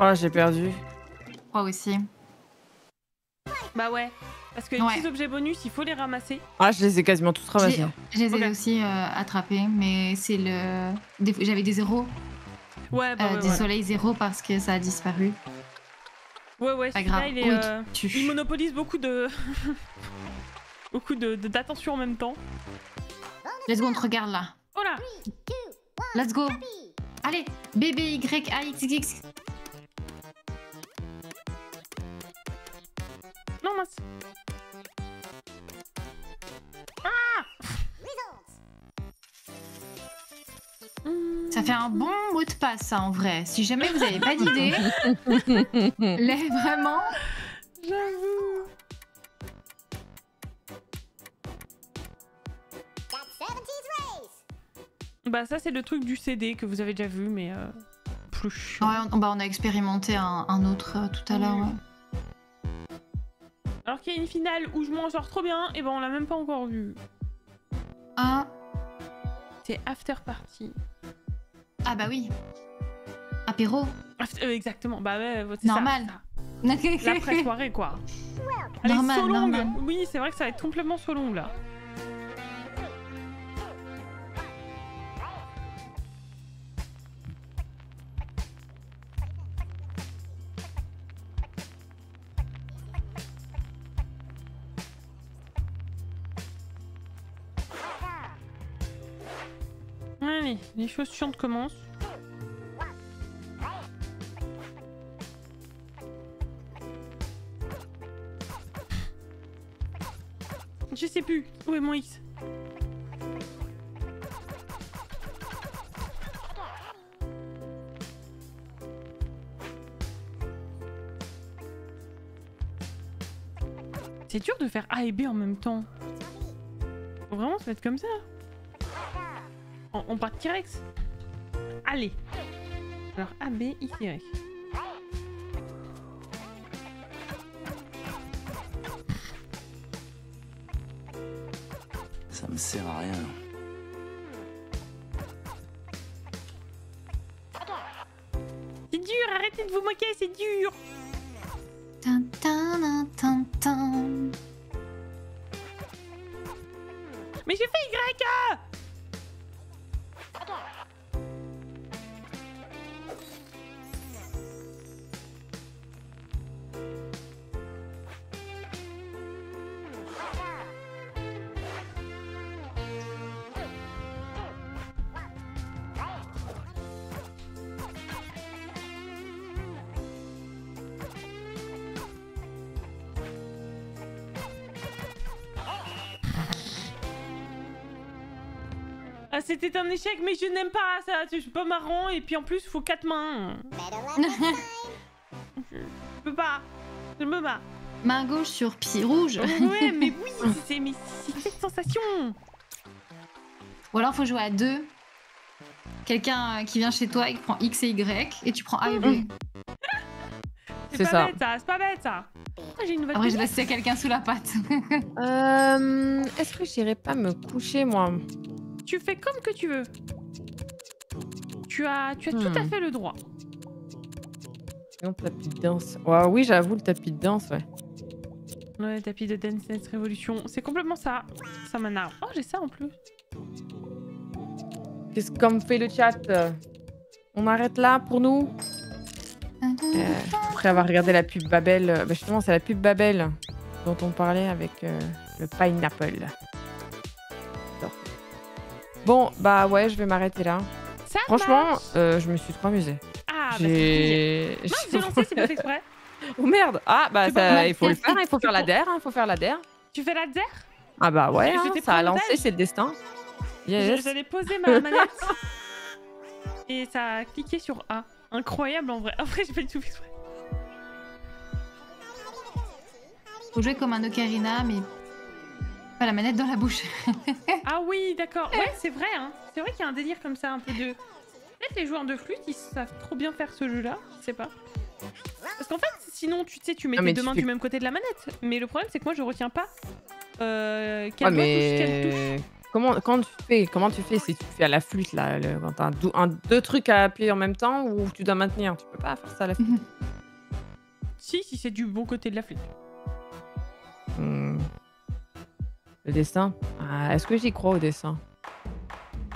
Oh, j'ai perdu. Moi aussi. Bah ouais. Parce que les Ouais. petits objets bonus, il faut les ramasser. Ah, je les ai quasiment tous ramassés. Je les ai aussi euh, attrapés, mais c'est le. J'avais des zéros, Ouais, bah euh, ouais, des ouais. soleils zéros parce que ça a disparu. Ouais, ouais, Pas celui-là, grave. il, est, Oui, euh, tu- il monopolise beaucoup de... beaucoup de de- d'attention en même temps. Let's go, on te regarde là. Oh là Let's go. Allez, bébé Non, mince Hmm. Ça fait un bon mot de passe, ça, en vrai. Si jamais vous n'avez pas d'idée, les vraiment. J'avoue That's 70's race. Bah ça, c'est le truc du CD que vous avez déjà vu, mais... euh, plus. Ouais, on, bah, on a expérimenté un, un autre euh, tout à l'heure. Ouais. Alors qu'il y a une finale où je m'en sors trop bien, et ben on l'a même pas encore vu. Ah, C'est After Party. ah bah oui. Apéro. After- euh, exactement, bah ouais, c'est ça, Normal. c'est ça. L'après-soirée, quoi. Elle est Normal, so longue. normal. Oui, c'est vrai que ça va être complètement so long, là. Les choses chiantes commencent. Je sais plus. Où est mon X? C'est dur de faire A et B en même temps. Faut vraiment se mettre comme ça. On, part T-Rex Allez. Alors A, B, X, Y. c'était un échec, mais je n'aime pas ça, c'est pas marrant, et puis en plus, faut quatre mains. Je peux pas. Je peux pas. Main gauche sur pied rouge. Ouais, mais oui, c'est mais c'est cette sensation. Ou alors faut jouer à deux. Quelqu'un euh, qui vient chez toi et qui prend X et Y et tu prends A et B. C'est pas ça. bête ça, c'est pas bête ça. Ah, j'ai une nouvelle Après je laisse quelqu'un sous la patte. Euh, Est-ce que j'irai pas me coucher, moi? Tu fais comme que tu veux. Tu as, tu as tout à Hmm. fait le droit. Sinon, tapis de danse. Oui, j'avoue, le tapis de danse, ouais. Ouais, tapis de Dance Dance Révolution, c'est complètement ça. Ça m'énerve. Oh, j'ai ça en plus. Qu'est-ce qu'on fait le chat? On arrête là pour nous? Euh, Après avoir regardé la pub Babel. euh, bah justement, c'est la pub Babel dont on parlait avec euh, le pineapple. Bon, bah ouais, je vais m'arrêter là. Ça Franchement, euh, je me suis trop amusée. Ah, bah. J'ai. Lancé, c'est pas fait exprès. Oh merde Ah bah ça, il faut le faire, il faut faire la DER, hein, il faut faire la DER. Tu fais la der? Ah bah ouais, hein, ça a lancé, c'est le destin. Je- Yes. J'allais poser ma manette et ça a cliqué sur A. Incroyable en vrai. Après, j'ai pas du tout fait exprès. Faut jouer comme un ocarina, mais pas la manette dans la bouche. Ah oui, d'accord. Ouais, c'est vrai. Hein. C'est vrai qu'il y a un délire comme ça, un peu de. Peut-être les joueurs de flûte, ils savent trop bien faire ce jeu-là. Je sais pas. Parce qu'en fait, sinon, tu sais, tu mets Ah, tes deux mains fais- du même côté de la manette. Mais le problème, c'est que moi, je retiens pas. Euh, quel Ouais, doigt touche quelle touche. mais comment, quand tu fais, comment tu fais si tu fais à la flûte là, le- quand t'as un- deux trucs à appuyer en même temps ou tu dois maintenir, tu peux pas faire ça à la flûte. Si, si c'est du bon côté de la flûte. Hmm. Le dessin Ah, Est-ce que j'y crois au dessin?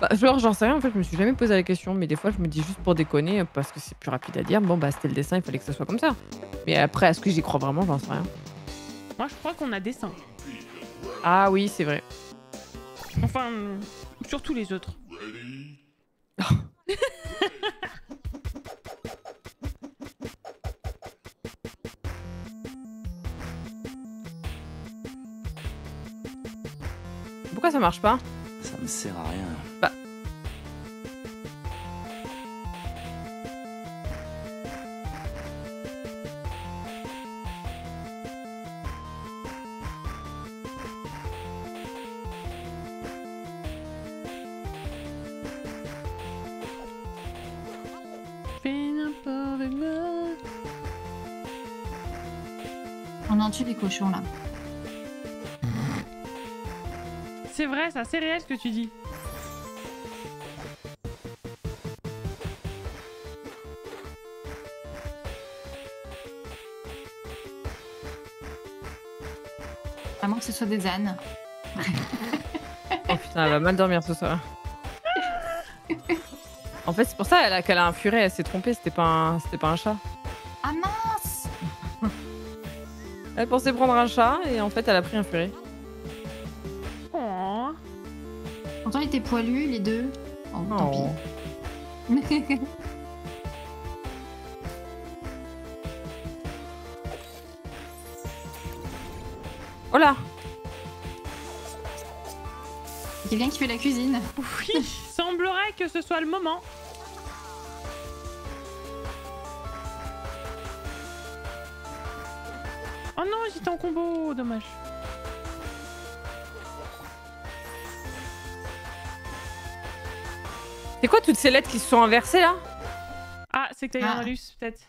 Bah, Genre, j'en sais rien, en fait, je me suis jamais posé la question, mais des fois, je me dis juste pour déconner, parce que c'est plus rapide à dire, bon, bah, c'était le dessin, il fallait que ça soit comme ça. Mais après, est-ce que j'y crois vraiment? J'en sais rien. Moi, je crois qu'on a des seins. Ah oui, c'est vrai. Enfin, surtout les autres. Pourquoi ça marche pas Ça ne sert à rien. Quoi. On en tue les cochons là. C'est vrai, ça, c'est réel ce que tu dis. Vraiment que ce soit des ânes. Oh putain, elle va mal dormir ce soir. En fait, c'est pour ça qu'elle a un furet, elle s'est trompée, c'était pas, un... c'était pas un chat. Ah mince Elle pensait prendre un chat et en fait, elle a pris un furet. Étaient poilus les deux. Oh, tant Oh. pis. Oh là Quelqu'un qui fait la cuisine. Oui, semblerait que ce soit le moment. Oh non, j'étais en combo, dommage. C'est quoi toutes ces lettres qui se sont inversées là Ah, c'est que t'as eu un Ah. malus, peut-être.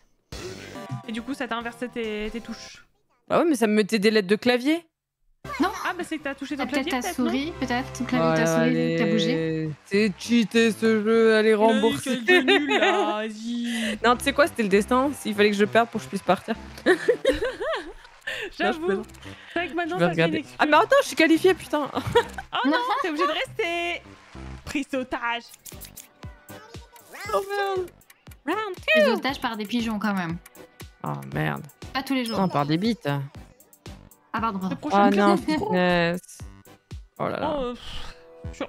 Et du coup, ça t'a inversé tes, tes touches. Bah ouais, mais ça me mettait des lettres de clavier. Ah, bah c'est que t'as touché ton Ah, peut-être clavier, ta peut-être, non souris, peut-être. Ton clavier, ta souris, t'as bougé. C'est cheaté ce jeu, allez rembourser. Nul, là, vas-y. non, tu sais quoi, c'était le destin. S'il fallait que je perde pour que je puisse partir. J'avoue. C'est vrai que maintenant, ça. Ah mais attends, je suis qualifiée, putain. Oh non, t'es obligé de rester. Prise d'otage. Oh merde. Les otages par des pigeons quand même. Oh merde. Pas tous les jours. Non, par des bites. Ah pardon. Le pardon. prochain Oh non, fitness. Oh là là. Oh, euh,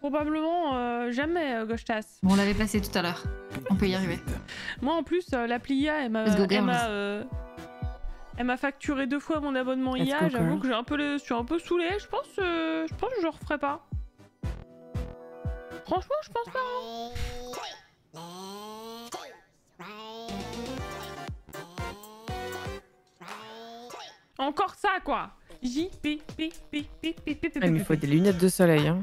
Probablement euh, jamais, euh, Gostas. Bon, on l'avait placé tout à l'heure. On peut y arriver. Moi, en plus, euh, l'appli IA, elle m'a elle euh, elle m'a facturé deux fois mon abonnement Let's IA. J'avoue que j'ai un peu le... je suis un peu saoulée. Je pense, euh, je pense que je le referai pas. Franchement, je pense pas. Encore ça, quoi. J, P, P, P, P, P, P, P, Ah, mais il faut des lunettes de soleil. Hein.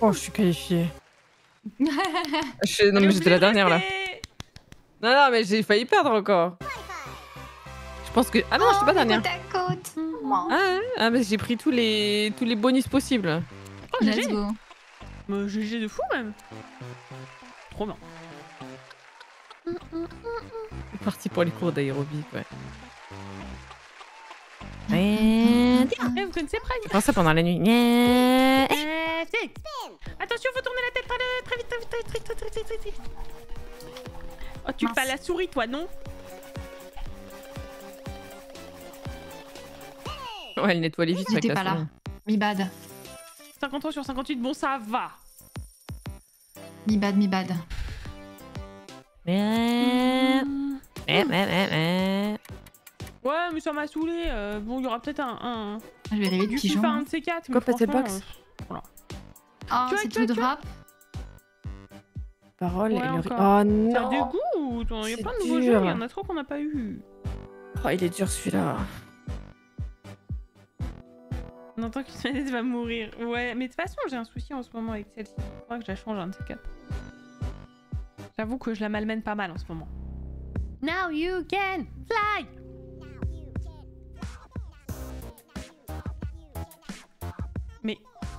Oh, je suis qualifiée. Je suis- Non, mais j'étais la dernière là. Non, non, mais j'ai failli perdre encore. Je pense que. Ah non, j'étais pas dernière. Côte à côte. Ah, ah, mais j'ai pris tous les, tous les bonus possibles. Oh, GG. Mais GG de fou même. Trop bien. C'est parti pour les cours d'aérobie, ouais. Eh, vous connaissez Prime Je pense ça pendant la nuit. Attention, faut tourner la tête très, vite, très vite, très vite, très vite, très vite, très vite. Oh, tu pas la souris, toi, non Ouais, elle nettoie les vitres avec la pas là. Mi bad. 53 sur 58, bon, ça va. Mi bad, mi bad. Ouais. Ouais, mais ça m'a saoulé. euh, bon, il y aura peut-être un, un... Je vais rêver de du pigeon. FIFA, un de ces quatre. Quoi, franchement, Box euh, Oh, Tu vois, c'est tout drap. Parole Ouais, et le. Oh non. du goût. Il y a plein de nouveaux jeux, il y en a trop qu'on n'a pas eu. Oh, il est dur celui-là. On entend que Manette va mourir. Ouais, mais de toute façon, j'ai un souci en ce moment avec celle-ci. Je crois que je la change un de ces quatre. J'avoue que je la malmène pas mal en ce moment. Now you can fly!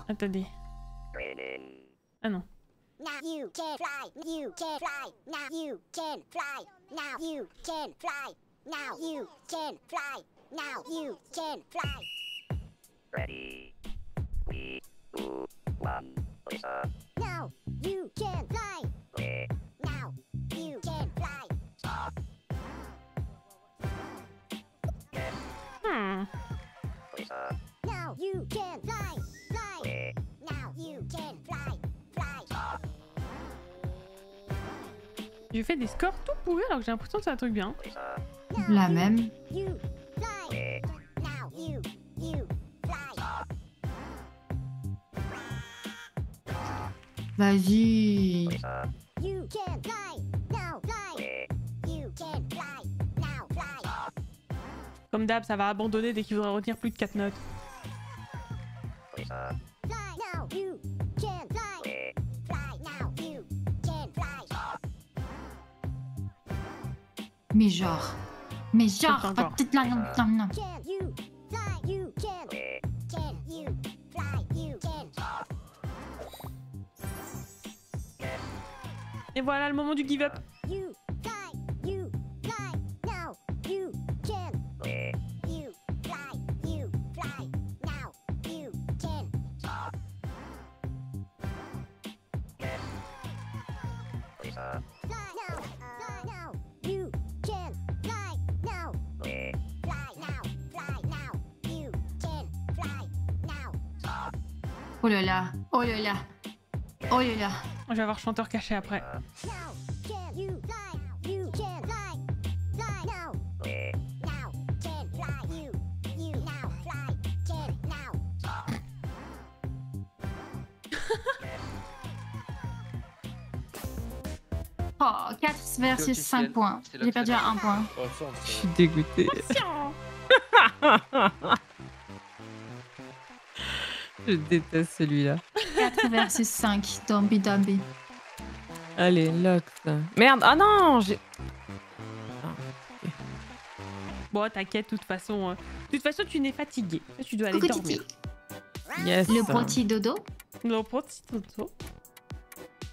Attendez. Ah non. Now you can fly. You can fly. Now you can fly. Now you can fly. Now you can fly. Now you can fly. Now you can fly. Now you can fly. Hmm. Now you can fly. Fly. Now you can fly. J'ai fait des scores tout pourris alors que j'ai l'impression que c'est un truc bien. La même. Vas-y. Comme d'hab, ça va abandonner dès qu'il voudra retenir plus de 4 notes. You fly? You can. Et voilà le moment du give up. Oh là là. Oh là là. Oh là là. Je vais avoir chanteur caché après. Oh, 4 versus officiel, 5 points. J'ai perdu à 1 point. Je suis dégoûtée. Je déteste celui-là. 4 versus 5. Dumby Dumby. Allez, Lox. Merde, ah non j'ai... Bon, t'inquiète, de toute façon. euh, De toute façon, tu n'es fatigué. Tu dois aller Coucou dormir. Titi. Yes. Le petit dodo. Le petit toto.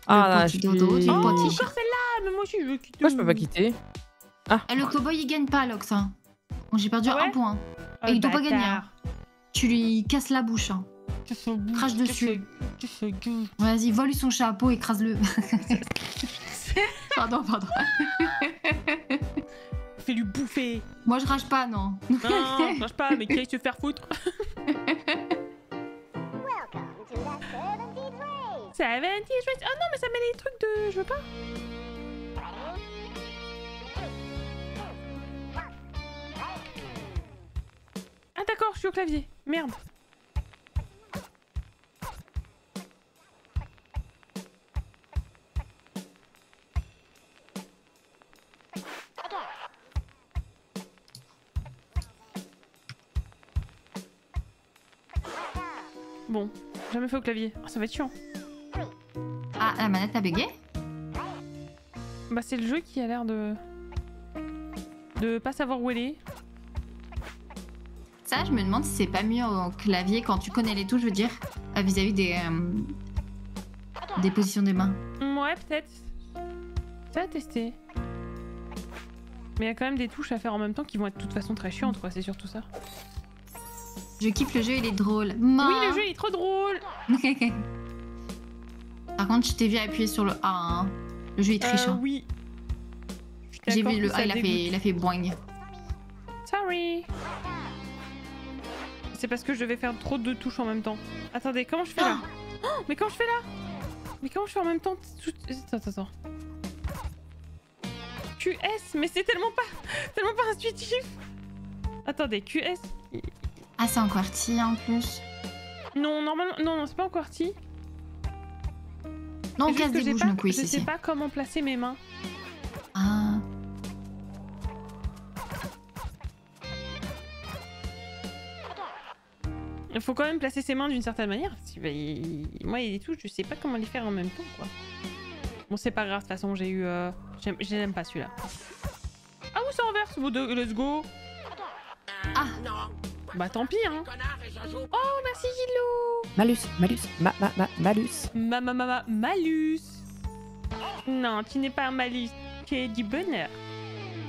Ah le là, petit je dodo suis... Oh, petit encore celle-là Mais moi je veux quitter. Moi, je peux pas quitter. Ah, Et le cowboy il gagne pas, Lox. hein. J'ai perdu Ah ouais un point. Oh, Et il doit pas gagner. hein. Tu lui casses la bouche. hein. Crache dessus. Vas-y, vole lui son chapeau, écrase-le. pardon, pardon. Fais-lui bouffer. Moi, je rage pas, non. Non, je change pas, mais qu'il se faire foutre. Welcome to the 70s race. 70 race. Ah non, mais ça met les trucs de. Je veux pas. Ah d'accord, je suis au clavier. Merde. Bon, jamais fait au clavier. Ah, ça va être chiant. Ah, la manette a bugué Bah, c'est le jeu qui a l'air de. de pas savoir où elle est. Ça, je me demande si c'est pas mieux au clavier quand tu connais les touches, je veux dire, euh, vis-à-vis des, euh, des positions des mains. Ouais, peut-être. Ça à tester. Mais il y a quand même des touches à faire en même temps qui vont être de toute façon très chiantes, quoi. C'est surtout ça. Je kiffe le jeu, il est drôle. Oui, le jeu il est trop drôle. Par contre, je t'ai vu appuyer sur le A. hein. Le jeu est Euh, trichant. oui. Je suis J'ai vu le A, il a fait, il a fait boing. Sorry. C'est parce que je vais faire trop de touches en même temps. Attendez, comment je fais là Oh, Mais comment je fais là Mais comment je fais en même temps Attends, attends, attends. QS, mais c'est tellement pas, tellement pas intuitif. Attendez, QS. Ah, c'est en QWERTY en plus. Non, normalement, non, non, c'est pas en QWERTY. Non, C'est casse des bouches, quiz Je sais pas comment placer mes mains. Ah. Il faut quand même placer ses mains d'une certaine manière. bah, il- Moi, il y a des touches, je sais pas comment les faire en même temps, quoi. Bon, c'est pas grave, de toute façon, j'ai eu. euh, j'aime- pas celui-là. Ah, ou ça inverse Let's go Ah. Bah, tant pis, hein Oh, merci, Gilo Malus, malus, ma, ma, ma, malus. Ma, ma, ma, ma- malus Non, tu n'es pas un malus, tu es du bonheur.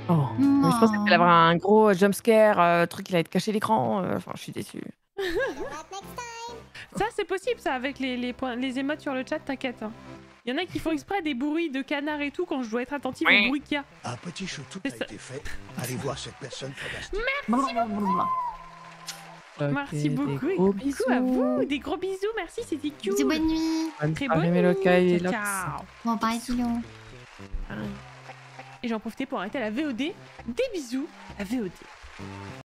Oh. Mais je pensais Non. qu'elle allait avoir un gros jumpscare, euh, truc qui allait être caché l'écran. euh, Enfin, je suis déçue. Ça, c'est possible, ça, avec les, les, points, les émotes sur le chat, t'inquiète. hein. Il y en a qui font exprès des bruits de canard et tout quand je dois être attentive au bruit qu'il y a. Un petit choutou C'est a ça. été fait. Allez voir cette personne fantastique. Blablabla. Merci beaucoup. Des et gros bisous. à vous. Des gros bisous. Merci, c'était cute. Bisous, bonne nuit. Bonne Très bonne nuit. et. Ciao. Bon, bye, Zilo. Et j'en profitais pour arrêter la VOD. Des bisous. La VOD.